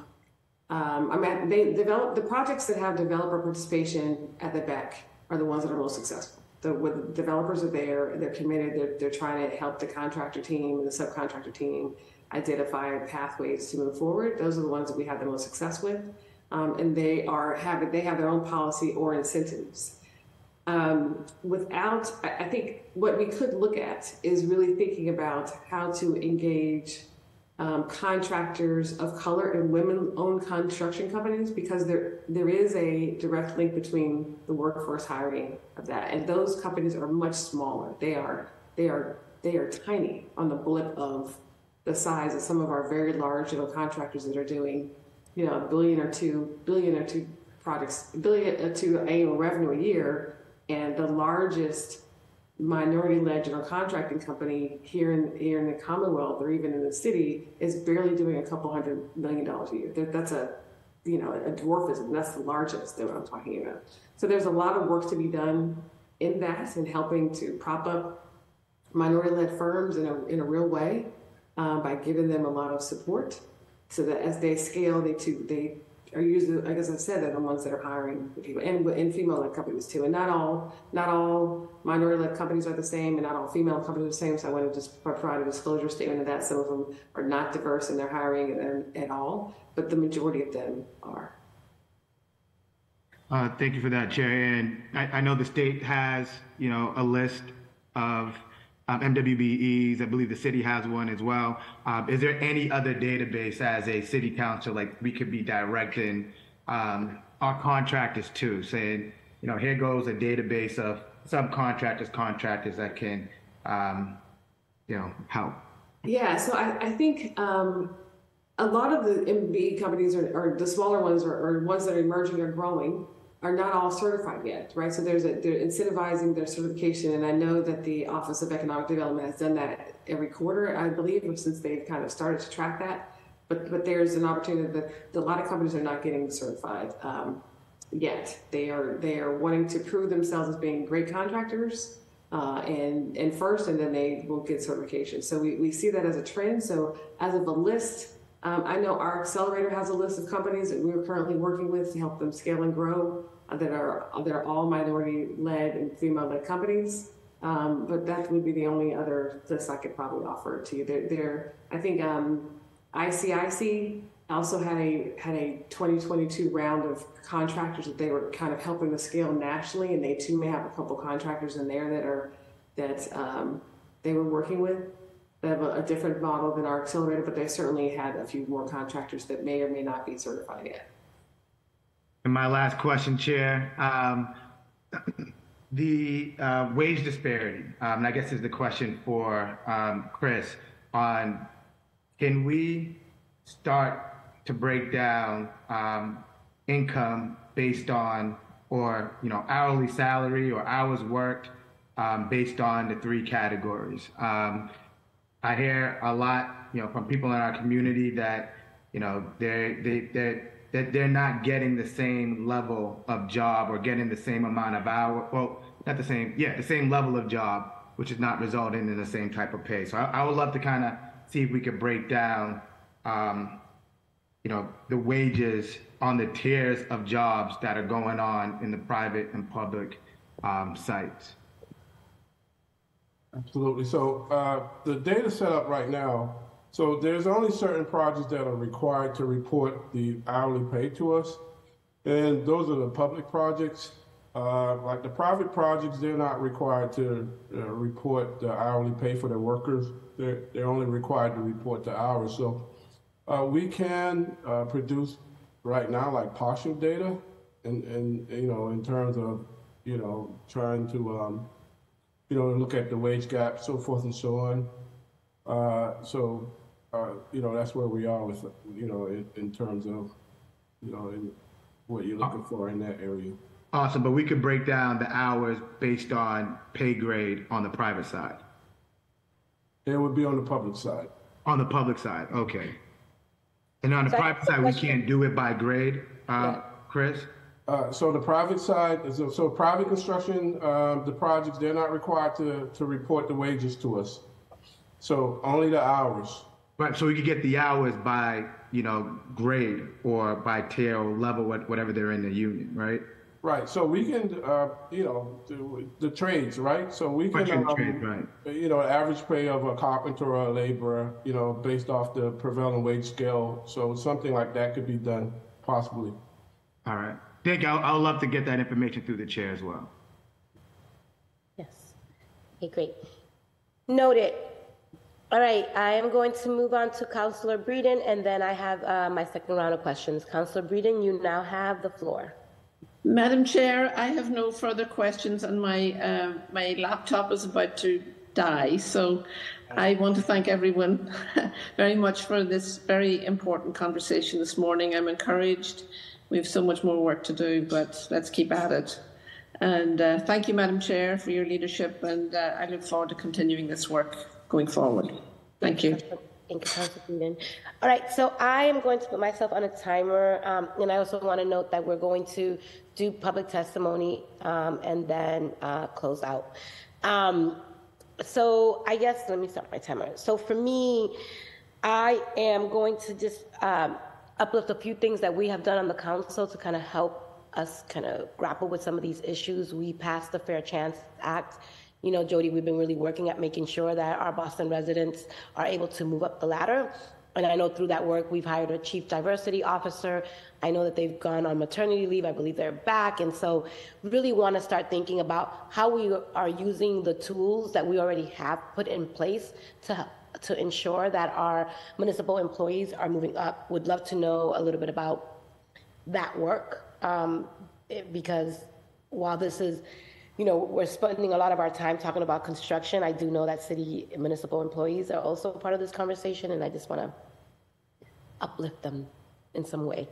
um, I mean, they develop the projects that have developer participation at the back are the ones that are most successful. The, the developers are there, they're committed, they're, they're trying to help the contractor team and the subcontractor team identify pathways to move forward. Those are the ones that we have the most success with. Um, and they are have they have their own policy or incentives. Um, without, I think what we could look at is really thinking about how to engage um, contractors of color and women-owned construction companies because there there is a direct link between the workforce hiring of that and those companies are much smaller. They are they are they are tiny on the blip of the size of some of our very large you know, contractors that are doing you know a billion or two billion or two projects billion or two annual revenue a year and the largest minority-led general contracting company here in here in the Commonwealth or even in the city is barely doing a couple hundred million dollars a year. That, that's a you know a dwarfism. That's the largest that I'm talking about. So there's a lot of work to be done in that and helping to prop up minority-led firms in a in a real way uh, by giving them a lot of support, so that as they scale, they too they are usually, like as I said, they're the ones that are hiring people, and and female-led companies too. And not all not all minority-led companies are the same, and not all female companies are the same. So I want to just provide a disclosure statement of that. Some of them are not diverse in their hiring at, at all, but the majority of them are. Uh, thank you for that, Chair. And I, I know the state has, you know, a list of um, MWBEs. I believe the city has one as well. Um, is there any other database as a city council like we could be directing um, our contractors to, saying, you know, here goes a database of subcontractors, contractors that can, um, you know, help. Yeah, so I, I think um, a lot of the MBE companies are, are the smaller ones or, or ones that are emerging or growing are not all certified yet, right? So there's a, they're incentivizing their certification, and I know that the Office of Economic Development has done that every quarter, I believe, since they've kind of started to track that. But but there's an opportunity that a lot of companies are not getting certified um, yet. They are they are wanting to prove themselves as being great contractors. Uh, and and first, and then they will get certification. So we, we see that as a trend. So as of a list, um, I know our accelerator has a list of companies that we're currently working with to help them scale and grow that are that are all minority-led and female-led companies. Um, but that would be the only other list I could probably offer to you. There, there I think um, ICIC also had a had a 2022 round of contractors that they were kind of helping to scale nationally, and they too may have a couple contractors in there that are that um, they were working with. They have a, a, different model than our accelerator, but they certainly had a few more contractors that may or may not be certified yet. And my last question, Chair. Um, the uh, wage disparity, um, I guess is the question for um, Chris on can we start to break down um, income based on or you know hourly salary or hours worked um, based on the three categories. Um, I hear a lot, you know, from people in our community that, you know, they're, they, they're, that they're not getting the same level of job or getting the same amount of hour. Well, not the same, yeah, the same level of job, which is not resulting in the same type of pay. So I, I would love to kind of see if we could break down, um, you know, the wages on the tiers of jobs that are going on in the private and public um, sites. Absolutely. So uh, the data set up right now, so there's only certain projects that are required to report the hourly pay to us. And those are the public projects. Uh, like the private projects, they're not required to uh, report the hourly pay for their workers. They're, they're only required to report the hours. So uh, we can uh, produce right now like partial data and, and, you know, in terms of, you know, trying to, um, you know, look at the wage gap, so forth and so on. Uh, so, uh, you know, that's where we are with, you know, in, in terms of, you know, in what you're looking for in that area. Awesome, but we could break down the hours based on pay grade on the private side. It would be on the public side. On the public side, okay. And on the So I private have a side, we question. can't do it by grade, uh, Chris? Uh, so the private side, so, so private construction, um, the projects, they're not required to, to report the wages to us. So only the hours. Right, so we could get the hours by, you know, grade or by tier or level, whatever they're in the union, right? Right, so we can, uh, you know, the, the trades, right? So we can, um, trade, right? you know, average pay of a carpenter or a laborer, you know, based off the prevailing wage scale. So something like that could be done possibly. All right. Thank you. I I would love to get that information through the chair as well. Yes. Okay, great. Noted. All right, I am going to move on to Councillor Breadon, and then I have uh, my second round of questions. Councillor Breadon, you now have the floor. Madam Chair, I have no further questions, and my uh, my laptop is about to die. So, I want to thank everyone very much for this very important conversation this morning. I'm encouraged. We have so much more work to do, but let's keep at it. And uh, thank you, Madam Chair, for your leadership, and uh, I look forward to continuing this work going forward. Thank you. Thank you, Councilor Breadon. All right, so I am going to put myself on a timer, um, and I also want to note that we're going to do public testimony um, and then uh, close out. Um, so I guess let me start my timer. So for me, I am going to just um, uplift a few things that we have done on the council to kind of help us kind of grapple with some of these issues. We passed the Fair Chance Act. You know, Jodi, we've been really working at making sure that our Boston residents are able to move up the ladder. And I know through that work, we've hired a chief diversity officer. I know that they've gone on maternity leave. I believe they're back. And so, really want to start thinking about how we are using the tools that we already have put in place to to ensure that our municipal employees are moving up. Would love to know a little bit about that work um, because while this is, you know, we're spending a lot of our time talking about construction, I do know that city municipal employees are also part of this conversation, and I just want to uplift them in some way.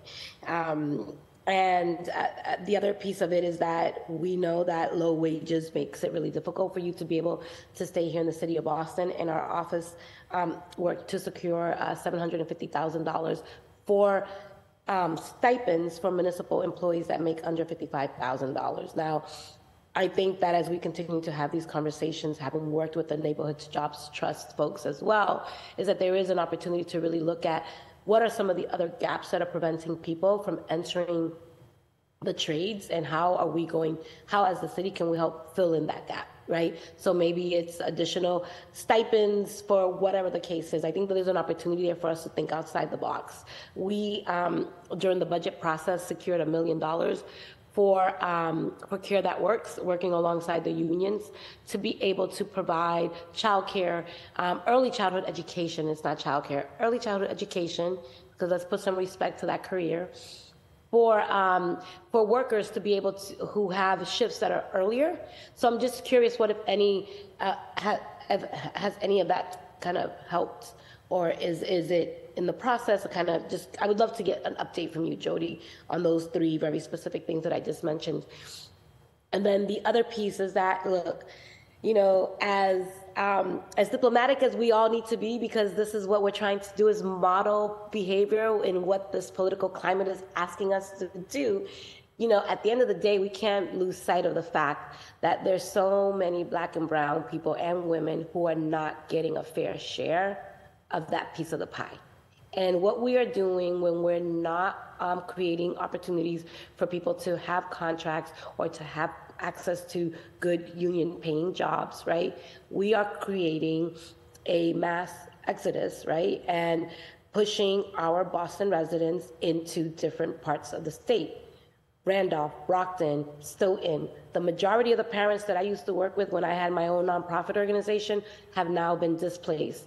Um, and uh, uh, the other piece of it is that we know that low wages makes it really difficult for you to be able to stay here in the city of Boston. And our office um, worked to secure uh, $750,000 for um, stipends for municipal employees that make under $55,000. Now, I think that as we continue to have these conversations, having worked with the Neighborhoods Jobs Trust folks as well, is that there is an opportunity to really look at what are some of the other gaps that are preventing people from entering the trades and how are we going, how as the city can we help fill in that gap, right? So maybe it's additional stipends for whatever the case is. I think that there's an opportunity there for us to think outside the box. We, um, during the budget process, secured a million dollars for um, for Care That Works, working alongside the unions to be able to provide childcare, um, early childhood education. It's not childcare, early childhood education, because let's put some respect to that career. For um, for workers to be able to who have shifts that are earlier. So I'm just curious, what if any uh, ha, has any of that kind of helped, or is is it in the process kind of just, I would love to get an update from you, Jodi, on those three very specific things that I just mentioned. And then the other piece is that, look, you know, as um, as diplomatic as we all need to be, because this is what we're trying to do is model behavior in what this political climate is asking us to do. You know, at the end of the day, we can't lose sight of the fact that there's so many black and brown people and women who are not getting a fair share of that piece of the pie. And what we are doing when we're not um, creating opportunities for people to have contracts or to have access to good union paying jobs, right? We are creating a mass exodus, right? And pushing our Boston residents into different parts of the state. Randolph, Brockton, Stoughton. The majority of the parents that I used to work with when I had my own nonprofit organization have now been displaced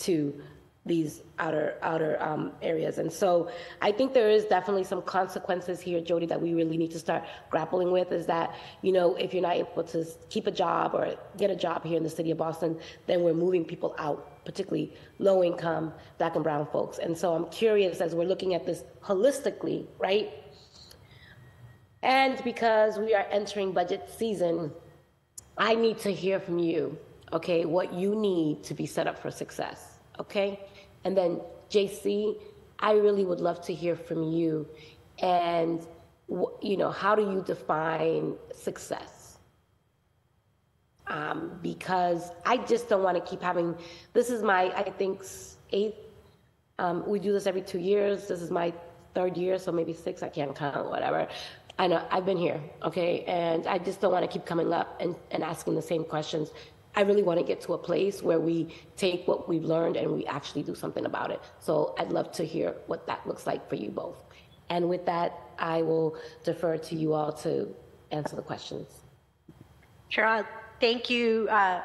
to these outer outer um, areas. And so I think there is definitely some consequences here, Jodi, that we really need to start grappling with. Is that you know if you're not able to keep a job or get a job here in the city of Boston, then we're moving people out, particularly low income Black and Brown folks. And so I'm curious as we're looking at this holistically, right? And because we are entering budget season, I need to hear from you, okay, what you need to be set up for success, okay? And then, JC, I really would love to hear from you. And, you know, how do you define success? Um, because I just don't want to keep having, this is my, I think, eighth, um, we do this every two years. This is my third year, so maybe six, I can't count, whatever. I know I've been here, okay, and I just don't want to keep coming up and, and asking the same questions. I really want to get to a place where we take what we've learned and we actually do something about it. So I'd love to hear what that looks like for you both. And with that, I will defer to you all to answer the questions. Sure. Thank you, uh,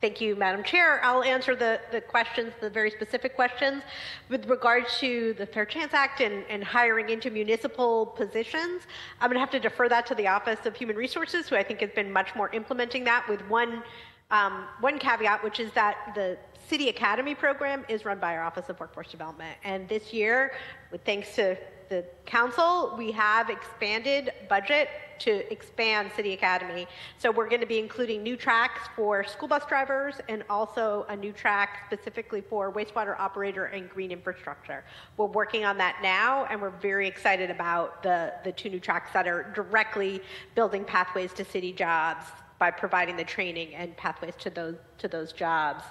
Thank you, Madam Chair. I'll answer the, the questions, the very specific questions. With regard to the Fair Chance Act and, and hiring into municipal positions, I'm going to have to defer that to the Office of Human Resources, who I think has been much more implementing that with one, um, one caveat, which is that the City Academy program is run by our Office of Workforce Development. And this year, with thanks to the council, we have expanded budget to expand City Academy. So we're going to be including new tracks for school bus drivers and also a new track specifically for wastewater operator and green infrastructure. We're working on that now, and we're very excited about the, the two new tracks that are directly building pathways to city jobs by providing the training and pathways to those to those jobs.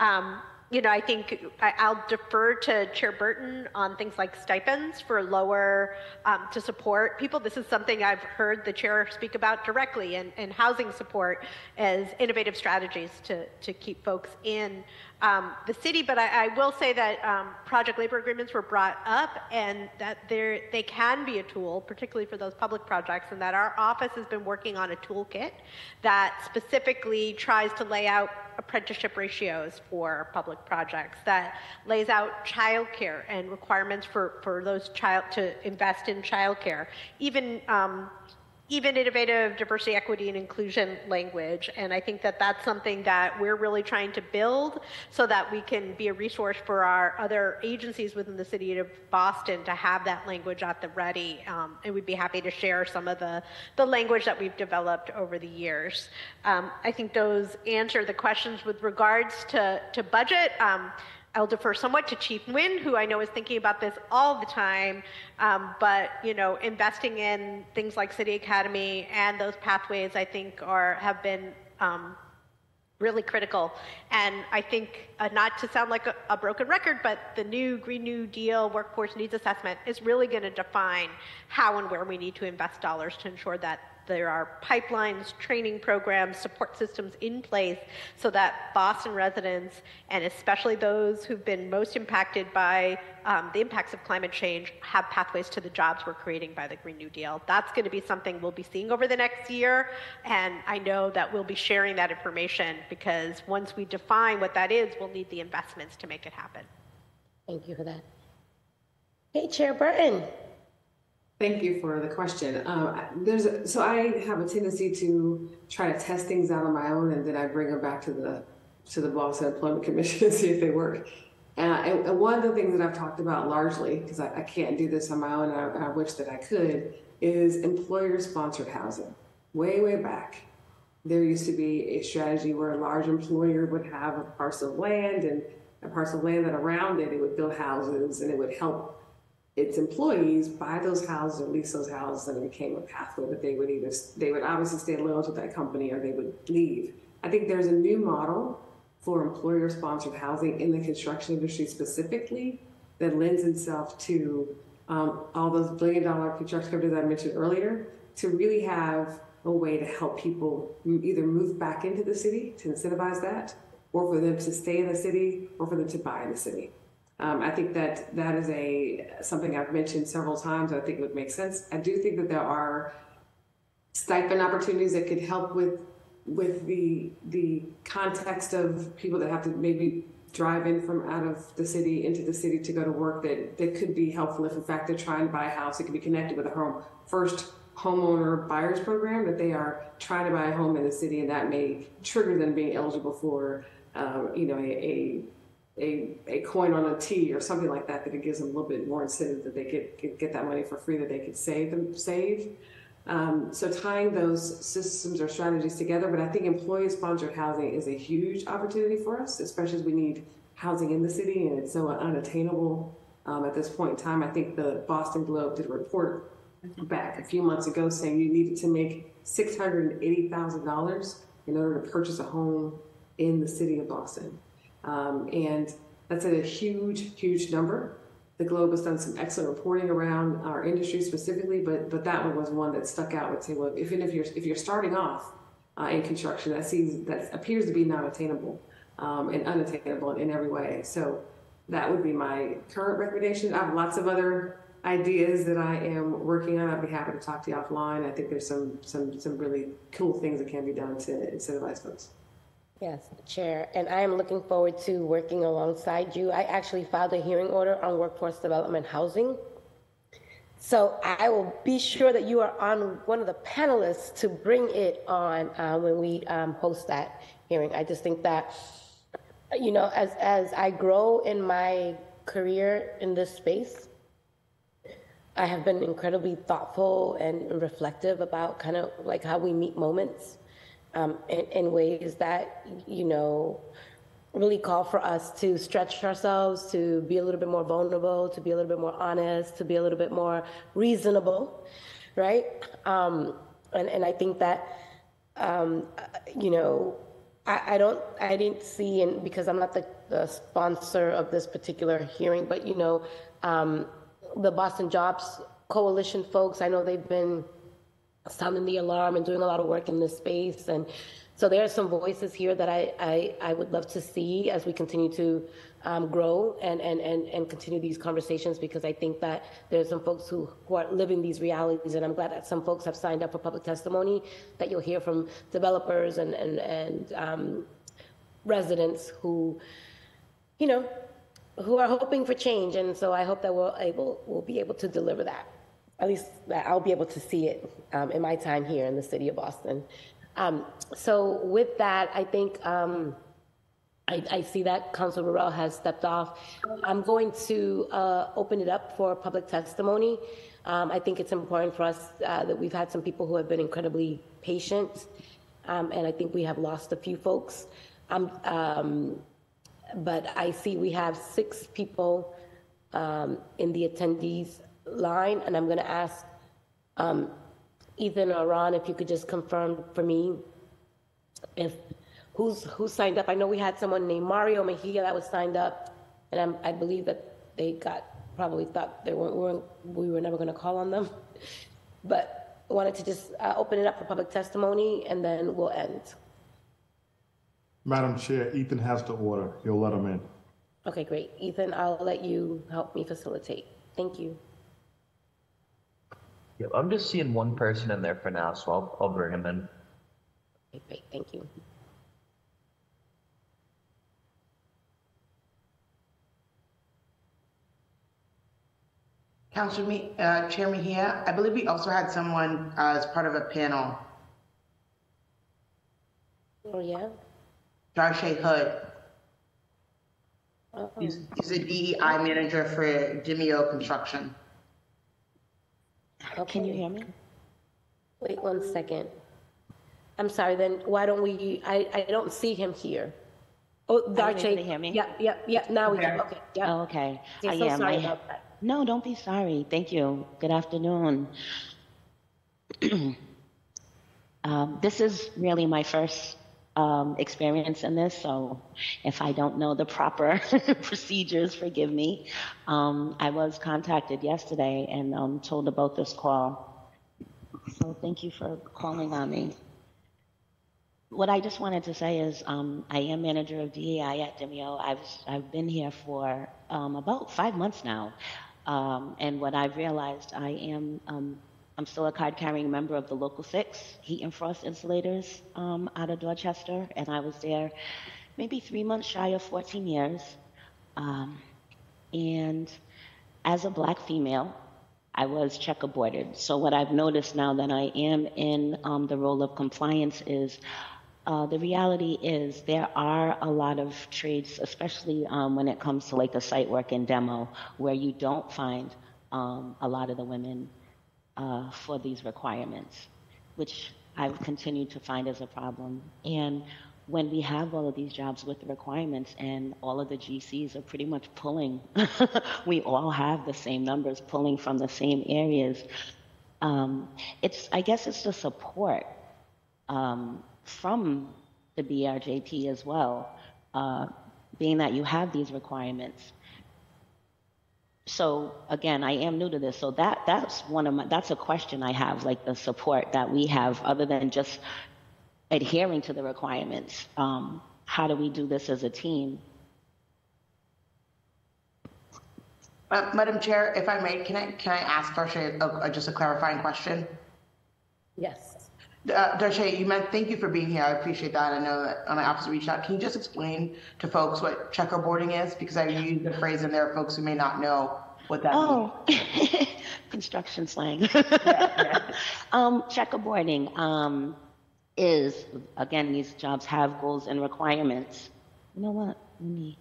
Um, you know, I think I, will defer to Chair Burton on things like stipends for lower um, to support people. This is something I've heard the chair speak about directly, and, and housing support as innovative strategies to to keep folks in um, the city. But I, I will say that um, project labor agreements were brought up, and that they can be a tool, particularly for those public projects, and that our office has been working on a toolkit that specifically tries to lay out apprenticeship ratios for public projects that lays out childcare and requirements for, for those child to invest in childcare. Even um, even innovative diversity, equity, and inclusion language. And I think that that's something that we're really trying to build so that we can be a resource for our other agencies within the city of Boston to have that language at the ready. Um, and we'd be happy to share some of the, the language that we've developed over the years. Um, I think those answer the questions with regards to, to budget. Um, I'll defer somewhat to Chief Nguyen, who I know is thinking about this all the time. Um, but you know, investing in things like City Academy and those pathways, I think, are have been um, really critical. And I think, uh, not to sound like a, a, broken record, but the new Green New Deal workforce needs assessment is really going to define how and where we need to invest dollars to ensure that there are pipelines, training programs, support systems in place so that Boston residents, and especially those who've been most impacted by um, the impacts of climate change, have pathways to the jobs we're creating by the Green New Deal. That's going to be something we'll be seeing over the next year, and I know that we'll be sharing that information because once we define what that is, we'll need the investments to make it happen. Thank you for that. Hey, Chair Burton. Thank you for the question. Um, there's a, so I have a tendency to try to test things out on my own, and then I bring them back to the to the Boston Employment Commission and see if they work. Uh, and, and, one of the things that I've talked about largely, because I, I, can't do this on my own, and I, and I wish that I could, is employer-sponsored housing. Way, way back, there used to be a strategy where a large employer would have a parcel of land and a parcel of land that around it, it would build houses and it would help its employees buy those houses or lease those houses and it became a pathway that they would either they would obviously stay loyal to that company or they would leave i think there's a new model for employer sponsored housing in the construction industry specifically that lends itself to um, all those billion dollar construction companies i mentioned earlier to really have a way to help people either move back into the city to incentivize that, or for them to stay in the city, or for them to buy in the city. Um, I think that that is a something I've mentioned several times. I think it would make sense. I do think that there are stipend opportunities that could help with with the the context of people that have to maybe drive in from out of the city into the city to go to work that that could be helpful if in fact they're trying to buy a house it could be connected with a home first homeowner buyers program that they are trying to buy a home in the city and that may trigger them being eligible for um, you know a, a a, a coin on a T or something like that that it gives them a little bit more incentive that they could, could get that money for free that they could save them save um, so tying those systems or strategies together, but I think employee-sponsored housing is a huge opportunity for us, especially as we need housing in the city and it's so unattainable um, at this point in time. I think the Boston Globe did a report back a few months ago saying you needed to make six hundred and eighty thousand dollars in order to purchase a home in the city of Boston, um, and that's a huge, huge number. The Globe has done some excellent reporting around our industry specifically, but but that one was one that stuck out. Would say, well, even if you're if you're starting off uh, in construction, that seems that appears to be not attainable um, and unattainable in every way. So that would be my current recommendation. I have lots of other ideas that I am working on. I'd be happy to talk to you offline. I think there's some some some really cool things that can be done to incentivize folks. Yes, Chair, and I am looking forward to working alongside you. I actually filed a hearing order on workforce development housing. So I will be sure that you are on one of the panelists to bring it on uh, when we um, host that hearing. I just think that, you know, as, as I grow in my career in this space, I have been incredibly thoughtful and reflective about kind of like how we meet moments um, in, in ways that, you know, really call for us to stretch ourselves, to be a little bit more vulnerable, to be a little bit more honest, to be a little bit more reasonable, right? Um, and, and I think that, um, you know, I, I don't, I didn't see, and because I'm not the, the sponsor of this particular hearing, but you know, um, the Boston Jobs Coalition folks, I know they've been sounding the alarm and doing a lot of work in this space. And so there are some voices here that I, I, I would love to see as we continue to um, grow and, and, and, and continue these conversations because I think that there are some folks who, who are living these realities and I'm glad that some folks have signed up for public testimony that you'll hear from developers and, and, and um, residents who, you know, who are hoping for change. And so I hope that we'll able, we'll be able to deliver that at least that I'll be able to see it um, in my time here in the city of Boston. Um, so with that, I think um, I, I, see that Councilor Worrell has stepped off. I'm going to uh, open it up for public testimony. Um, I think it's important for us uh, that we've had some people who have been incredibly patient, um, and I think we have lost a few folks. Um, but I see we have six people in the attendees line, and I'm going to ask um, Ethan or Ron if you could just confirm for me if who's who signed up. I know we had someone named Mario Mejia that was signed up, and I'm, i believe that they got probably thought they weren't, weren't we were never going to call on them, but I wanted to just uh, open it up for public testimony, and then we'll end. Madam Chair, Ethan has the order. You'll let him in. Okay, great. Ethan, I'll let you help me facilitate. Thank you. Yep, I'm just seeing one person in there for now, so I'll, I'll bring him in. Okay, great, thank you. Councilor Me, uh, Chair Mejia, I believe we also had someone uh, as part of a panel. Oh, yeah? Darshay Hood. Uh-oh. He's, he's a DEI manager for Dimeo Construction. Okay. Can you hear me? Wait one second. I'm sorry, then why don't we, I, I don't see him here. Oh, able Darche. to hear me? Yep, yep, yep, now we can, okay, Oh, yep. okay. Yeah, I so am. sorry I- about that. No, don't be sorry. Thank you. Good afternoon. um, this is really my first um, experience in this, so if I don't know the proper procedures, forgive me. Um, I was contacted yesterday and um, told about this call. So thank you for calling on me. What I just wanted to say is um, I am manager of DEI at Dimeo. I've, I've been here for um, about five months now. Um, and what I've realized, I am um, I'm still a card carrying member of the Local Six Heat and Frost Insulators um, out of Dorchester, and I was there maybe three months shy of 14 years. Um, and as a black female, I was checkerboarded. So what I've noticed now that I am in um, the role of compliance is uh, the reality is there are a lot of trades, especially um, when it comes to like the site work and demo, where you don't find um, a lot of the women uh, for these requirements, which I've continued to find as a problem. And when we have all of these jobs with the requirements and all of the GCs are pretty much pulling, we all have the same numbers pulling from the same areas. Um, it's, I guess it's the support um, from the BRJP as well, uh, being that you have these requirements. So again, I am new to this, so that that's one of my that's a question I have, like the support that we have, other than just adhering to the requirements. Um, how do we do this as a team? Uh, Madam Chair, if I may, can I, can I ask Darshey a- a- just a clarifying question? Yes. Uh, Darshey, you meant, thank you for being here. I appreciate that. I know that my office reached out. Can you just explain to folks what checkerboarding is? Because I used the phrase and there are folks who may not know what that means. Oh, construction slang. um, checkerboarding um, is, again, these jobs have goals and requirements. You know what? Let me,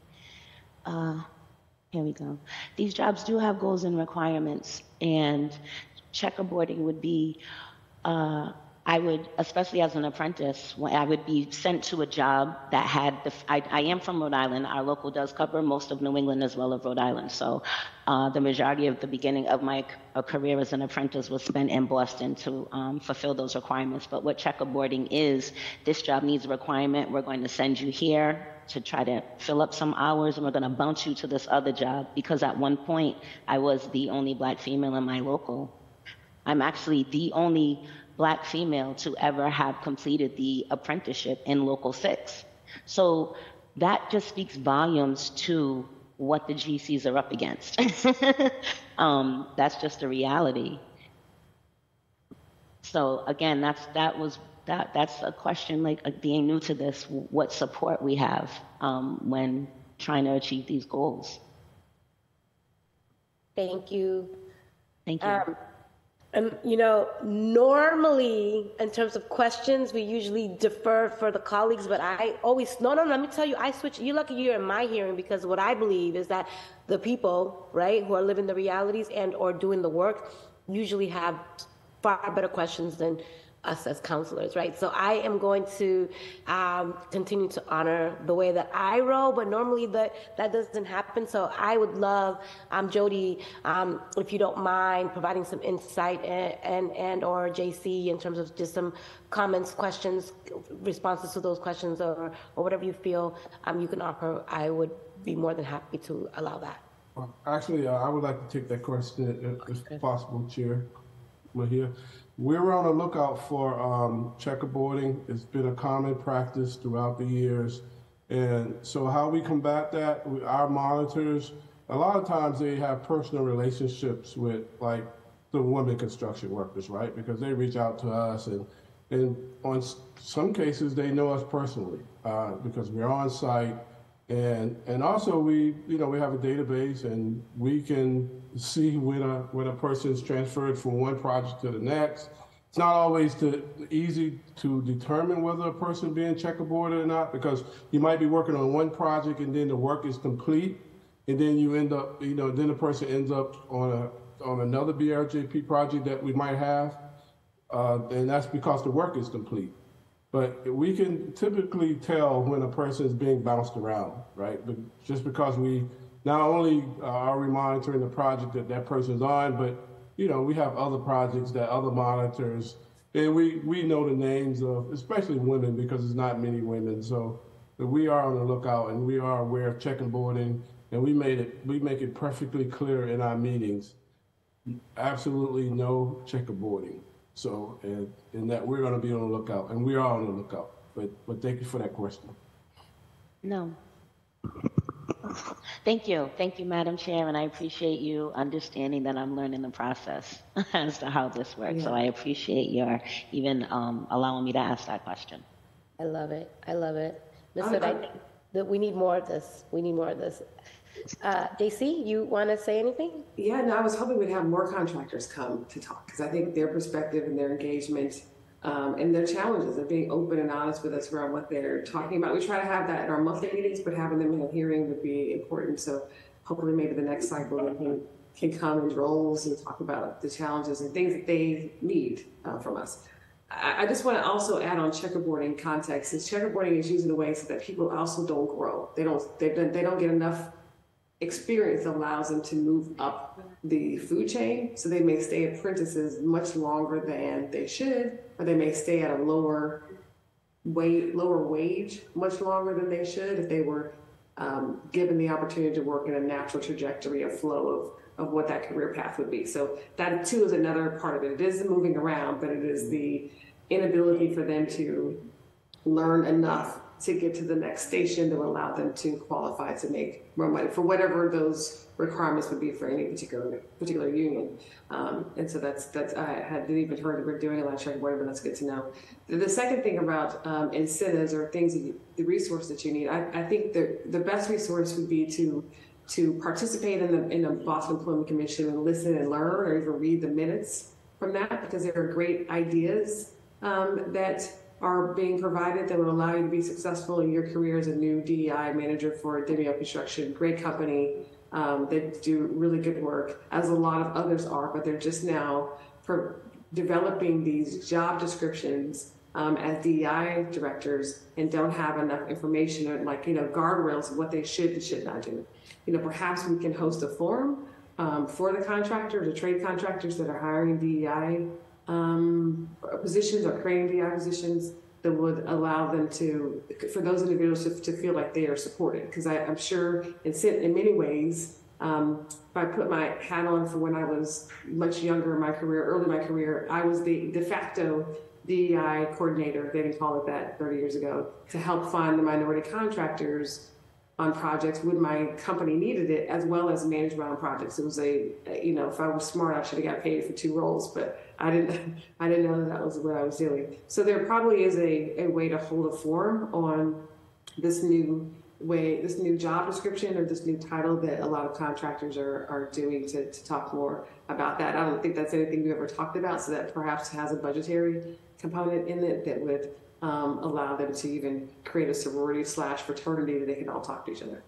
uh, here we go. These jobs do have goals and requirements, and checkerboarding would be, uh, I would, especially as an apprentice, when I would be sent to a job that had the, I, I am from Rhode Island. Our local does cover most of New England as well as Rhode Island. So uh, the majority of the beginning of my career as an apprentice was spent in Boston to um, fulfill those requirements. But what checkerboarding is, this job needs a requirement. We're going to send you here to try to fill up some hours and we're going to bounce you to this other job because at one point I was the only black female in my local. I'm actually the only black female to ever have completed the apprenticeship in Local 6. So that just speaks volumes to what the GCs are up against. um, that's just a reality. So again, that's that was that that's a question like uh, being new to this, what support we have um, when trying to achieve these goals. Thank you. Thank you. Um, and you know, normally in terms of questions, we usually defer for the colleagues, but I always no, no. Let me tell you, I switch. You're lucky you're in my hearing because what I believe is that the people, right, who are living the realities and or doing the work, usually have far better questions than us as councilors, right? So I am going to um, continue to honor the way that I roll, but normally that that doesn't happen. So I would love, um, Jodi, um, if you don't mind, providing some insight and, and and or JC in terms of just some comments, questions, responses to those questions, or or whatever you feel um, you can offer. I would be more than happy to allow that. Well, Actually, uh, I would like to take that question if- if possible, Chair Mejia. We're on the lookout for um, checkerboarding. It's been a common practice throughout the years. And so how we combat that, we- our monitors, a lot of times they have personal relationships with like the women construction workers, right? Because they reach out to us and, and on some cases, they know us personally uh, because we're on site. And, and also we, you know, we have a database and we can see when a, when a person's transferred from one project to the next. It's not always to, easy to determine whether a person being checkerboarded or not because you might be working on one project and then the work is complete and then you end up, you know, then the person ends up on a, on another BRJP project that we might have. Uh, and that's because the work is complete. But we can typically tell when a person is being bounced around, right? But just because we not only uh, are we monitoring the project that that person's on, but you know we have other projects that other monitors, and we we know the names of especially women because there's not many women. So we are on the lookout and we are aware of checking boarding, and we made it we make it perfectly clear in our meetings. Absolutely no checkerboarding. So, and, and that we're going to be on the lookout, and we are on the lookout. But, but thank you for that question. No. Thank you. Thank you, Madam Chair, and I appreciate you understanding that I'm learning the process as to how this works. So I appreciate your even um, allowing me to ask that question. I love it. I love it. Ms. I- I I- think that we need more of this. We need more of this. Uh, JC, you want to say anything? Yeah, no, I was hoping we'd have more contractors come to talk because I think their perspective and their engagement um, and their challenges of being open and honest with us around what they're talking about. We try to have that in our monthly meetings, but having them in a hearing would be important. So hopefully, maybe the next cycle they can can come in roles and talk about the challenges and things that they need uh, from us. I, just want to also add on checkerboarding context. Is checkerboarding is used in a way so that people also don't grow. They don't they they don't get enough experience allows them to move up the food chain. So they may stay apprentices much longer than they should, or they may stay at a lower wage, lower wage much longer than they should if they were um, given the opportunity to work in a natural trajectory of flow of, of what that career path would be. So that too is another part of it. It is moving around, but it is the inability for them to learn enough to get to the next station that will allow them to qualify to make more money for whatever those requirements would be for any particular particular union. Um, and so that's that's I hadn't even heard that we're doing a lot of checkerboarding, but that's good to know. The, the second thing about um, incentives or things you, the resource that you need, I, I think the the best resource would be to to participate in the in the Boston Employment Commission and listen and learn, or even read the minutes from that because there are great ideas um, that are being provided that will allow you to be successful in your career as a new DEI manager for Dimeo Construction. Great company. Um, they do really good work, as a lot of others are, but they're just now developing these job descriptions um, as DEI directors and don't have enough information or like, you know, guardrails of what they should and should not do. You know, perhaps we can host a forum um, for the contractors or trade contractors that are hiring DEI um, positions or creating DI positions that would allow them to, for those individuals to, to feel like they are supported. Because I'm sure in, in many ways, um, if I put my hat on for when I was much younger in my career, early in my career, I was the de facto DEI coordinator, they didn't call it that 30 years ago, to help find the minority contractors on projects when my company needed it, as well as manage my own projects. It was a, you know, if I was smart, I should have got paid for two roles, but I didn't, I didn't know that that was what I was doing. So there probably is a, a way to hold a forum on this new way, this new job description or this new title that a lot of contractors are, are doing to, to talk more about that. I don't think that's anything we've ever talked about, so that perhaps has a budgetary component in it that would um, allow them to even create a sorority slash fraternity that they can all talk to each other.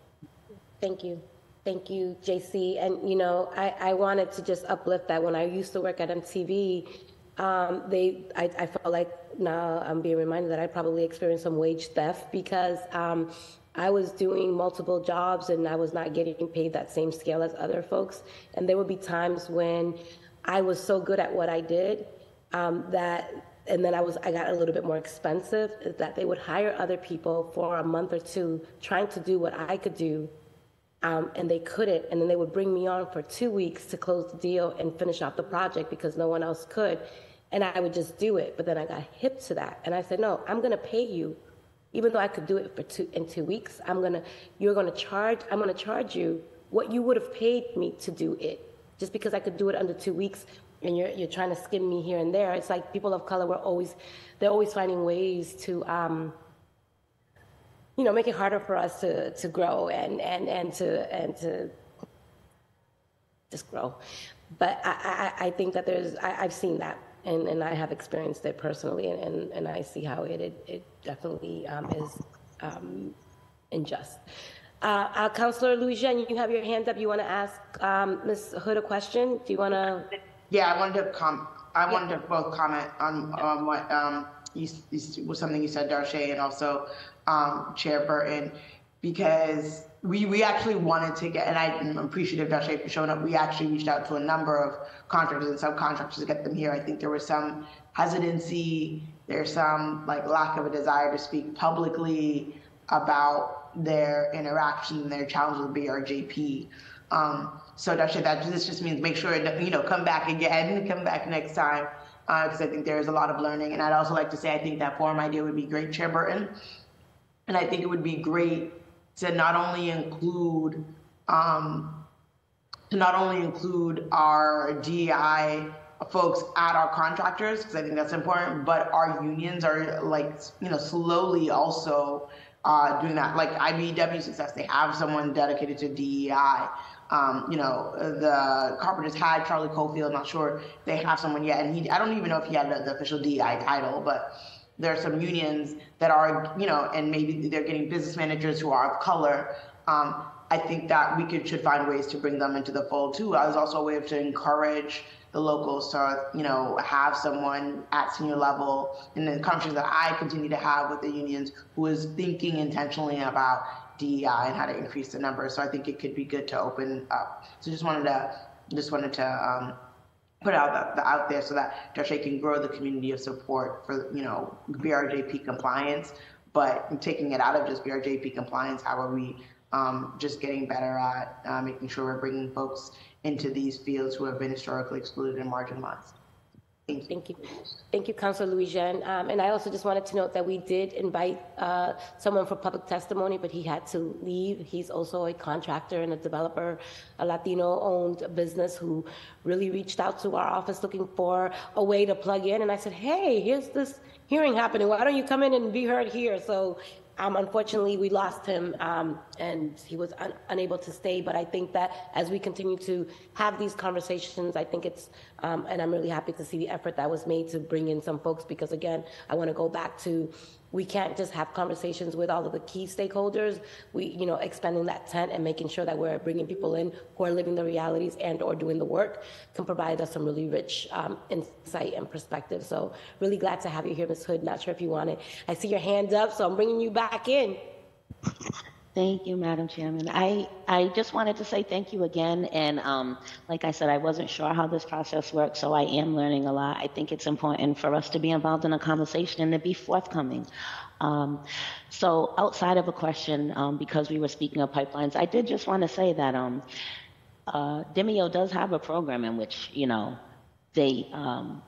Thank you. Thank you, JC. And, you know, I, I wanted to just uplift that when I used to work at MTV, um, they, I, I felt like now I'm being reminded that I probably experienced some wage theft because um, I was doing multiple jobs and I was not getting paid that same scale as other folks. And there would be times when I was so good at what I did um, that and then I was I got a little bit more expensive that they would hire other people for a month or two trying to do what I could do um, and they couldn't and then they would bring me on for two weeks to close the deal and finish off the project because no one else could and I would just do it but then I got hip to that and I said no I'm gonna pay you even though I could do it for two in two weeks I'm gonna you're gonna charge I'm gonna charge you what you would have paid me to do it just because I could do it under two weeks and you're, you're trying to skim me here and there. It's like people of color were always, they're always finding ways to, um, you know, make it harder for us to, to grow and, and, and to, and to just grow. But I, I, I think that there's, I, I've seen that and, and I have experienced it personally and, and, and I see how it, it, it definitely um, is um, unjust. Uh, uh, Councillor Louijeune, you have your hand up. You want to ask um, Ms. Hood a question? Do you want to? Yeah, I wanted to com, I wanted to both comment on, on what, um, you, was something you said, Darche, and also, um, Chair Burton, because we, we actually wanted to get, and I am appreciative, Darche, for showing up. We actually reached out to a number of contractors and subcontractors to get them here. I think there was some hesitancy, there's some like lack of a desire to speak publicly about their interaction and their challenge with BRJP. Um, so Dasha, that this just means make sure you know come back again, come back next time, because I think there is a lot of learning. And I'd also like to say I think that forum idea would be great, Chair Burton. And I think it would be great to not only include um, to not only include our DEI folks at our contractors because I think that's important, but our unions are like you know slowly also uh, doing that. Like IBEW Success, they have someone dedicated to DEI. Um, you know, the Carpenters had Charlie Cofield. Not sure they have someone yet, and he I don't even know if he had the, the official DI title, but there are some unions that are you know, and maybe they're getting business managers who are of color. Um, I think that we could should find ways to bring them into the fold too. As also a way of to encourage the locals to you know have someone at senior level in the conversations that I continue to have with the unions who is thinking intentionally about DEI and how to increase the numbers. So I think it could be good to open up. So just wanted to just wanted to um, put out the out there so that Darche can grow the community of support for you know BRJP compliance, but taking it out of just BRJP compliance, how are we um, just getting better at uh, making sure we're bringing folks into these fields who have been historically excluded and marginalized. Thank you. Thank you. Thank you, Councilor Louijeune. Um, and I also just wanted to note that we did invite uh, someone for public testimony, but he had to leave. He's also a contractor and a developer, a Latino owned business who really reached out to our office looking for a way to plug in. And I said, hey, here's this hearing happening. Why don't you come in and be heard here? So um, unfortunately, we lost him um, and he was un- unable to stay. But I think that as we continue to have these conversations, I think it's, um, and I'm really happy to see the effort that was made to bring in some folks because, again, I want to go back to we can't just have conversations with all of the key stakeholders. We, you know, expanding that tent and making sure that we're bringing people in who are living the realities and or doing the work can provide us some really rich um, insight and perspective. So really glad to have you here, Ms. Hood. Not sure if you want it. I see your hand up, so I'm bringing you back in. Thank you, Madam Chairman. I, I just wanted to say thank you again. And um, like I said, I wasn't sure how this process works, so I am learning a lot. I think it's important for us to be involved in a conversation and to be forthcoming. Um, so outside of a question, um, because we were speaking of pipelines, I did just want to say that um, uh, Dimeo does have a program in which, you know, they, um,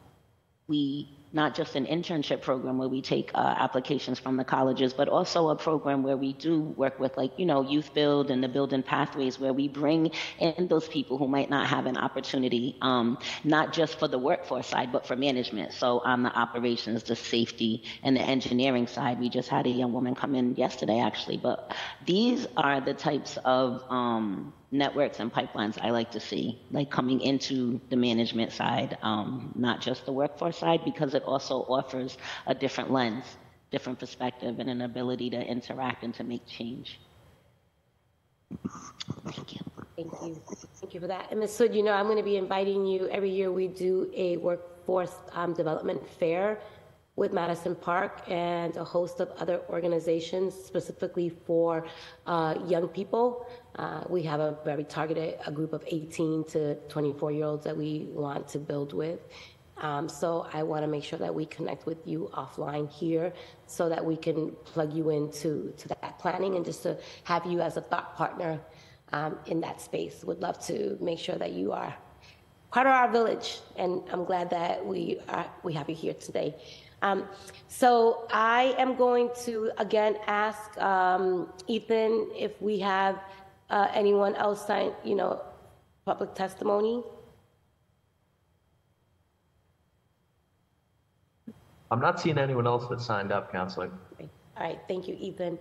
we not just an internship program where we take uh, applications from the colleges, but also a program where we do work with, like, you know, Youth Build and the Building Pathways, where we bring in those people who might not have an opportunity, um, not just for the workforce side, but for management. So on the operations, the safety, and the engineering side, we just had a young woman come in yesterday, actually. But these are the types of um, networks and pipelines I like to see, like coming into the management side, um, not just the workforce side, because it also offers a different lens, different perspective, and an ability to interact and to make change. Thank you. Thank you. Thank you for that. And Ms. Hood, you know, I'm going to be inviting you, every year we do a workforce um, development fair with Madison Park and a host of other organizations specifically for uh, young people. Uh, we have a very targeted a group of 18 to 24 year olds that we want to build with. Um, so I want to make sure that we connect with you offline here so that we can plug you into to that planning and just to have you as a thought partner um, in that space. Would love to make sure that you are part of our village, and I'm glad that we are, we have you here today. Um, so I am going to again ask um, Ethan if we have uh, anyone else sign, you know, public testimony. I'm not seeing anyone else that signed up, Councilor. All right, thank you, Ethan.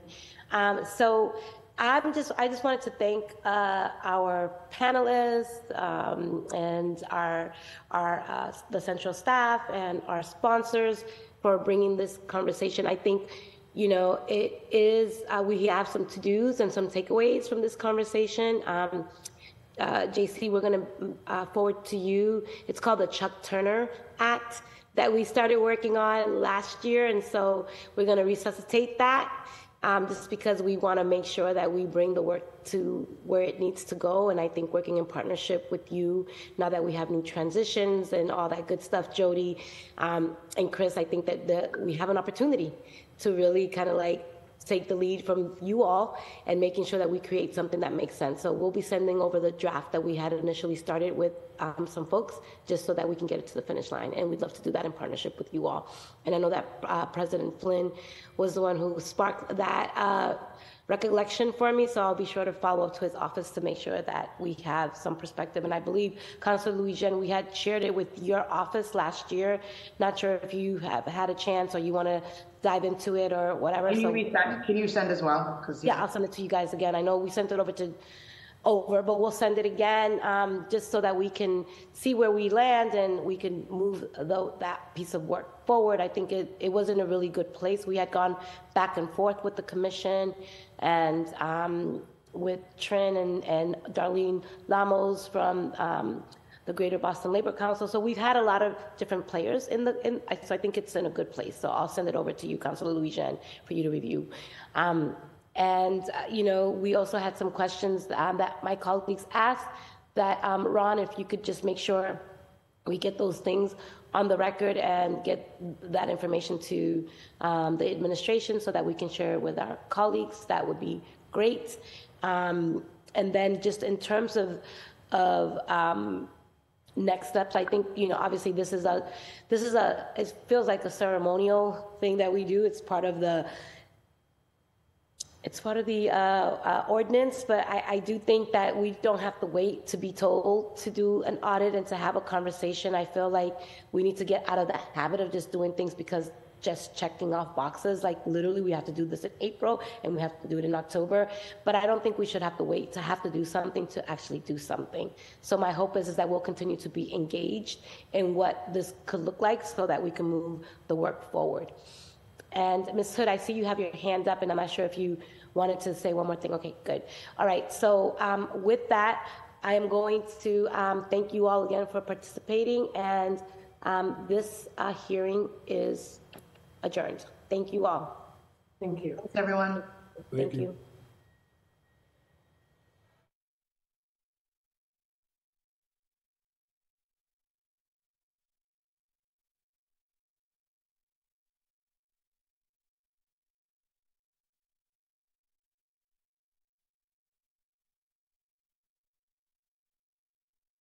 Um, so I'm just, I just wanted to thank uh, our panelists um, and our, our uh, the central staff and our sponsors for bringing this conversation. I think, you know, it is, uh, we have some to-dos and some takeaways from this conversation. Um, uh, JC, we're going to uh, forward to you. It's called the Chuck Turner Act that we started working on last year, and so we're going to resuscitate that. Um, just because we want to make sure that we bring the work to where it needs to go. And I think working in partnership with you, now that we have new transitions and all that good stuff, Jodi um, and Chris, I think that we have an opportunity to really kind of like take the lead from you all and making sure that we create something that makes sense. So we'll be sending over the draft that we had initially started with um, some folks, just so that we can get it to the finish line. And we'd love to do that in partnership with you all. And I know that uh, President Flynn was the one who sparked that uh, recollection for me, so I'll be sure to follow up to his office to make sure that we have some perspective. And I believe, Councilor Louijeune, we had shared it with your office last year. Not sure if you have had a chance or you want to dive into it or whatever. Can you So- resend, can you send as well? 'Cause yeah, I'll send it to you guys again. I know we sent it over to, over, but we'll send it again, um, just so that we can see where we land and we can move tho- that piece of work forward. I think it, it was in a really good place. We had gone back and forth with the commission and, um, with Trinh and, and Darlene Lombos from, um, the Greater Boston Labor Council. So we've had a lot of different players in the, in, so I think it's in a good place. So I'll send it over to you, Councilor Louijeune, for you to review. Um, and, uh, you know, we also had some questions um, that my colleagues asked that, um, Ron, if you could just make sure we get those things on the record and get that information to um, the administration so that we can share it with our colleagues, that would be great. Um, and then just in terms of, of um, next steps, I think, you know, obviously this is a, this is a, it feels like a ceremonial thing that we do. It's part of the, it's part of the uh, uh, ordinance, but I, I do think that we don't have to wait to be told to do an audit and to have a conversation. I feel like we need to get out of the habit of just doing things because just checking off boxes. Like literally, we have to do this in April and we have to do it in October. But I don't think we should have to wait to have to do something to actually do something. So my hope is, is that we'll continue to be engaged in what this could look like so that we can move the work forward. And Ms. Hood, I see you have your hand up, and I'm not sure if you wanted to say one more thing. Okay, good. All right, so um, with that, I am going to um, thank you all again for participating, and um, this uh, hearing is adjourned. Thank you all. Thank you. Thanks, everyone. Thank you.